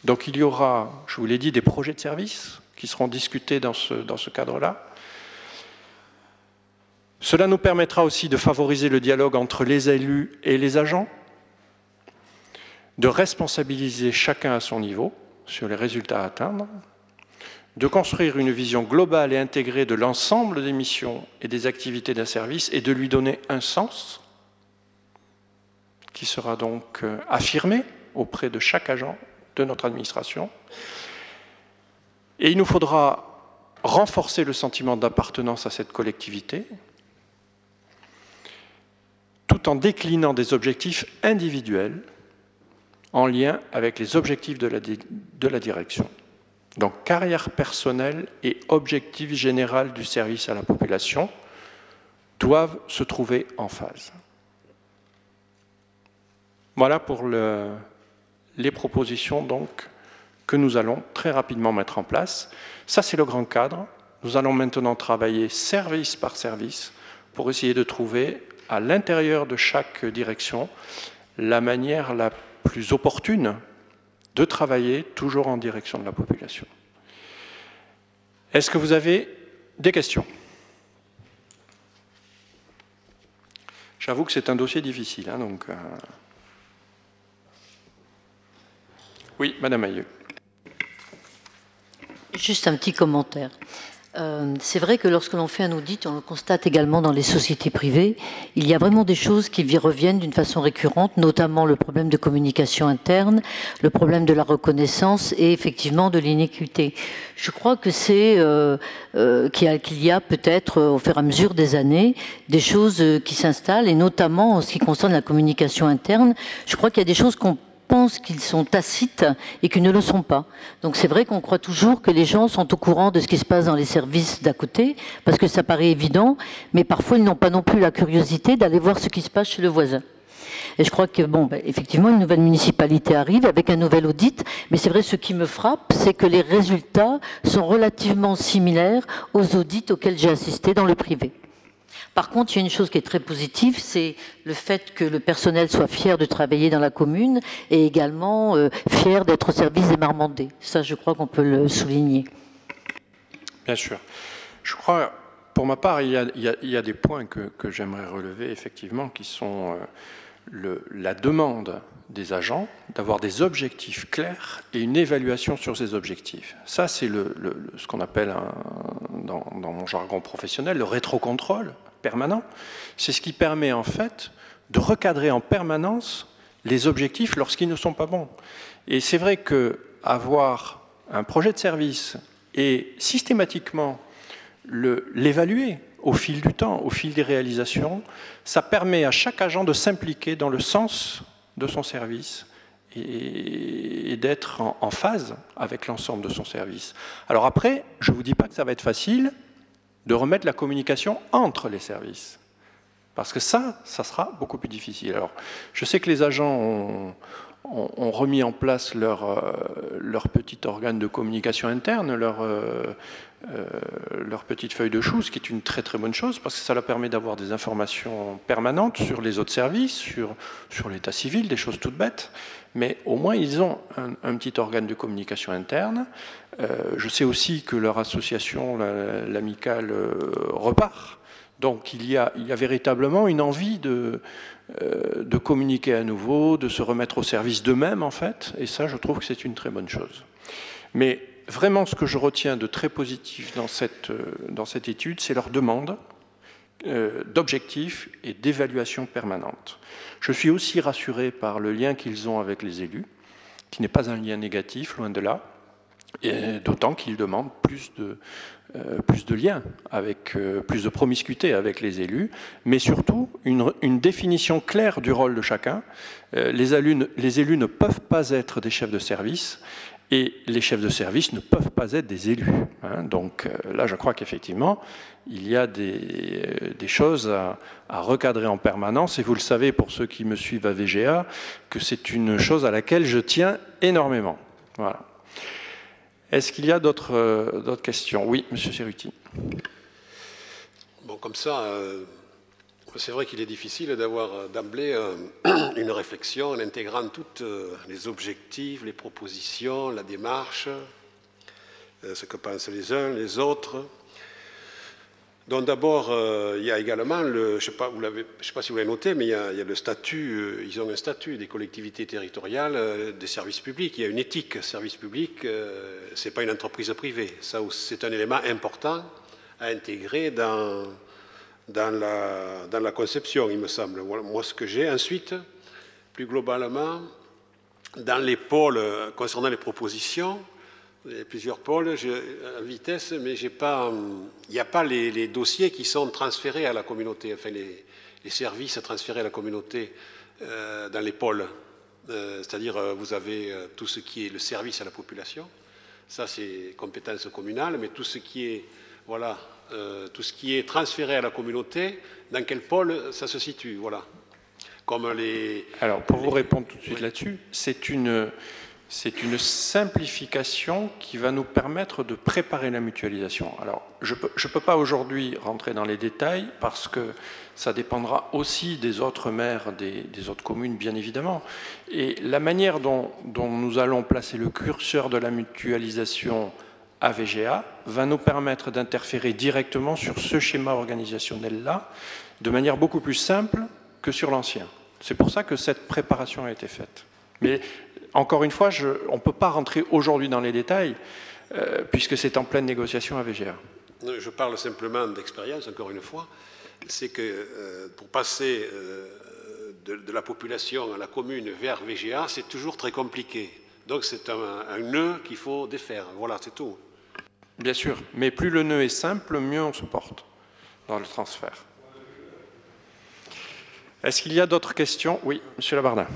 Donc il y aura, je vous l'ai dit, des projets de service qui seront discutés dans ce, dans ce cadre-là. Cela nous permettra aussi de favoriser le dialogue entre les élus et les agents, de responsabiliser chacun à son niveau sur les résultats à atteindre, de construire une vision globale et intégrée de l'ensemble des missions et des activités d'un service et de lui donner un sens qui sera donc euh, affirmé auprès de chaque agent de notre administration. Et il nous faudra renforcer le sentiment d'appartenance à cette collectivité, tout en déclinant des objectifs individuels en lien avec les objectifs de la, de la direction. Donc carrière personnelle et objectif général du service à la population doivent se trouver en phase. Voilà pour le, les propositions donc que nous allons très rapidement mettre en place. Ça, c'est le grand cadre. Nous allons maintenant travailler service par service pour essayer de trouver à l'intérieur de chaque direction la manière la plus opportune de travailler toujours en direction de la population. Est-ce que vous avez des questions? J'avoue que c'est un dossier difficile. Hein, euh. Oui, Madame Aïeux. Juste un petit commentaire. Euh, c'est vrai que lorsque l'on fait un audit, on le constate également dans les sociétés privées, il y a vraiment des choses qui reviennent d'une façon récurrente, notamment le problème de communication interne, le problème de la reconnaissance et effectivement de l'inéquité. Je crois que c'est euh, euh, qu'il y a, peut-être au fur et à mesure des années des choses qui s'installent et notamment en ce qui concerne la communication interne, je crois qu'il y a des choses qu'on pensent qu'ils sont tacites et qu'ils ne le sont pas. Donc c'est vrai qu'on croit toujours que les gens sont au courant de ce qui se passe dans les services d'à côté, parce que ça paraît évident, mais parfois ils n'ont pas non plus la curiosité d'aller voir ce qui se passe chez le voisin. Et je crois que, bon, ben, effectivement, une nouvelle municipalité arrive avec un nouvel audit, mais c'est vrai, ce qui me frappe, c'est que les résultats sont relativement similaires aux audits auxquels j'ai assisté dans le privé. Par contre, il y a une chose qui est très positive, c'est le fait que le personnel soit fier de travailler dans la commune et également euh, fier d'être au service des Marmandais. Ça, je crois qu'on peut le souligner. Bien sûr. Je crois, pour ma part, il y a, des points que, j'aimerais relever, effectivement, qui sont euh, la demande des agents d'avoir des objectifs clairs et une évaluation sur ces objectifs. Ça, c'est ce qu'on appelle, dans, dans, mon jargon professionnel, le rétrocontrôle permanent. C'est ce qui permet en fait de recadrer en permanence les objectifs lorsqu'ils ne sont pas bons. Et c'est vrai que avoir un projet de service et systématiquement l'évaluer au fil du temps, au fil des réalisations, ça permet à chaque agent de s'impliquer dans le sens de son service et, d'être en, en, phase avec l'ensemble de son service. Alors après, je ne vous dis pas que ça va être facile, de remettre la communication entre les services. Parce que ça, ça sera beaucoup plus difficile. Alors, je sais que les agents ont, remis en place leur, euh, leur petit organe de communication interne, leur, euh, euh, petite feuille de chou, ce qui est une très très bonne chose parce que ça leur permet d'avoir des informations permanentes sur les autres services, sur, sur l'état civil, des choses toutes bêtes. Mais au moins, ils ont un, petit organe de communication interne. je sais aussi que leur association, l'amicale, repart. Donc il y, a, véritablement une envie de, euh, de communiquer à nouveau, de se remettre au service d'eux-mêmes, en fait, et ça, je trouve que c'est une très bonne chose. Mais vraiment, ce que je retiens de très positif dans cette, euh, dans cette étude, c'est leur demande euh, d'objectifs et d'évaluation permanente. Je suis aussi rassuré par le lien qu'ils ont avec les élus, qui n'est pas un lien négatif, loin de là, d'autant qu'ils demandent plus de, euh, liens, avec euh, plus de promiscuité avec les élus, mais surtout une, définition claire du rôle de chacun. Euh, les, élus, ne peuvent pas être des chefs de service et les chefs de service ne peuvent pas être des élus. Hein. Donc là, je crois qu'effectivement, il y a des, choses à, recadrer en permanence. Et vous le savez, pour ceux qui me suivent à VGA, que c'est une chose à laquelle je tiens énormément. Voilà. Est-ce qu'il y a d'autres euh, questions? Oui, Monsieur Ceruti. Bon, comme ça, euh, c'est vrai qu'il est difficile d'avoir euh, d'emblée une réflexion en intégrant tous les objectifs, les propositions, la démarche, ce que pensent les uns, les autres. Donc d'abord, euh, il y a également, le, je ne sais, pas si vous l'avez noté, mais il y, a, le statut, euh, ils ont un statut des collectivités territoriales, euh, des services publics. Il y a une éthique. Service public, ce n'est pas une entreprise privée. C'est un élément important à intégrer dans, dans, la, conception, il me semble. moi, ce que j'ai. Ensuite, plus globalement, dans les pôles concernant les propositions, il y a plusieurs pôles à vitesse, mais il n'y a pas les, dossiers qui sont transférés à la communauté, enfin les, services transférés à la communauté euh, dans les pôles. Euh, c'est-à-dire, euh, vous avez tout ce qui est le service à la population, ça c'est compétence communale, mais tout ce qui est, voilà, tout ce qui est transféré à la communauté, dans quel pôle ça se situe, voilà. Comme les. Alors, pour vous répondre tout de suite là-dessus, c'est une c'est une simplification qui va nous permettre de préparer la mutualisation. Alors, je ne peux, pas aujourd'hui rentrer dans les détails parce que ça dépendra aussi des autres maires des, autres communes, bien évidemment. Et la manière dont, nous allons placer le curseur de la mutualisation à VGA va nous permettre d'interférer directement sur ce schéma organisationnel-là de manière beaucoup plus simple que sur l'ancien. C'est pour ça que cette préparation a été faite. Mais encore une fois, on ne peut pas rentrer aujourd'hui dans les détails, euh, puisque c'est en pleine négociation à VGA. Je parle simplement d'expérience, encore une fois. C'est que euh, pour passer euh, de, la population à la commune vers VGA, c'est toujours très compliqué. Donc c'est un, nœud qu'il faut défaire. Voilà, c'est tout. Bien sûr, mais plus le nœud est simple, mieux on se porte dans le transfert. Est-ce qu'il y a d'autres questions? Oui, Monsieur Labardin.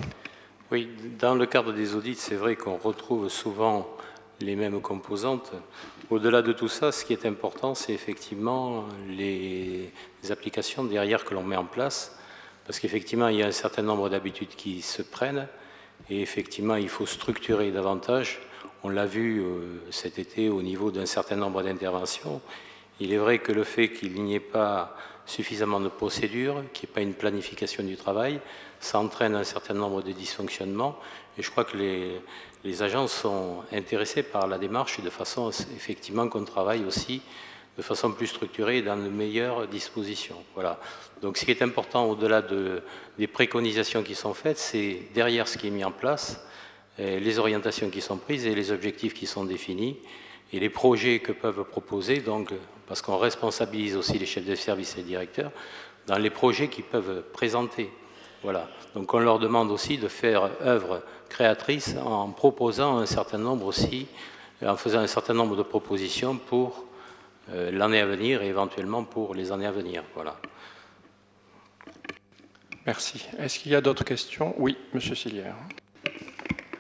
Oui, dans le cadre des audits, c'est vrai qu'on retrouve souvent les mêmes composantes. Au-delà de tout ça, ce qui est important, c'est effectivement les, applications derrière que l'on met en place, parce qu'effectivement, il y a un certain nombre d'habitudes qui se prennent, et effectivement, il faut structurer davantage. On l'a vu euh, cet été au niveau d'un certain nombre d'interventions. Il est vrai que le fait qu'il n'y ait pas suffisamment de procédures, qu'il n'y ait pas une planification du travail, ça entraîne un certain nombre de dysfonctionnements. Et je crois que les, agents sont intéressés par la démarche de façon effectivement qu'on travaille aussi de façon plus structurée et dans de meilleures dispositions. Voilà. Donc ce qui est important au-delà de, des préconisations qui sont faites, c'est derrière ce qui est mis en place, les orientations qui sont prises et les objectifs qui sont définis et les projets que peuvent proposer, donc, parce qu'on responsabilise aussi les chefs de service et les directeurs, dans les projets qu'ils peuvent présenter. Voilà. Donc on leur demande aussi de faire œuvre créatrice en proposant un certain nombre aussi, en faisant un certain nombre de propositions pour euh, l'année à venir et éventuellement pour les années à venir. Voilà. Merci. Est-ce qu'il y a d'autres questions? Oui, Monsieur Silière.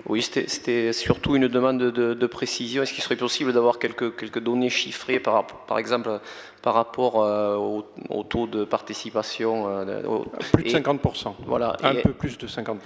Oui, c'était surtout une demande de, précision. Est-ce qu'il serait possible d'avoir quelques, quelques, données chiffrées, par, par exemple, par rapport euh, au, taux de participation euh, Plus de 50%. Voilà. Un peu plus de 50%.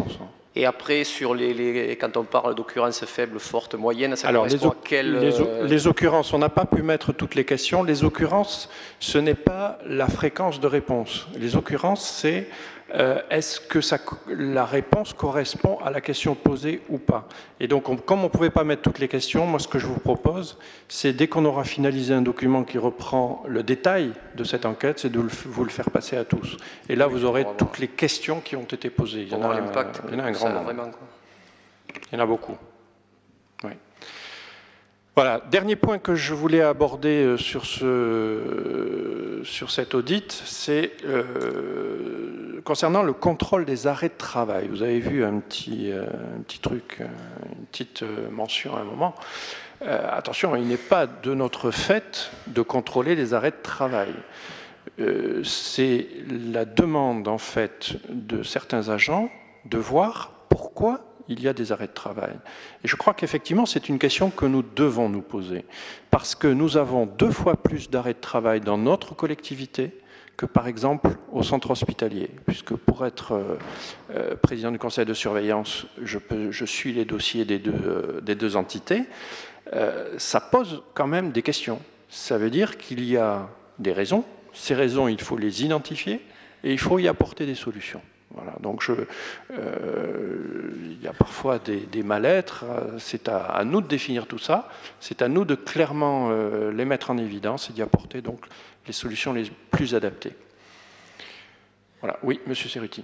Et après, sur les, les- quand on parle d'occurrences faibles, fortes, moyennes, ça Alors, les, correspond o- à quel... les o- euh, les occurrences, on n'a pas pu mettre toutes les questions. Les occurrences, ce n'est pas la fréquence de réponse. Les occurrences, c'est euh, est-ce que ça la réponse correspond à la question posée ou pas? Et donc, on- comme on ne pouvait pas mettre toutes les questions, moi, ce que je vous propose, c'est dès qu'on aura finalisé un document qui reprend le détail de cette enquête, c'est de le vous le faire passer à tous. Et là, vous aurez toutes les questions qui ont été posées. Il y en a, voir l'impact il y en a un grand nombre. Il y en a beaucoup. Voilà, dernier point que je voulais aborder euh, sur, ce, sur cet audit, c'est euh, concernant le contrôle des arrêts de travail. Vous avez vu un petit, euh, truc, euh, une petite euh, mention à un moment. Euh, attention, il n'est pas de notre fait de contrôler les arrêts de travail. Euh, c'est la demande en fait de certains agents de voir pourquoi il y a des arrêts de travail. Et je crois qu'effectivement, c'est une question que nous devons nous poser, parce que nous avons deux fois plus d'arrêts de travail dans notre collectivité que par exemple au centre hospitalier, puisque pour être euh, euh, président du conseil de surveillance, je, suis les dossiers des deux, euh, entités, ça pose quand même des questions. Ça veut dire qu'il y a des raisons, ces raisons, il faut les identifier et il faut y apporter des solutions. Voilà, donc je, euh, il y a parfois des, des mal-être, euh, c'est à, à nous de définir tout ça, c'est à nous de clairement euh, les mettre en évidence et d'y apporter donc les solutions les plus adaptées. Voilà, oui, Monsieur Cerruti.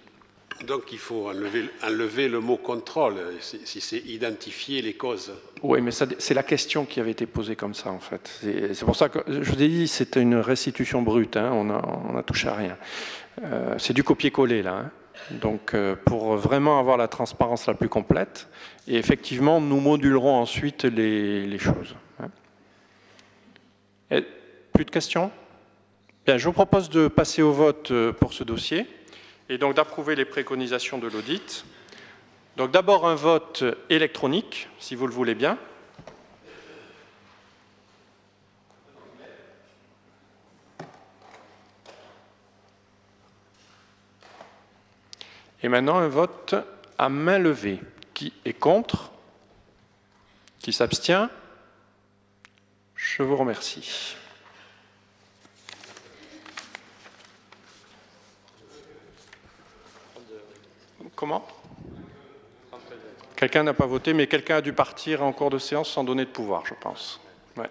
Donc il faut enlever, enlever le mot contrôle, si c'est identifier les causes. Oui, mais c'est la question qui avait été posée comme ça, en fait. C'est pour ça que je vous ai dit, c'était une restitution brute, hein, on n'a on a touché à rien. Euh, c'est du copier-coller, là. hein. Donc, euh, pour vraiment avoir la transparence la plus complète, et effectivement, nous modulerons ensuite les, choses. hein. Plus de questions? Bien, je vous propose de passer au vote euh, pour ce dossier, et donc d'approuver les préconisations de l'audit. Donc d'abord un vote électronique, si vous le voulez bien. Et maintenant un vote à main levée. Qui est contre? Qui s'abstient? Je vous remercie. Comment? Quelqu'un n'a pas voté, mais quelqu'un a dû partir en cours de séance sans donner de pouvoir, je pense. Ouais.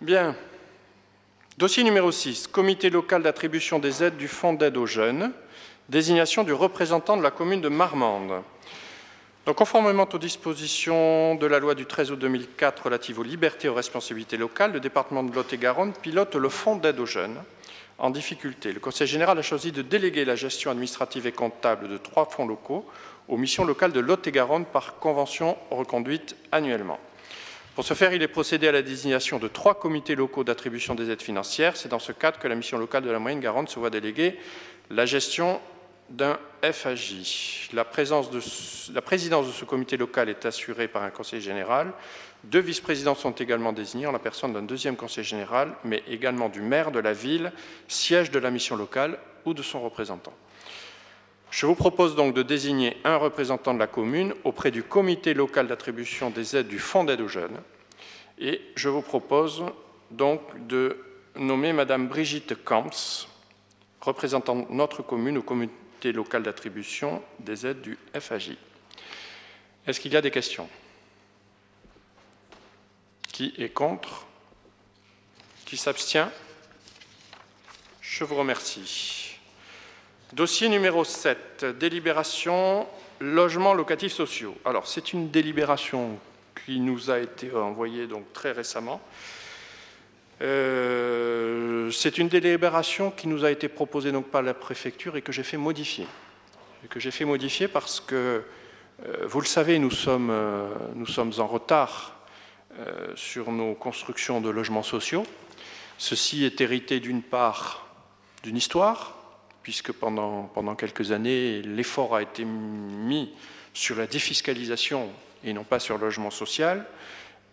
Bien. Dossier numéro 6, comité local d'attribution des aides du Fonds d'aide aux jeunes, désignation du représentant de la commune de Marmande. Donc, conformément aux dispositions de la loi du 13 août 2004 relative aux libertés et aux responsabilités locales, le département de Lot-et-Garonne pilote le Fonds d'aide aux jeunes en difficulté. Le Conseil général a choisi de déléguer la gestion administrative et comptable de trois fonds locaux aux missions locales de Lot-et-Garonne par convention reconduite annuellement. Pour ce faire, il est procédé à la désignation de trois comités locaux d'attribution des aides financières. C'est dans ce cadre que la mission locale de la Moyenne-Garonne se voit déléguer la gestion d'un FAJ. La, présidence de ce comité local est assurée par un conseiller général. Deux vice-présidents sont également désignés en la personne d'un deuxième conseiller général, mais également du maire de la ville, siège de la mission locale ou de son représentant. Je vous propose donc de désigner un représentant de la commune auprès du comité local d'attribution des aides du Fonds d'aide aux jeunes. Et je vous propose donc de nommer Madame Brigitte Camps, représentant notre commune au comité local d'attribution des aides du FAJ. Est-ce qu'il y a des questions? Qui est contre? Qui s'abstient? Je vous remercie. Dossier numéro 7, délibération logements locatifs sociaux. Alors, c'est une délibération qui nous a été envoyée donc très récemment. Euh, c'est une délibération qui nous a été proposée par la préfecture et que j'ai fait modifier. Que j'ai fait modifier parce que, euh, vous le savez, nous sommes, euh, en retard sur nos constructions de logements sociaux. Ceci est hérité d'une part d'une histoire, puisque pendant quelques années, l'effort a été mis sur la défiscalisation et non pas sur le logement social.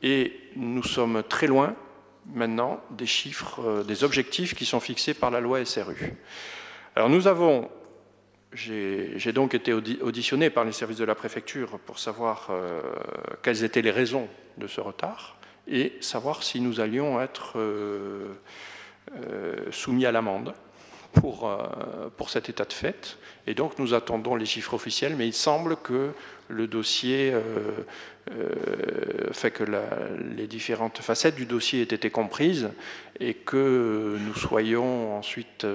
Et nous sommes très loin maintenant des chiffres, euh, des objectifs qui sont fixés par la loi SRU. Alors nous avons J'ai donc été auditionné par les services de la préfecture pour savoir euh, quelles étaient les raisons de ce retard et savoir si nous allions être euh, soumis à l'amende pour, pour cet état de fait. Et donc nous attendons les chiffres officiels, mais il semble que le dossier fait que les différentes facettes du dossier aient été comprises et que nous soyons ensuite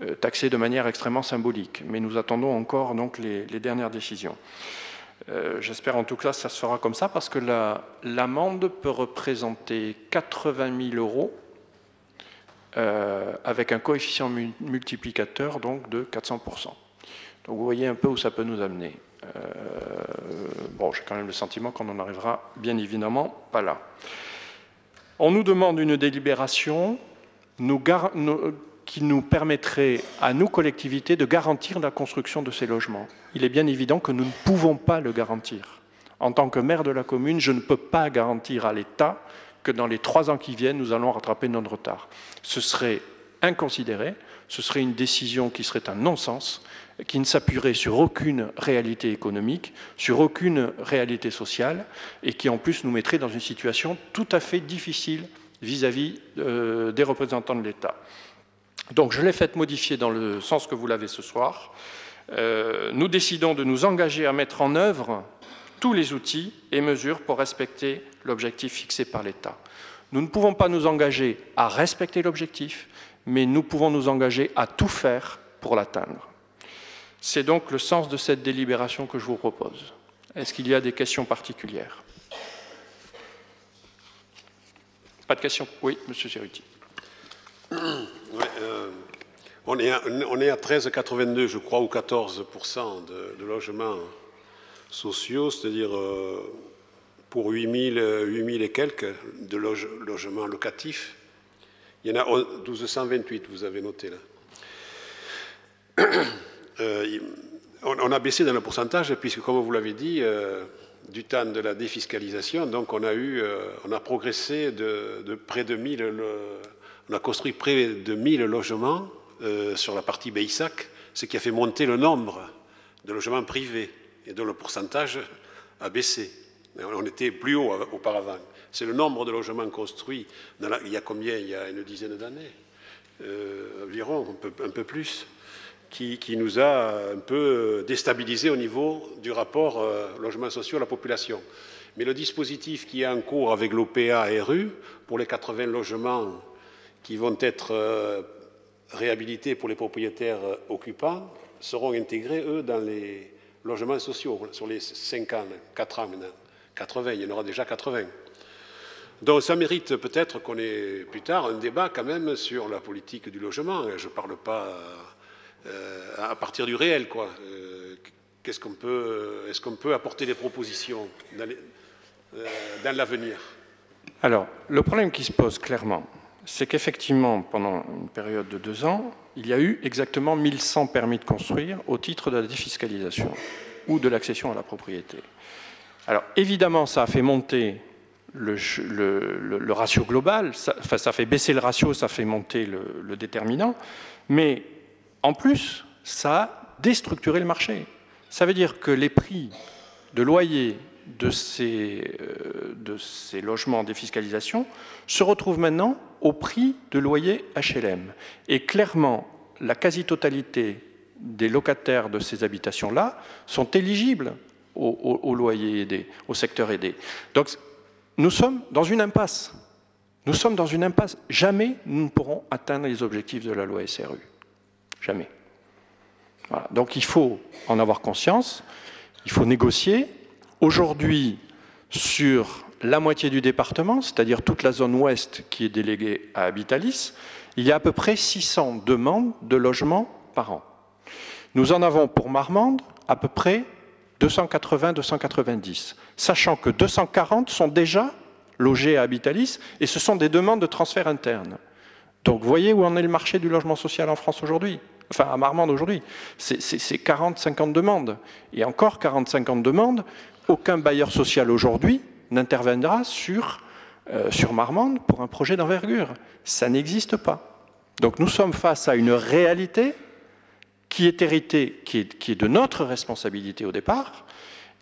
euh, taxé de manière extrêmement symbolique. Mais nous attendons encore donc les, dernières décisions. Euh, j'espère en tout cas que ça se fera comme ça parce que l'amende peut représenter 80 000 euros euh, avec un coefficient multiplicateur donc de 400% Donc vous voyez un peu où ça peut nous amener. bon, j'ai quand même le sentiment qu'on en arrivera bien évidemment pas là. On nous demande une délibération. Nous qui nous permettrait à nous, collectivités, de garantir la construction de ces logements. Il est bien évident que nous ne pouvons pas le garantir. En tant que maire de la commune, je ne peux pas garantir à l'État que dans les trois ans qui viennent, nous allons rattraper notre retard. Ce serait inconsidéré, ce serait une décision qui serait un non-sens, qui ne s'appuierait sur aucune réalité économique, sur aucune réalité sociale, et qui en plus nous mettrait dans une situation tout à fait difficile vis-à-vis euh, des représentants de l'État. Donc je l'ai fait modifier dans le sens que vous l'avez ce soir. Euh, nous décidons de nous engager à mettre en œuvre tous les outils et mesures pour respecter l'objectif fixé par l'État. Nous ne pouvons pas nous engager à respecter l'objectif, mais nous pouvons nous engager à tout faire pour l'atteindre. C'est donc le sens de cette délibération que je vous propose. Est-ce qu'il y a des questions particulières? Pas de questions? Oui, Monsieur Ceruti. Euh, on, est à, on est à 13,82, je crois, ou 14% de, logements sociaux, c'est-à-dire euh, pour 8000 8000 et quelques de logements locatifs. Il y en a 1228, vous avez noté là. Euh, on, a baissé dans le pourcentage, puisque, comme vous l'avez dit, du temps de la défiscalisation, donc on a, eu, on a progressé de, près de 1000 on a construit près de 1000 logements euh, sur la partie Baissac, ce qui a fait monter le nombre de logements privés et dont le pourcentage a baissé. On était plus haut auparavant. C'est le nombre de logements construits il y a combien? Il y a une dizaine d'années, euh, environ, un peu, plus, qui, nous a un peu déstabilisé au niveau du rapport euh, logement social à la population. Mais le dispositif qui est en cours avec l'OPA RU, pour les 80 logements qui vont être euh, réhabilités pour les propriétaires euh, occupants seront intégrés, eux, dans les logements sociaux sur les 5 ans, 4 ans maintenant. 80, il y en aura déjà 80. Donc ça mérite peut-être qu'on ait plus tard un débat quand même sur la politique du logement. Je ne parle pas euh, à partir du réel, quoi. Qu'est-ce qu'on peut, est-ce qu'on peut apporter des propositions dans l'avenir? Alors, le problème qui se pose clairement, c'est qu'effectivement, pendant une période de deux ans, il y a eu exactement 1100 permis de construire au titre de la défiscalisation ou de l'accession à la propriété. Alors évidemment, ça a fait monter le, ratio global, ça, enfin, ça fait baisser le ratio, ça fait monter le déterminant, mais en plus, ça a déstructuré le marché. Ça veut dire que les prix de loyer de ces, euh, de logements en défiscalisation se retrouvent maintenant au prix de loyer HLM. Et clairement, la quasi-totalité des locataires de ces habitations-là sont éligibles au, loyer aidé, au secteur aidé. Donc, nous sommes dans une impasse. Nous sommes dans une impasse. Jamais nous ne pourrons atteindre les objectifs de la loi SRU. Jamais. Donc, il faut en avoir conscience. Il faut négocier. Aujourd'hui, sur la moitié du département, c'est-à-dire toute la zone ouest qui est déléguée à Habitalis, il y a à peu près 600 demandes de logement par an. Nous en avons pour Marmande à peu près 280-290, sachant que 240 sont déjà logés à Habitalis et ce sont des demandes de transfert interne. Donc voyez où en est le marché du logement social en France aujourd'hui? Enfin, à Marmande aujourd'hui, c'est 40-50 demandes. Et encore 40-50 demandes aucun bailleur social aujourd'hui n'interviendra sur, euh, sur Marmande pour un projet d'envergure. Ça n'existe pas. Donc nous sommes face à une réalité qui est hérité, qui est, qui est de notre responsabilité au départ,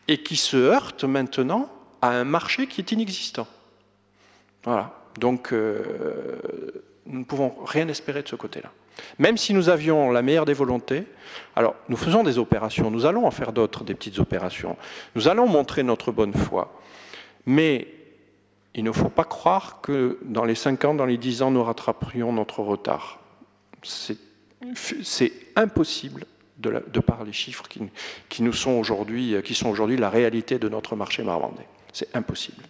et qui se heurte maintenant à un marché qui est inexistant. Voilà. Donc, euh, nous ne pouvons rien espérer de ce côté-là. Même si nous avions la meilleure des volontés, alors nous faisons des opérations, nous allons en faire d'autres, des petites opérations, nous allons montrer notre bonne foi, mais il ne faut pas croire que dans les 5 ans, dans les 10 ans, nous rattraperions notre retard. C'est impossible de, par les chiffres qui, nous sont aujourd'hui, qui sont aujourd'hui la réalité de notre marché marmandais. C'est impossible.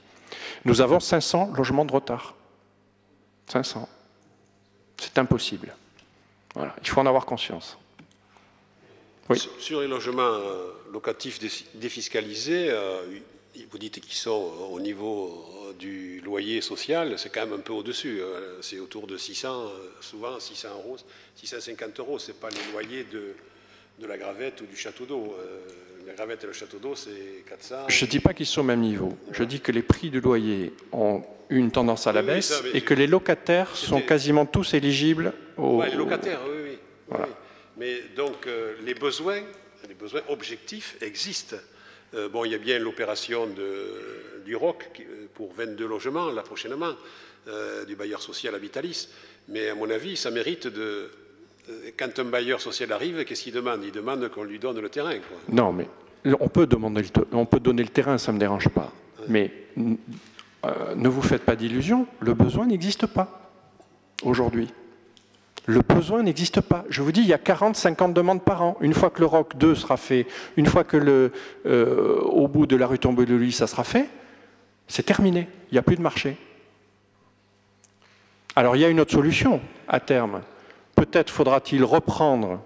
Nous avons 500 logements de retard. 500. C'est impossible. Il faut en avoir conscience. Sur les logements euh, locatifs défiscalisés, euh, vous dites qu'ils sont au niveau euh, du loyer social, c'est quand même un peu au-dessus. C'est autour de 600, souvent 600 euros, 650 euros. Ce n'est pas les loyers de, de la gravette ou du château d'eau. La gravette et le château d'eau, c'est 400. Je ne dis pas qu'ils sont au même niveau. Je dis que les prix du loyer ont une tendance à la baisse et que les locataires sont quasiment tous éligibles aux... les locataires, oui, oui. Mais donc, euh, les besoins, les besoins objectifs existent. Euh, bon, il y a bien l'opération du ROC euh, pour 22 logements, là prochainement, du bailleur social Habitalis. Mais à mon avis, ça mérite de... Quand un bailleur social arrive, qu'est-ce qu'il demande? Il demande qu'on lui donne le terrain. Non, mais on peut, demander on peut donner le terrain, ça ne me dérange pas. Mais euh, ne vous faites pas d'illusions, le besoin n'existe pas aujourd'hui. Le besoin n'existe pas. Je vous dis, il y a 40, 50 demandes par an. Une fois que le ROC 2 sera fait, une fois que le, euh, au bout de la rue Tomboulouli, ça sera fait, c'est terminé. Il n'y a plus de marché. Alors il y a une autre solution à terme. Peut-être faudra-t-il reprendre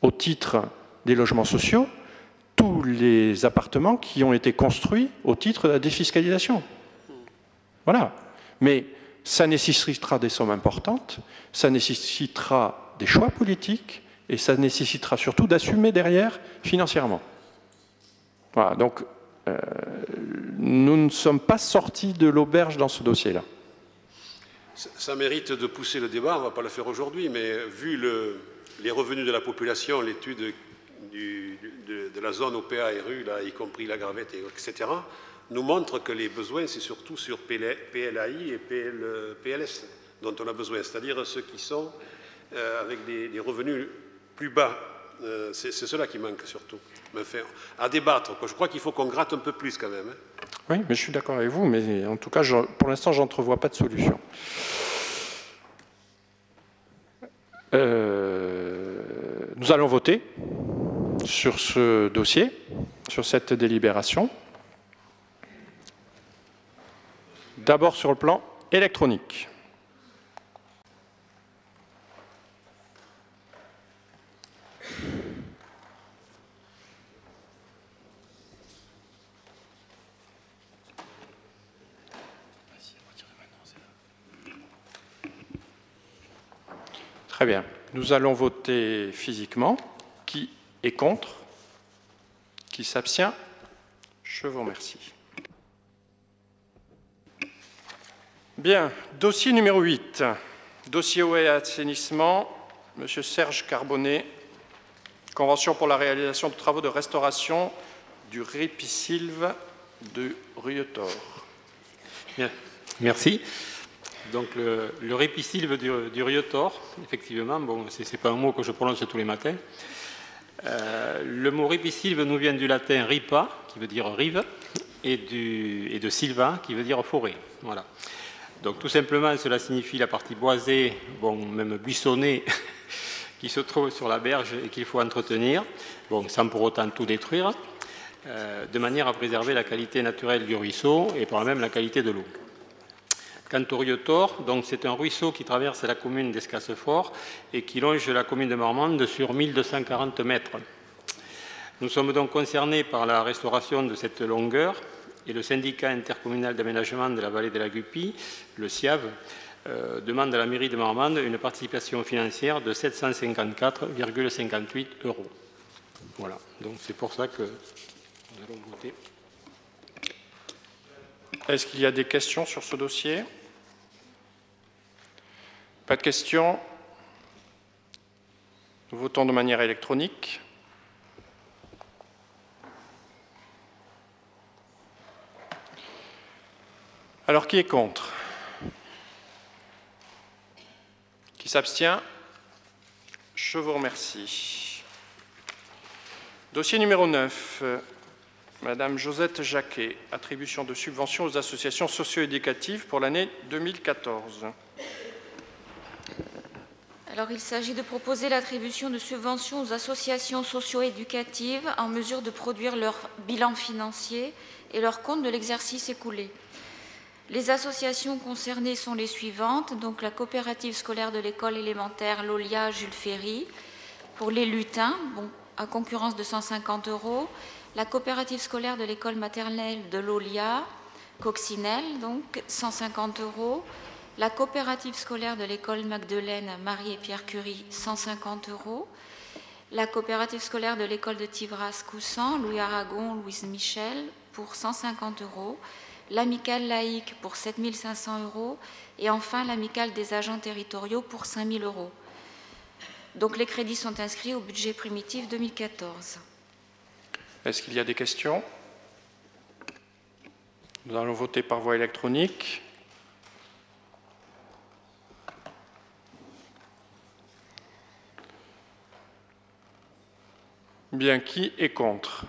au titre des logements sociaux tous les appartements qui ont été construits au titre de la défiscalisation. Voilà. Mais ça nécessitera des sommes importantes, ça nécessitera des choix politiques et ça nécessitera surtout d'assumer derrière financièrement. Voilà. Donc, euh, nous ne sommes pas sortis de l'auberge dans ce dossier-là. Ça, mérite de pousser le débat, on ne va pas le faire aujourd'hui, mais vu les revenus de la population, l'étude de, la zone OPA et rue, là, y compris la gravette, etc., nous montre que les besoins, c'est surtout sur PLAI et PLS dont on a besoin, c'est-à-dire ceux qui sont euh, avec des, revenus plus bas. Euh, c'est cela qui manque surtout. Mais à débattre, je crois qu'il faut qu'on gratte un peu plus quand même. Hein. Oui, mais je suis d'accord avec vous, mais en tout cas, pour l'instant, je n'entrevois pas de solution. Euh, nous allons voter sur ce dossier, sur cette délibération. D'abord sur le plan électronique. Très bien. Nous allons voter physiquement. Qui est contre? Qui s'abstient? Je vous remercie. Bien, dossier numéro 8, dossier eau et assainissement, Monsieur Serge Carbonnet, convention pour la réalisation de travaux de restauration du Répisylve de Rietor. Bien, merci. Donc le, le du, du Rietor, effectivement, bon, ce n'est pas un mot que je prononce tous les matins. Euh, le mot Répisylve nous vient du latin ripa, qui veut dire rive, et, de silva, qui veut dire forêt. Voilà. Donc tout simplement, cela signifie la partie boisée, bon, même buissonnée, qui se trouve sur la berge et qu'il faut entretenir, bon, sans pour autant tout détruire, euh, de manière à préserver la qualité naturelle du ruisseau et par même la qualité de l'eau. Riotor, donc c'est un ruisseau qui traverse la commune d'Escassefort et qui longe la commune de Marmande sur 1240 mètres. Nous sommes donc concernés par la restauration de cette longueur et le syndicat intercommunal d'aménagement de la vallée de la Gupie, le SIAV, euh, demande à la mairie de Marmande une participation financière de 754,58 euros. Voilà, donc c'est pour ça que nous allons voter. Est-ce qu'il y a des questions sur ce dossier? Pas de questions? Nous votons de manière électronique. Alors, qui est contre? Qui s'abstient? Je vous remercie. Dossier numéro 9. Madame Josette Jacquet, attribution de subventions aux associations socio-éducatives pour l'année 2014. Il s'agit de proposer l'attribution de subventions aux associations socio-éducatives en mesure de produire leur bilan financier et leur compte de l'exercice écoulé. Les associations concernées sont les suivantes, donc la coopérative scolaire de l'école élémentaire Lolia Jules Ferry pour les lutins, à concurrence de 150 euros, la coopérative scolaire de l'école maternelle de Lolia, Coccinelle, donc 150 euros, la coopérative scolaire de l'école Magdeleine Marie et Pierre Curie, 150 euros, la coopérative scolaire de l'école de Tivras Coussan, Louis Aragon, Louise Michel, pour 150 euros, l'amicale laïque pour 7500 euros et enfin l'amicale des agents territoriaux pour 5000 euros. Donc les crédits sont inscrits au budget primitif 2014. Est-ce qu'il y a des questions? Nous allons voter par voie électronique. Bien, qui est contre?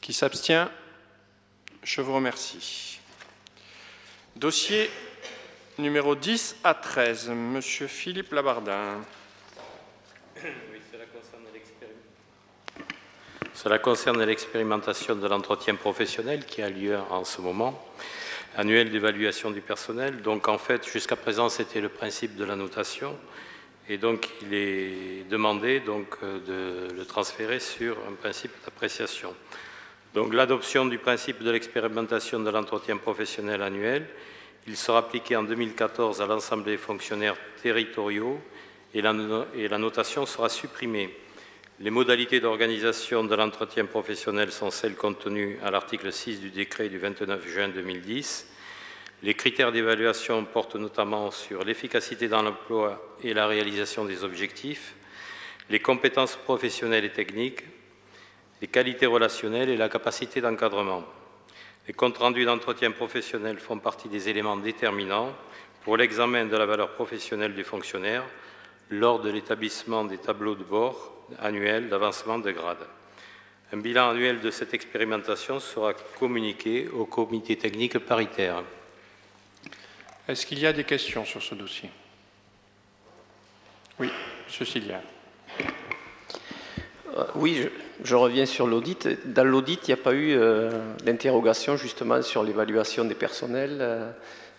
Qui s'abstient? Je vous remercie. Dossier numéro 10 à 13, Monsieur Philippe Labardin. Cela concerne l'expérimentation de l'entretien professionnel qui a lieu en ce moment, annuel d'évaluation du personnel. Donc en fait, jusqu'à présent, c'était le principe de la notation. Et donc, il est demandé donc, euh, de le transférer sur un principe d'appréciation. Donc, l'adoption du principe de l'expérimentation de l'entretien professionnel annuel, il sera appliqué en 2014 à l'ensemble des fonctionnaires territoriaux et la, et la notation sera supprimée. Les modalités d'organisation de l'entretien professionnel sont celles contenues à l'article 6 du décret du 29 juin 2010 les critères d'évaluation portent notamment sur l'efficacité dans l'emploi et la réalisation des objectifs, les compétences professionnelles et techniques, les qualités relationnelles et la capacité d'encadrement. Les comptes rendus d'entretien professionnel font partie des éléments déterminants pour l'examen de la valeur professionnelle du fonctionnaire lors de l'établissement des tableaux de bord annuels d'avancement de grade. Un bilan annuel de cette expérimentation sera communiqué au comité technique paritaire. Est-ce qu'il y a des questions sur ce dossier? Oui. Sylvia. Euh, oui, je, reviens sur l'audit. Dans l'audit, il n'y a pas eu euh, d'interrogation justement sur l'évaluation des personnels. Euh,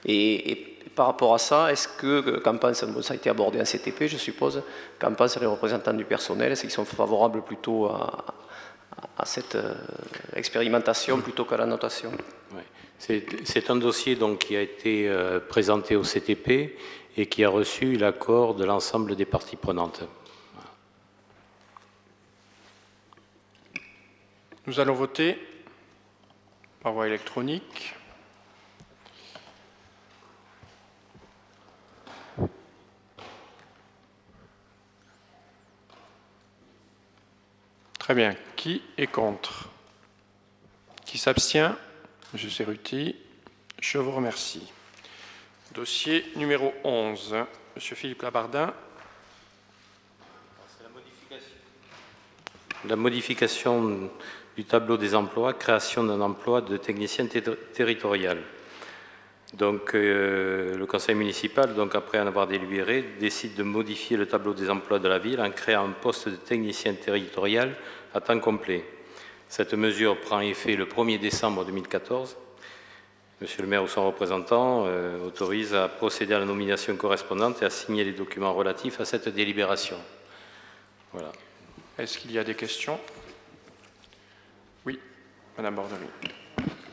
et, par rapport à ça, est-ce que, qu'en pense, ça a été abordé en CTP, je suppose, qu'en pensent les représentants du personnel? Est-ce qu'ils sont favorables plutôt à, cette expérimentation plutôt qu'à la notation? C'est un dossier donc, qui a été euh, présenté au CTP et qui a reçu l'accord de l'ensemble des parties prenantes. Nous allons voter par voie électronique. Très bien. Qui est contre? Qui s'abstient? Monsieur Serruti, je vous remercie. Dossier numéro 11, Monsieur Philippe Labardin. La modification du tableau des emplois, création d'un emploi de technicien territorial. Donc, euh, le conseil municipal, donc, après en avoir délibéré, décide de modifier le tableau des emplois de la ville en créant un poste de technicien territorial à temps complet. Cette mesure prend effet le 1er décembre 2014. Monsieur le maire ou son représentant euh, autorise à procéder à la nomination correspondante et à signer les documents relatifs à cette délibération. Voilà. Est-ce qu'il y a des questions? Oui, Madame Borderie.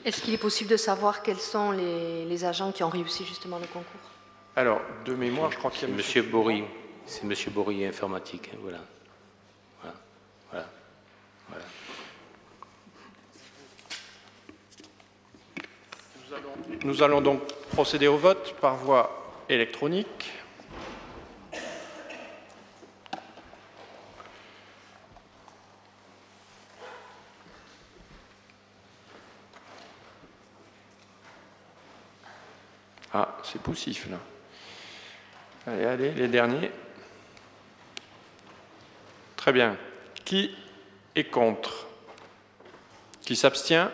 Est-ce qu'il est possible de savoir quels sont les, agents qui ont réussi justement le concours? Alors, de mémoire, je crois qu'il y a Monsieur, Bory. C'est Monsieur Bory informatique. Hein, voilà. Voilà. voilà. voilà. Nous allons donc procéder au vote par voie électronique. Ah, c'est poussif là. Allez, allez, les derniers. Très bien. Qui est contre? Qui s'abstient?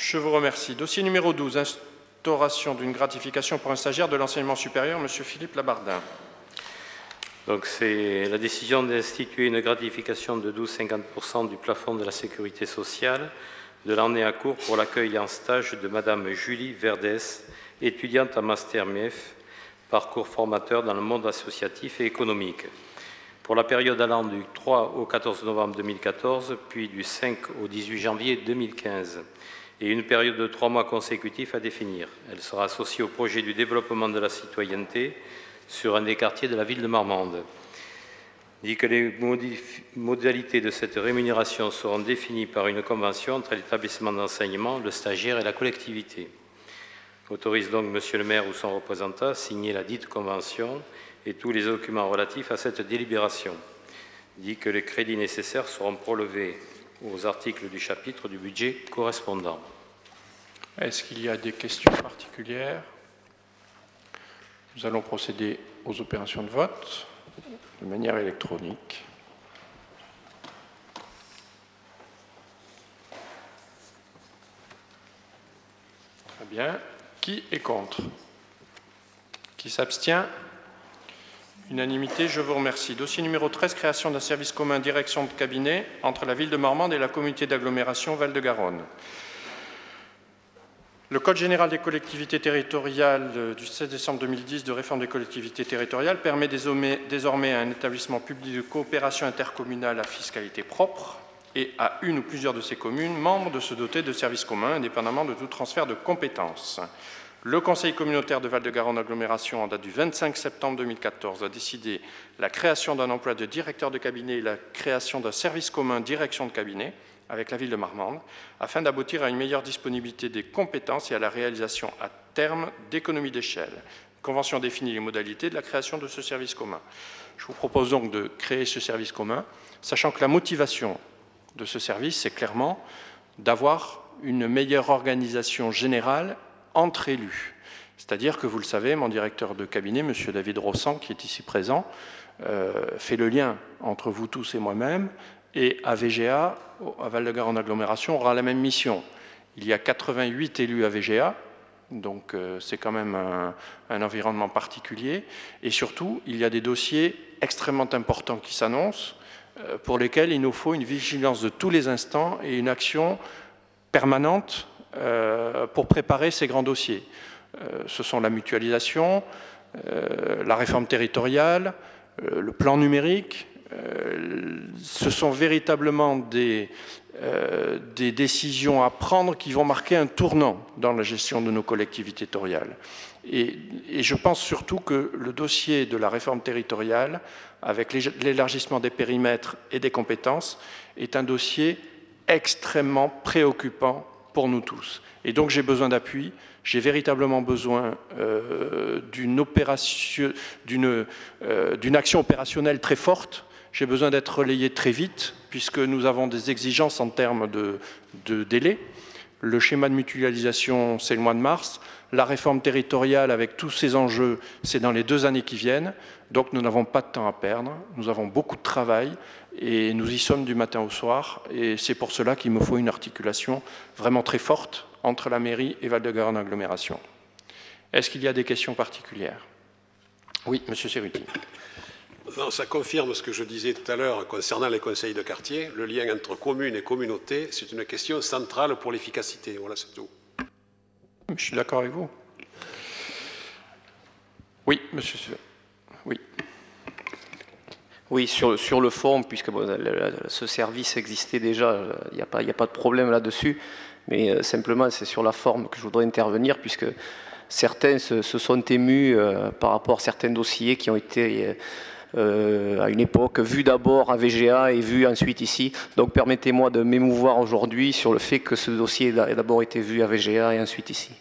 Je vous remercie. Dossier numéro 12, instauration d'une gratification pour un stagiaire de l'enseignement supérieur, M. Philippe Labardin. Donc c'est la décision d'instituer une gratification de 12,50% du plafond de la sécurité sociale de l'année à cours pour l'accueil en stage de Madame Julie Verdès, étudiante en Master MEF, parcours formateur dans le monde associatif et économique. Pour la période allant du 3 au 14 novembre 2014, puis du 5 au 18 janvier 2015, et une période de trois mois consécutifs à définir. Elle sera associée au projet du développement de la citoyenneté sur un des quartiers de la ville de Marmande. dit que les modalités de cette rémunération seront définies par une convention entre l'établissement d'enseignement, le stagiaire et la collectivité. Autorise donc Monsieur le maire ou son représentant à signer la dite convention et tous les documents relatifs à cette délibération. dit que les crédits nécessaires seront prélevés aux articles du chapitre du budget correspondant. Est-ce qu'il y a des questions particulières? Nous allons procéder aux opérations de vote de manière électronique. Très bien. Qui est contre? Qui s'abstient? Unanimité, je vous remercie. Dossier numéro 13, création d'un service commun direction de cabinet entre la ville de Mormande et la communauté d'agglomération Val-de-Garonne. Le Code général des collectivités territoriales euh, du 16 décembre 2010 de réforme des collectivités territoriales permet désormais à un établissement public de coopération intercommunale à fiscalité propre et à une ou plusieurs de ses communes membres de se doter de services communs indépendamment de tout transfert de compétences. Le Conseil communautaire de Val-de-Garonne Agglomération, en date du 25 septembre 2014, a décidé la création d'un emploi de directeur de cabinet et la création d'un service commun direction de cabinet avec la ville de Marmande, afin d'aboutir à une meilleure disponibilité des compétences et à la réalisation à terme d'économies d'échelle. La convention définit les modalités de la création de ce service commun. Je vous propose donc de créer ce service commun, sachant que la motivation de ce service, c'est clairement d'avoir une meilleure organisation générale entre élus. C'est-à-dire que, vous le savez, mon directeur de cabinet, M. David Rossan, qui est ici présent, euh, fait le lien entre vous tous et moi-même, et AVGA, à Val-de-Garonne Agglomération, aura la même mission. Il y a 88 élus AVGA, donc euh, c'est quand même un, environnement particulier, et surtout, il y a des dossiers extrêmement importants qui s'annoncent, euh, pour lesquels il nous faut une vigilance de tous les instants et une action permanente pour préparer ces grands dossiers. Euh, ce sont la mutualisation, euh, la réforme territoriale, le plan numérique. ce sont véritablement des, décisions à prendre qui vont marquer un tournant dans la gestion de nos collectivités territoriales. Et, je pense surtout que le dossier de la réforme territoriale, avec l'élargissement des périmètres et des compétences, est un dossier extrêmement préoccupant pour nous tous. Et donc j'ai besoin d'appui, j'ai véritablement besoin euh, euh, d'une action opérationnelle très forte. J'ai besoin d'être relayé très vite, puisque nous avons des exigences en termes de, de délai. Le schéma de mutualisation, c'est le mois de mars. La réforme territoriale, avec tous ces enjeux, c'est dans les deux années qui viennent. Donc nous n'avons pas de temps à perdre. Nous avons beaucoup de travail et nous y sommes du matin au soir. Et c'est pour cela qu'il me faut une articulation vraiment très forte entre la mairie et Val-de-Garonne Agglomération. Est-ce qu'il y a des questions particulières? Oui, Monsieur Cerruti. Non, ça confirme ce que je disais tout à l'heure concernant les conseils de quartier. Le lien entre commune et communauté, c'est une question centrale pour l'efficacité. Voilà, c'est tout. Je suis d'accord avec vous. Oui, monsieur. Oui. Oui, sur, sur le fond, puisque ce service existait déjà, il n'y a, a, pas de problème là-dessus, mais euh, simplement c'est sur la forme que je voudrais intervenir, puisque certains se, sont émus euh, par rapport à certains dossiers qui ont été euh, à une époque vus d'abord à VGA et vus ensuite ici. Donc permettez-moi de m'émouvoir aujourd'hui sur le fait que ce dossier ait d'abord été vu à VGA et ensuite ici.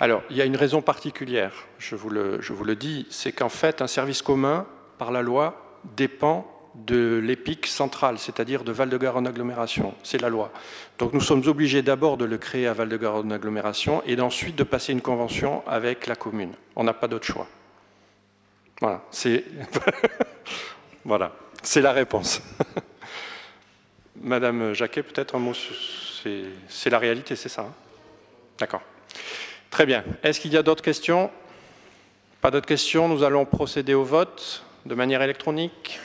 Alors, il y a une raison particulière, je vous le, je vous le dis, c'est qu'en fait, un service commun, par la loi, dépend de l'EPIC central, c'est-à-dire de Val-de-Garonne Agglomération. C'est la loi. Donc nous sommes obligés d'abord de le créer à Val-de-Garonne Agglomération et ensuite de passer une convention avec la commune. On n'a pas d'autre choix. Voilà, c'est la réponse. Madame Jacquet, peut-être un mot, c'est la réalité, c'est ça hein? D'accord. Très bien. Est-ce qu'il y a d'autres questions? Pas d'autres questions? Nous allons procéder au vote de manière électronique.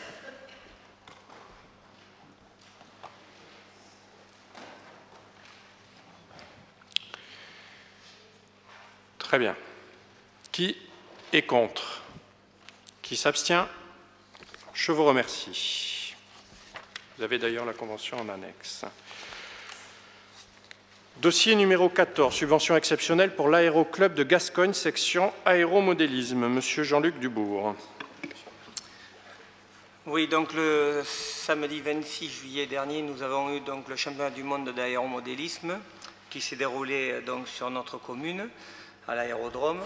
Très bien. Qui est contre? Qui s'abstient? Je vous remercie. Vous avez d'ailleurs la convention en annexe. Dossier numéro 14, subvention exceptionnelle pour l'aéroclub de Gascogne, section aéromodélisme. Monsieur Jean-Luc Dubourg. Oui, donc le samedi 26 juillet dernier, nous avons eu donc le championnat du monde d'aéromodélisme qui s'est déroulé donc sur notre commune à l'aérodrome.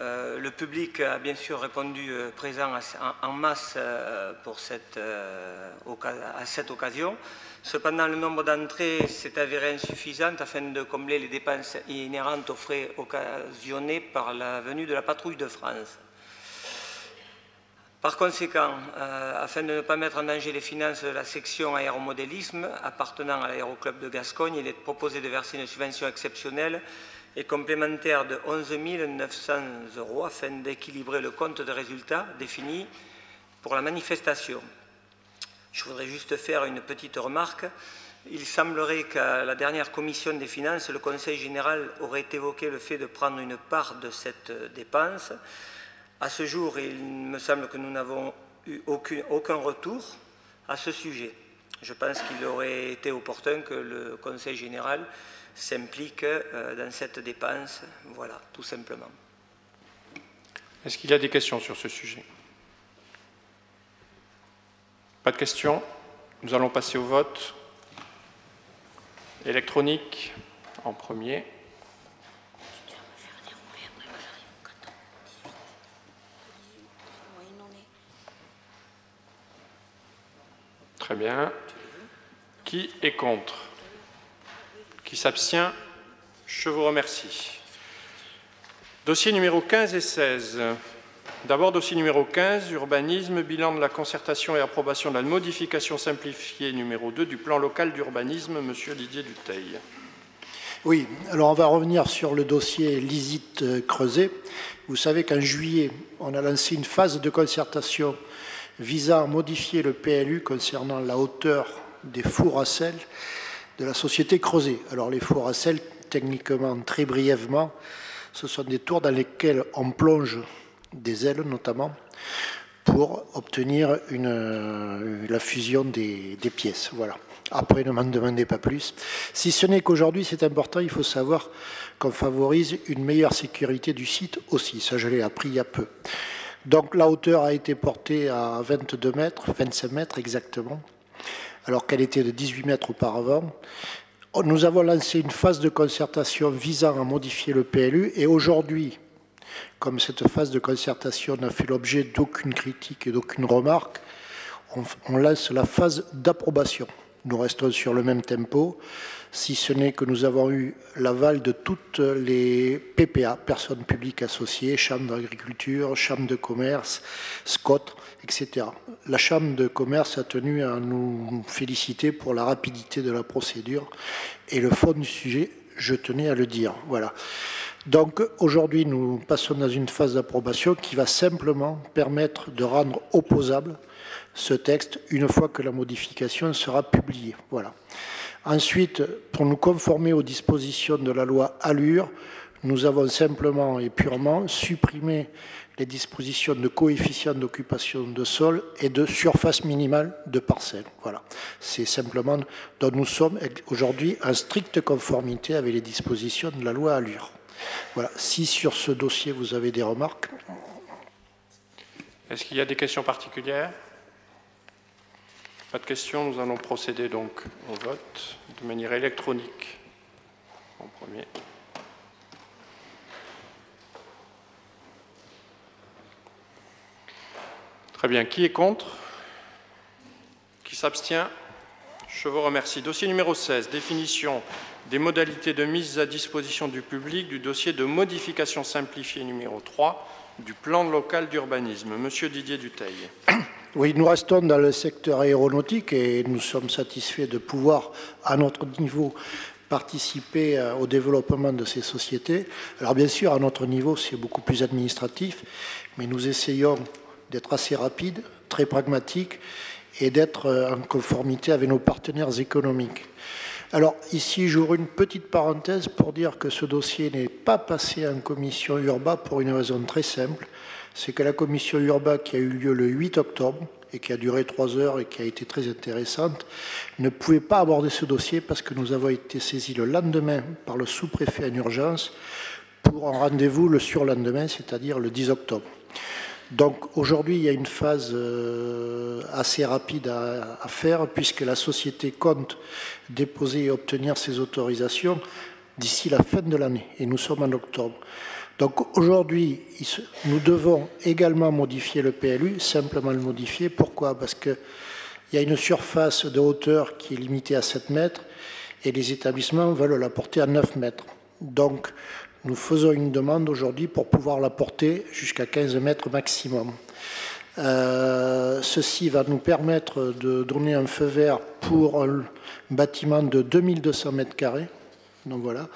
Euh, le public a bien sûr répondu euh, présent en, masse euh, pour cette, à cette occasion. Cependant, le nombre d'entrées s'est avéré insuffisant afin de combler les dépenses inhérentes aux frais occasionnés par la venue de la patrouille de France. Par conséquent, afin de ne pas mettre en danger les finances de la section aéromodélisme appartenant à l'aéroclub de Gascogne, il est proposé de verser une subvention exceptionnelle et complémentaire de 11 900 euros afin d'équilibrer le compte de résultats défini pour la manifestation. Je voudrais juste faire une petite remarque. Il semblerait qu'à la dernière commission des finances, le Conseil général aurait évoqué le fait de prendre une part de cette dépense. À ce jour, il me semble que nous n'avons eu aucun, retour à ce sujet. Je pense qu'il aurait été opportun que le Conseil général s'implique euh, dans cette dépense. Voilà, tout simplement. Est-ce qu'il y a des questions sur ce sujet? Pas de questions? Nous allons passer au vote électronique en premier. Très bien. Qui est contre? Qui s'abstient? Je vous remercie. Dossier numéro 15 et 16. D'abord, dossier numéro 15, urbanisme, bilan de la concertation et approbation de la modification simplifiée numéro 2 du plan local d'urbanisme, Monsieur Didier Duteil. Oui, alors on va revenir sur le dossier Lisite Creuset. Vous savez qu'en juillet, on a lancé une phase de concertation visant à modifier le PLU concernant la hauteur des fours à sel de la société Creuset. Alors les fours à sel, techniquement, très brièvement, ce sont des tours dans lesquelles on plonge des ailes notamment pour obtenir euh, la fusion des, des, pièces. Voilà. Après, ne m'en demandez pas plus. Si ce n'est qu'aujourd'hui, c'est important, il faut savoir qu'on favorise une meilleure sécurité du site aussi. Ça, je l'ai appris il y a peu. Donc la hauteur a été portée à 22 mètres, 25 mètres exactement alors qu'elle était de 18 mètres auparavant. Nous avons lancé une phase de concertation visant à modifier le PLU et aujourd'hui, comme cette phase de concertation n'a fait l'objet d'aucune critique et d'aucune remarque, on, lance la phase d'approbation. Nous restons sur le même tempo, si ce n'est que nous avons eu l'aval de toutes les PPA, personnes publiques associées, chambres d'agriculture, chambres de commerce, SCOT, etc. La Chambre de commerce a tenu à nous féliciter pour la rapidité de la procédure et le fond du sujet, je tenais à le dire. Voilà. Donc aujourd'hui, nous passons dans une phase d'approbation qui va simplement permettre de rendre opposable ce texte une fois que la modification sera publiée. Voilà. Ensuite, pour nous conformer aux dispositions de la loi Allure, nous avons simplement et purement supprimé les dispositions de coefficient d'occupation de sol et de surface minimale de parcelle. Voilà. C'est simplement dont nous sommes aujourd'hui en stricte conformité avec les dispositions de la loi Allure. Voilà. Si sur ce dossier vous avez des remarques. Est-ce qu'il y a des questions particulières? Pas de questions, nous allons procéder donc au vote de manière électronique en premier. Très bien. Qui est contre? S'abstient? Je vous remercie. Dossier numéro 16, définition des modalités de mise à disposition du public du dossier de modification simplifiée numéro 3 du plan local d'urbanisme. Monsieur Didier Duteil. Oui, nous restons dans le secteur aéronautique et nous sommes satisfaits de pouvoir, à notre niveau, participer euh, au développement de ces sociétés. Alors bien sûr, à notre niveau, c'est beaucoup plus administratif, mais nous essayons d'être assez rapides, très pragmatiques et d'être euh, en conformité avec nos partenaires économiques. Alors ici, j'ouvre une petite parenthèse pour dire que ce dossier n'est pas passé en commission URBA pour une raison très simple. C'est que la commission URBA qui a eu lieu le 8 octobre et qui a duré trois heures et qui a été très intéressante, ne pouvait pas aborder ce dossier parce que nous avons été saisis le lendemain par le sous-préfet en urgence pour un rendez-vous le surlendemain, c'est-à-dire le 10 octobre. Donc aujourd'hui, il y a une phase euh, assez rapide à, faire puisque la société compte déposer et obtenir ses autorisations d'ici la fin de l'année et nous sommes en octobre. Donc aujourd'hui, nous devons également modifier le PLU, simplement le modifier. Pourquoi? Parce qu'il y a une surface de hauteur qui est limitée à 7 mètres et les établissements veulent la porter à 9 mètres. Donc nous faisons une demande aujourd'hui pour pouvoir la porter jusqu'à 15 mètres maximum. Euh, ceci va nous permettre de donner un feu vert pour un bâtiment de 2200 mètres carrés. Donc voilà.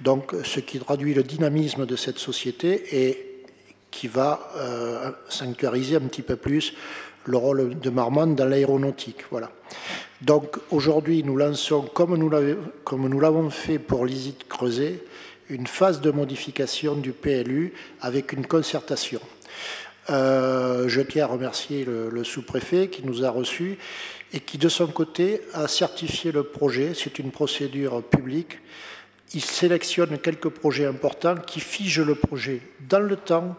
Donc, ce qui traduit le dynamisme de cette société et qui va euh, sanctuariser un petit peu plus le rôle de Marmande dans l'aéronautique. Voilà. Donc aujourd'hui, nous lançons, comme nous l'avons fait pour l'ISIT Creuset, une phase de modification du PLU avec une concertation. Euh, je tiens à remercier le, sous-préfet qui nous a reçus et qui, de son côté, a certifié le projet. C'est une procédure publique. Il sélectionne quelques projets importants qui figent le projet dans le temps,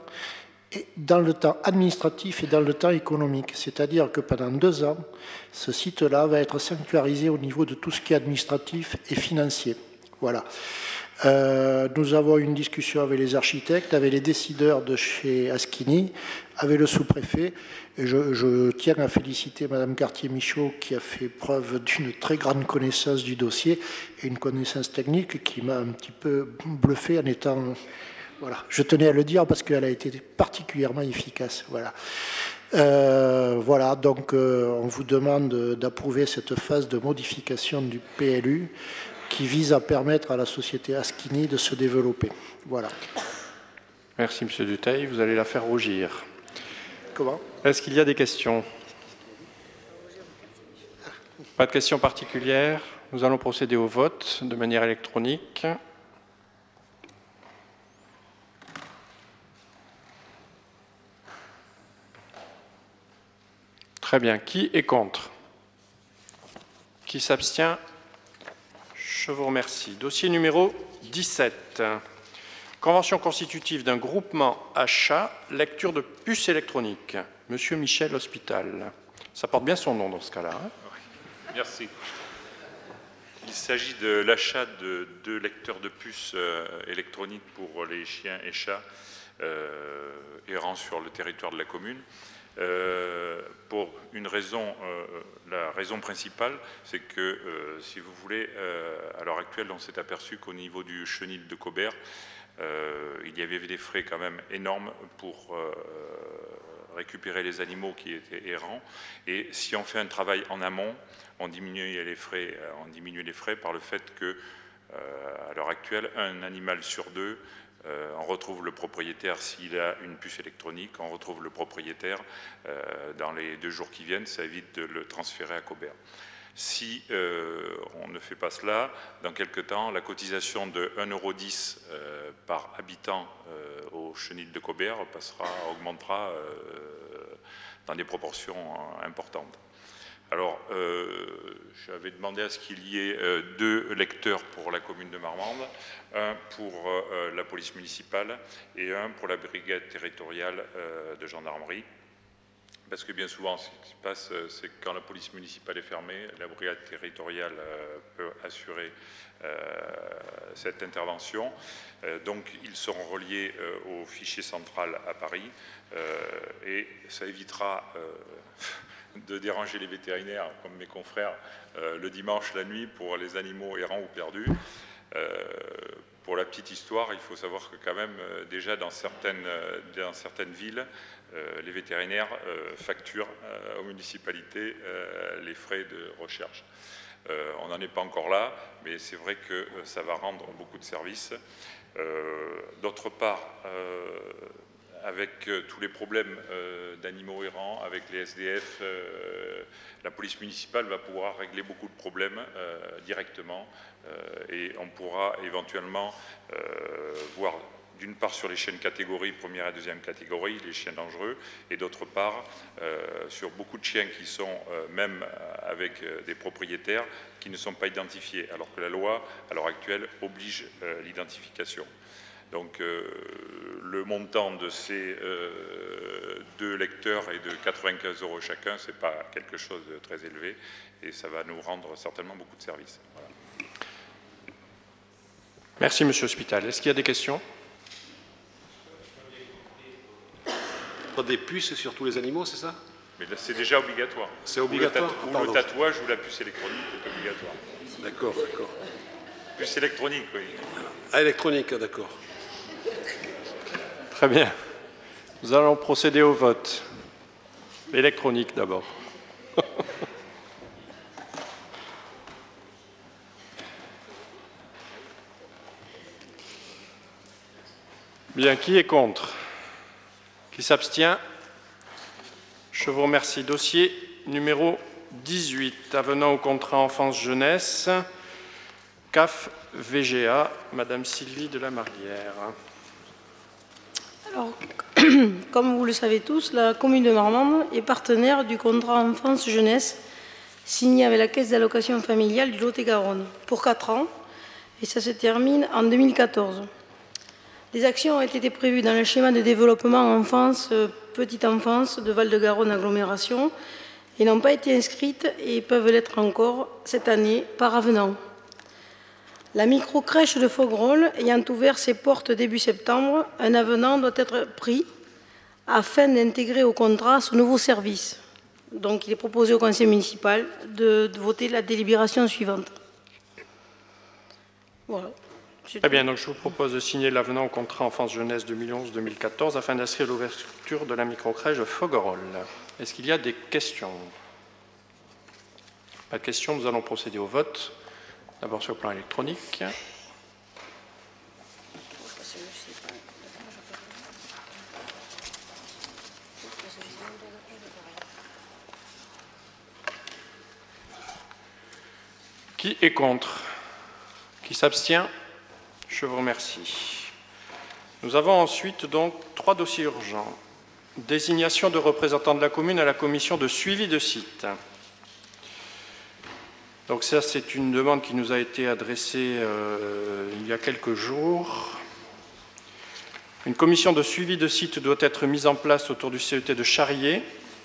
dans le temps administratif et dans le temps économique. C'est-à-dire que pendant deux ans, ce site-là va être sanctuarisé au niveau de tout ce qui est administratif et financier. Voilà. Euh, nous avons une discussion avec les architectes, avec les décideurs de chez Askini, avec le sous-préfet. Et je, tiens à féliciter Madame Cartier-Michaud qui a fait preuve d'une très grande connaissance du dossier et une connaissance technique qui m'a un petit peu bluffé en étant. Voilà, je tenais à le dire parce qu'elle a été particulièrement efficace. Voilà. Euh, voilà, donc euh, on vous demande d'approuver cette phase de modification du PLU qui vise à permettre à la société Askini de se développer. Voilà. Merci, Monsieur Duteil. Vous allez la faire rougir. Comment? Est-ce qu'il y a des questions? Pas de questions particulières. Nous allons procéder au vote de manière électronique. Très bien. Qui est contre? Qui s'abstient? Je vous remercie. Dossier numéro 17. Convention constitutive d'un groupement achat, lecture de puces électroniques. Monsieur Michel Hospital. Ça porte bien son nom dans ce cas-là. Hein? Merci. Il s'agit de l'achat de deux lecteurs de puces euh, électroniques pour les chiens et chats euh, errant sur le territoire de la commune. Euh, pour une raison, euh, la raison principale, c'est que, euh, si vous voulez, à l'heure actuelle, on s'est aperçu qu'au niveau du chenil de Cobert, il y avait des frais quand même énormes pour récupérer les animaux qui étaient errants. Et si on fait un travail en amont, on diminue les frais, on diminue les frais par le fait que, à l'heure actuelle, un animal sur deux euh, on retrouve le propriétaire s'il a une puce électronique, on retrouve le propriétaire euh, dans les deux jours qui viennent, ça évite de le transférer à Cobert. Si euh, on ne fait pas cela, dans quelques temps, la cotisation de 1,10€ par habitant au chenil de Cobert augmentera dans des proportions importantes. Alors, j'avais demandé à ce qu'il y ait deux lecteurs pour la commune de Marmande un pour euh, euh, la police municipale et un pour la brigade territoriale euh, de gendarmerie. Parce que bien souvent, ce qui se passe, c'est que quand la police municipale est fermée, la brigade territoriale peut assurer cette intervention. donc, ils seront reliés au fichier central à Paris et ça évitera de déranger les vétérinaires, comme mes confrères, euh, le dimanche, la nuit, pour les animaux errants ou perdus. Euh, pour la petite histoire, il faut savoir que quand même, euh, déjà dans certaines, dans certaines villes, les vétérinaires facturent aux municipalités les frais de recherche. on n'en est pas encore là, mais c'est vrai que ça va rendre beaucoup de services. D'autre part, avec euh, tous les problèmes euh, d'animaux errants, avec les SDF, euh, la police municipale va pouvoir régler beaucoup de problèmes directement et on pourra éventuellement voir d'une part sur les chiens catégorie, première et deuxième catégorie, les chiens dangereux, et d'autre part sur beaucoup de chiens qui sont même avec des propriétaires qui ne sont pas identifiés, alors que la loi, à l'heure actuelle, oblige l'identification. Donc euh, le montant de ces euh, deux lecteurs est de 95 euros chacun, ce n'est pas quelque chose de très élevé et ça va nous rendre certainement beaucoup de services. Merci Monsieur Hospital. Est-ce qu'il y a des questions? Des puces sur tous les animaux, c'est ça? Mais c'est déjà obligatoire. C'est obligatoire Ou le, tatouage ou la puce électronique est obligatoire. D'accord, d'accord. Puce électronique, oui. Ah, électronique, d'accord. Très bien. Nous allons procéder au vote. Électronique d'abord. Bien, qui est contre? Qui s'abstient? Je vous remercie. Dossier numéro 18, avenant au contrat enfance-jeunesse, CAF VGA, Madame Sylvie de la Marlière. Alors, comme vous le savez tous, la commune de Marmande est partenaire du contrat enfance-jeunesse signé avec la Caisse d'allocation familiale du Lot-et-Garonne pour 4 ans et ça se termine en 2014. Des actions ont été prévues dans le schéma de développement enfance, petite enfance de Val-de-Garonne agglomération et n'ont pas été inscrites et peuvent l'être encore cette année par avenant. La micro-crèche de Faugrol ayant ouvert ses portes début septembre, un avenant doit être pris afin d'intégrer au contrat ce nouveau service. Donc il est proposé au conseil municipal de, voter la délibération suivante. Voilà. Très bien, donc je vous propose de signer l'avenant au contrat enfance-jeunesse 2011-2014 afin d'inscrire l'ouverture de la micro-crèche de Fogerolles. Est-ce qu'il y a des questions? Pas de questions, nous allons procéder au vote. D'abord sur le plan électronique. Qui est contre? Qui s'abstient? Je vous remercie. Nous avons ensuite donc trois dossiers urgents. Désignation de représentants de la commune à la commission de suivi de site. Donc ça, c'est une demande qui nous a été adressée euh, il y a quelques jours. Une commission de suivi de site doit être mise en place autour du CET de Charrier,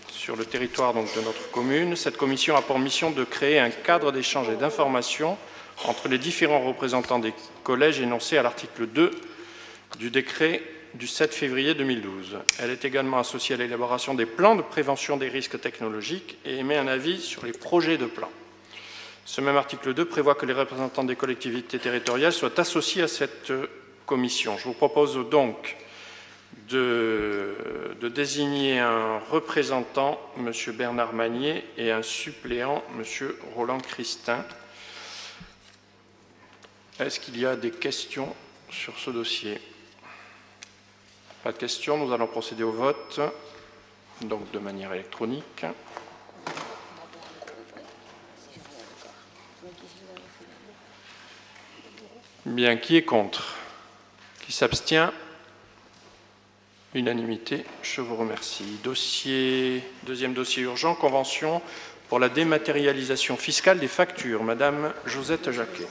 sur le territoire de notre commune. Cette commission a pour mission de créer un cadre d'échange et d'information entre les différents représentants des collèges énoncés à l'article 2 du décret du 7 février 2012. Elle est également associée à l'élaboration des plans de prévention des risques technologiques et émet un avis sur les projets de plans. Ce même article 2 prévoit que les représentants des collectivités territoriales soient associés à cette commission. Je vous propose donc de, désigner un représentant, M. Bernard Magnier, et un suppléant, M. Roland Christin. Est-ce qu'il y a des questions sur ce dossier? Pas de questions, nous allons procéder au vote, donc de manière électronique. Bien, qui est contre Qui s'abstient Unanimité, je vous remercie. Dossier, deuxième dossier urgent, convention pour la dématérialisation fiscale des factures. Madame Josette Jacquet.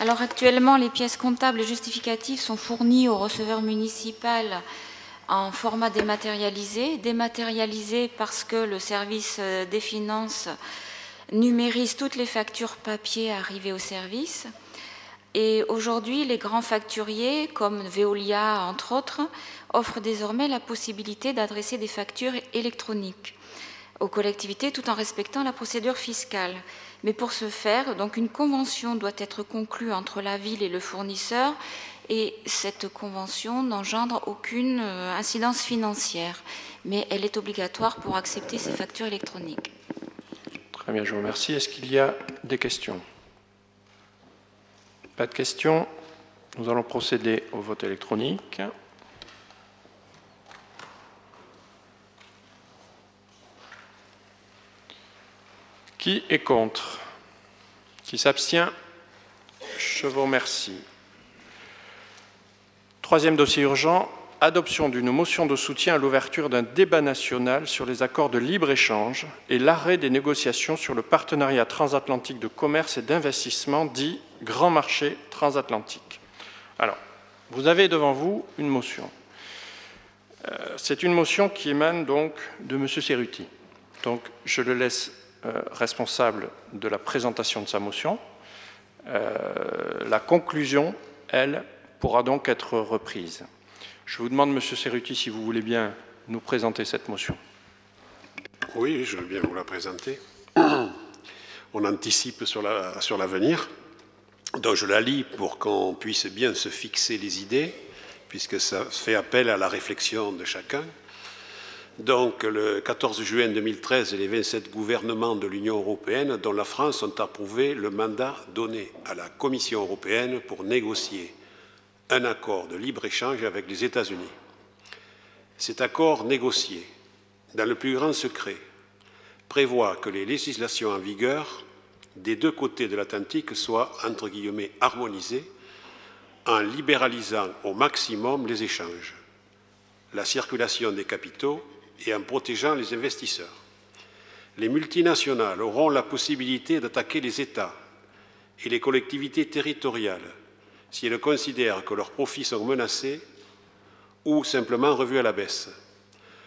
Alors actuellement, les pièces comptables et justificatives sont fournies au receveur municipal en format dématérialisé. Dématérialisé parce que le service des finances numérise toutes les factures papier arrivées au service. Aujourd'hui, les grands facturiers, comme Veolia entre autres, offrent désormais la possibilité d'adresser des factures électroniques. aux collectivités tout en respectant la procédure fiscale. Mais pour ce faire, donc une convention doit être conclue entre la ville et le fournisseur et cette convention n'engendre aucune euh, incidence financière, mais elle est obligatoire pour accepter ces factures électroniques. Très bien, je vous remercie. Est-ce qu'il y a des questions? Pas de questions. Nous allons procéder au vote électronique. Qui est contre? Qui s'abstient? Je vous remercie. Troisième dossier urgent, adoption d'une motion de soutien à l'ouverture d'un débat national sur les accords de libre-échange et l'arrêt des négociations sur le partenariat transatlantique de commerce et d'investissement dit Grand Marché transatlantique. Alors, vous avez devant vous une motion. Euh, c'est une motion qui émane donc de M. Cerruti. Donc, je le laisse euh, responsable de la présentation de sa motion. Euh, la conclusion, elle, pourra donc être reprise. Je vous demande, Monsieur Cerruti, si vous voulez bien nous présenter cette motion. Oui, je veux bien vous la présenter. On anticipe sur l'avenir. Donc je la lis pour qu'on puisse bien se fixer les idées, puisque ça fait appel à la réflexion de chacun. Donc, le 14 juin 2013, les 27 gouvernements de l'Union européenne, dont la France, ont approuvé le mandat donné à la Commission européenne pour négocier un accord de libre-échange avec les États-Unis. Cet accord négocié, dans le plus grand secret, prévoit que les législations en vigueur des deux côtés de l'Atlantique soient, entre guillemets, harmonisées en libéralisant au maximum les échanges, la circulation des capitaux et en protégeant les investisseurs. Les multinationales auront la possibilité d'attaquer les États et les collectivités territoriales si elles considèrent que leurs profits sont menacés ou simplement revus à la baisse.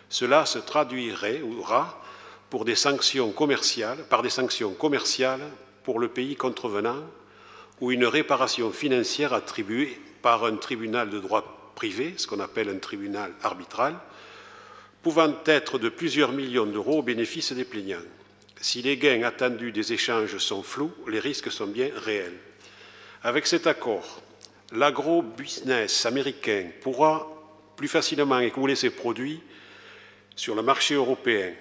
Cela se traduirait ou pour des sanctions commerciales, par des sanctions commerciales pour le pays contrevenant ou une réparation financière attribuée par un tribunal de droit privé, ce qu'on appelle un tribunal arbitral, pouvant être de plusieurs millions d'euros au bénéfice des plaignants. Si les gains attendus des échanges sont flous, les risques sont bien réels. Avec cet accord, l'agro-business américain pourra plus facilement écouler ses produits sur le marché européen.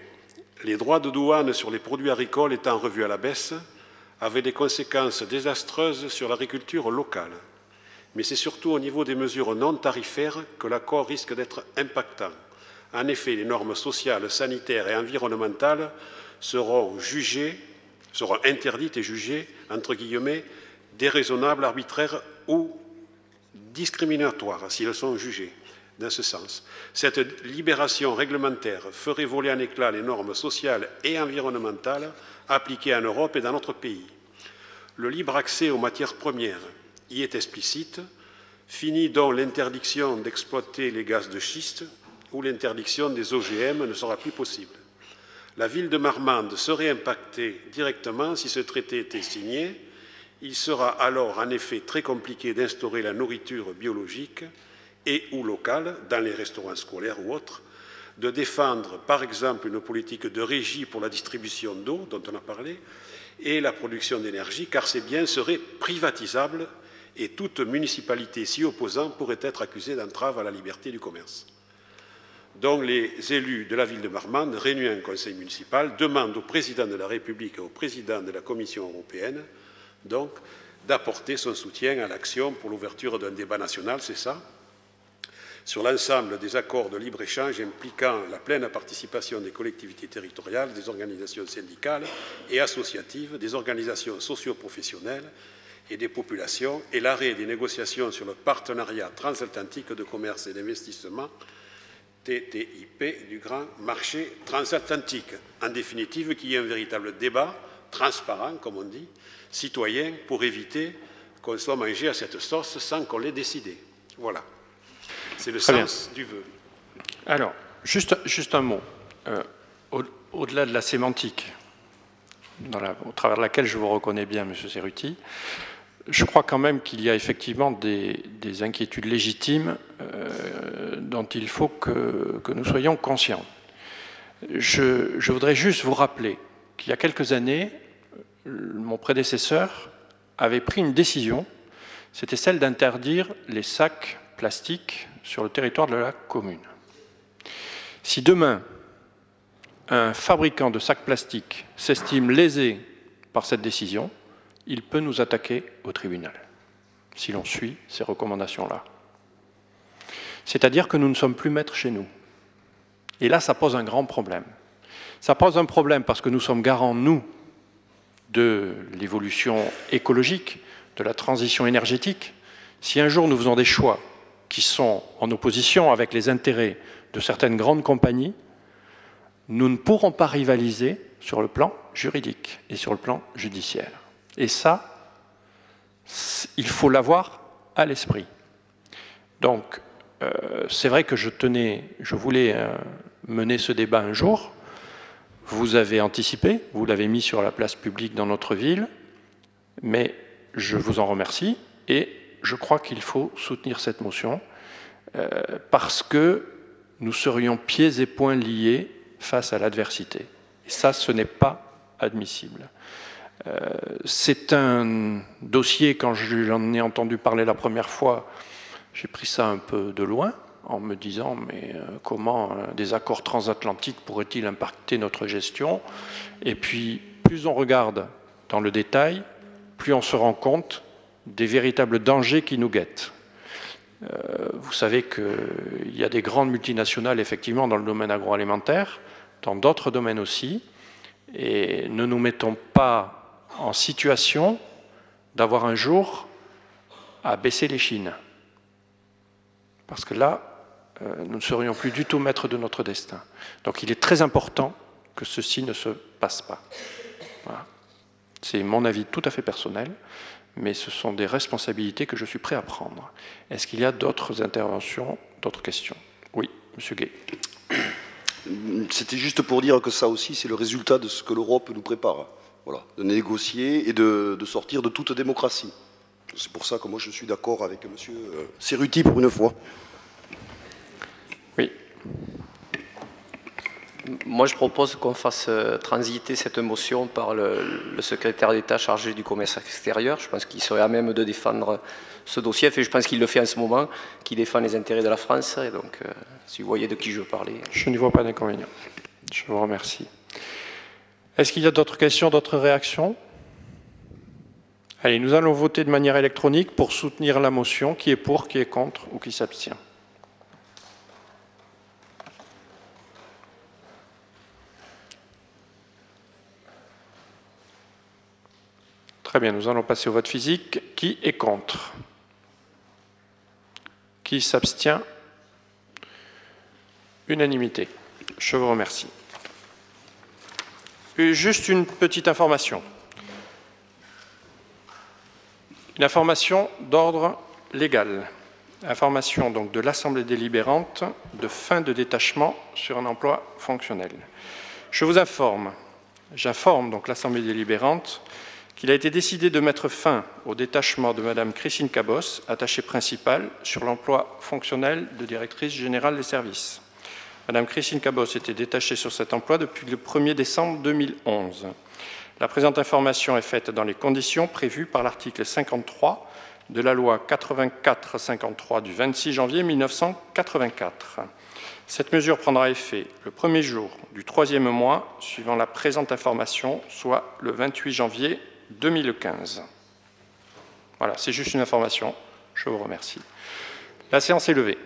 Les droits de douane sur les produits agricoles étant revus à la baisse, avec des conséquences désastreuses sur l'agriculture locale. Mais c'est surtout au niveau des mesures non tarifaires que l'accord risque d'être impactant. En effet, les normes sociales, sanitaires et environnementales seront jugées, seront interdites et jugées, entre guillemets, déraisonnables, arbitraires ou discriminatoires, si elles sont jugées dans ce sens. Cette libération réglementaire ferait voler en éclat les normes sociales et environnementales appliquées en Europe et dans notre pays. Le libre accès aux matières premières y est explicite, finit donc l'interdiction d'exploiter les gaz de schiste où l'interdiction des OGM ne sera plus possible. La ville de Marmande serait impactée directement si ce traité était signé. Il sera alors en effet très compliqué d'instaurer la nourriture biologique et ou locale dans les restaurants scolaires ou autres, de défendre par exemple une politique de régie pour la distribution d'eau dont on a parlé et la production d'énergie car ces biens seraient privatisables et toute municipalité s'y opposant pourrait être accusée d'entrave à la liberté du commerce. Donc les élus de la ville de Marmande, réunis en conseil municipal, demandent au président de la République et au président de la Commission européenne donc d'apporter son soutien à l'action pour l'ouverture d'un débat national, c'est ça, sur l'ensemble des accords de libre-échange impliquant la pleine participation des collectivités territoriales, des organisations syndicales et associatives, des organisations socio-professionnelles et des populations, et l'arrêt des négociations sur le partenariat transatlantique de commerce et d'investissement TTIP du grand marché transatlantique. En définitive, qu'il y ait un véritable débat transparent, comme on dit, citoyen, pour éviter qu'on soit mangé à cette sauce sans qu'on l'ait décidé. Voilà. C'est le sens du vœu. Alors, juste, juste un mot. Euh, au-delà de la sémantique, au travers de laquelle je vous reconnais bien, M. Cerruti, je crois quand même qu'il y a effectivement des, inquiétudes légitimes euh, dont il faut que, nous soyons conscients. Je, je voudrais juste vous rappeler qu'il y a quelques années, mon prédécesseur avait pris une décision, c'était celle d'interdire les sacs plastiques sur le territoire de la commune. Si demain, un fabricant de sacs plastiques s'estime lésé par cette décision, il peut nous attaquer au tribunal, si l'on suit ces recommandations-là. C'est-à-dire que nous ne sommes plus maîtres chez nous. Et là, ça pose un grand problème. Ça pose un problème parce que nous sommes garants, nous, de l'évolution écologique, de la transition énergétique. Si un jour nous faisons des choix qui sont en opposition avec les intérêts de certaines grandes compagnies, nous ne pourrons pas rivaliser sur le plan juridique et sur le plan judiciaire. Et ça, il faut l'avoir à l'esprit. Donc, euh, c'est vrai que je tenais, je voulais euh, mener ce débat un jour. Vous avez anticipé, vous l'avez mis sur la place publique dans notre ville, mais je vous en remercie et je crois qu'il faut soutenir cette motion euh, parce que nous serions pieds et poings liés face à l'adversité. Et ça, ce n'est pas admissible. Euh, c'est un dossier, quand j'en ai entendu parler la première fois, j'ai pris ça un peu de loin en me disant mais euh, comment euh, des accords transatlantiques pourraient-ils impacter notre gestion? Et puis plus on regarde dans le détail, plus on se rend compte des véritables dangers qui nous guettent. vous savez qu'il y a des grandes multinationales effectivement dans le domaine agroalimentaire dans d'autres domaines aussi, et ne nous mettons pas en situation d'avoir un jour à baisser les chines. Parce que là, euh, nous ne serions plus du tout maîtres de notre destin. Donc il est très important que ceci ne se passe pas. C'est mon avis tout à fait personnel, mais ce sont des responsabilités que je suis prêt à prendre. Est-ce qu'il y a d'autres interventions, d'autres questions? Oui, Monsieur Gay. C'était juste pour dire que ça aussi, c'est le résultat de ce que l'Europe nous prépare. Voilà, de négocier et de, sortir de toute démocratie. C'est pour ça que moi je suis d'accord avec M. Euh, Cerruti pour une fois. Moi je propose qu'on fasse euh, transiter cette motion par le, secrétaire d'État chargé du commerce extérieur. Je pense qu'il serait à même de défendre ce dossier. je pense qu'il le fait en ce moment, qu'il défend les intérêts de la France. Et donc, euh, si vous voyez de qui je veux parler. Je n'y vois pas d'inconvénient. Je vous remercie. Est-ce qu'il y a d'autres questions, d'autres réactions? Allez, nous allons voter de manière électronique pour soutenir la motion. Qui est pour, qui est contre ou qui s'abstient? Très bien, nous allons passer au vote physique. Qui est contre? Qui s'abstient? Unanimité. Je vous remercie. Juste une petite information. Une information d'ordre légal. Information donc de l'Assemblée délibérante de fin de détachement sur un emploi fonctionnel. Je vous informe, j'informe donc l'Assemblée délibérante qu'il a été décidé de mettre fin au détachement de Mme Christine Cabos, attachée principale sur l'emploi fonctionnel de directrice générale des services. Mme Christine Cabos était détachée sur cet emploi depuis le 1er décembre 2011. La présente information est faite dans les conditions prévues par l'article 53 de la loi 84-53 du 26 janvier 1984. Cette mesure prendra effet le premier jour du troisième mois suivant la présente information, soit le 28 janvier 2015. Voilà, c'est juste une information. Je vous remercie. La séance est levée.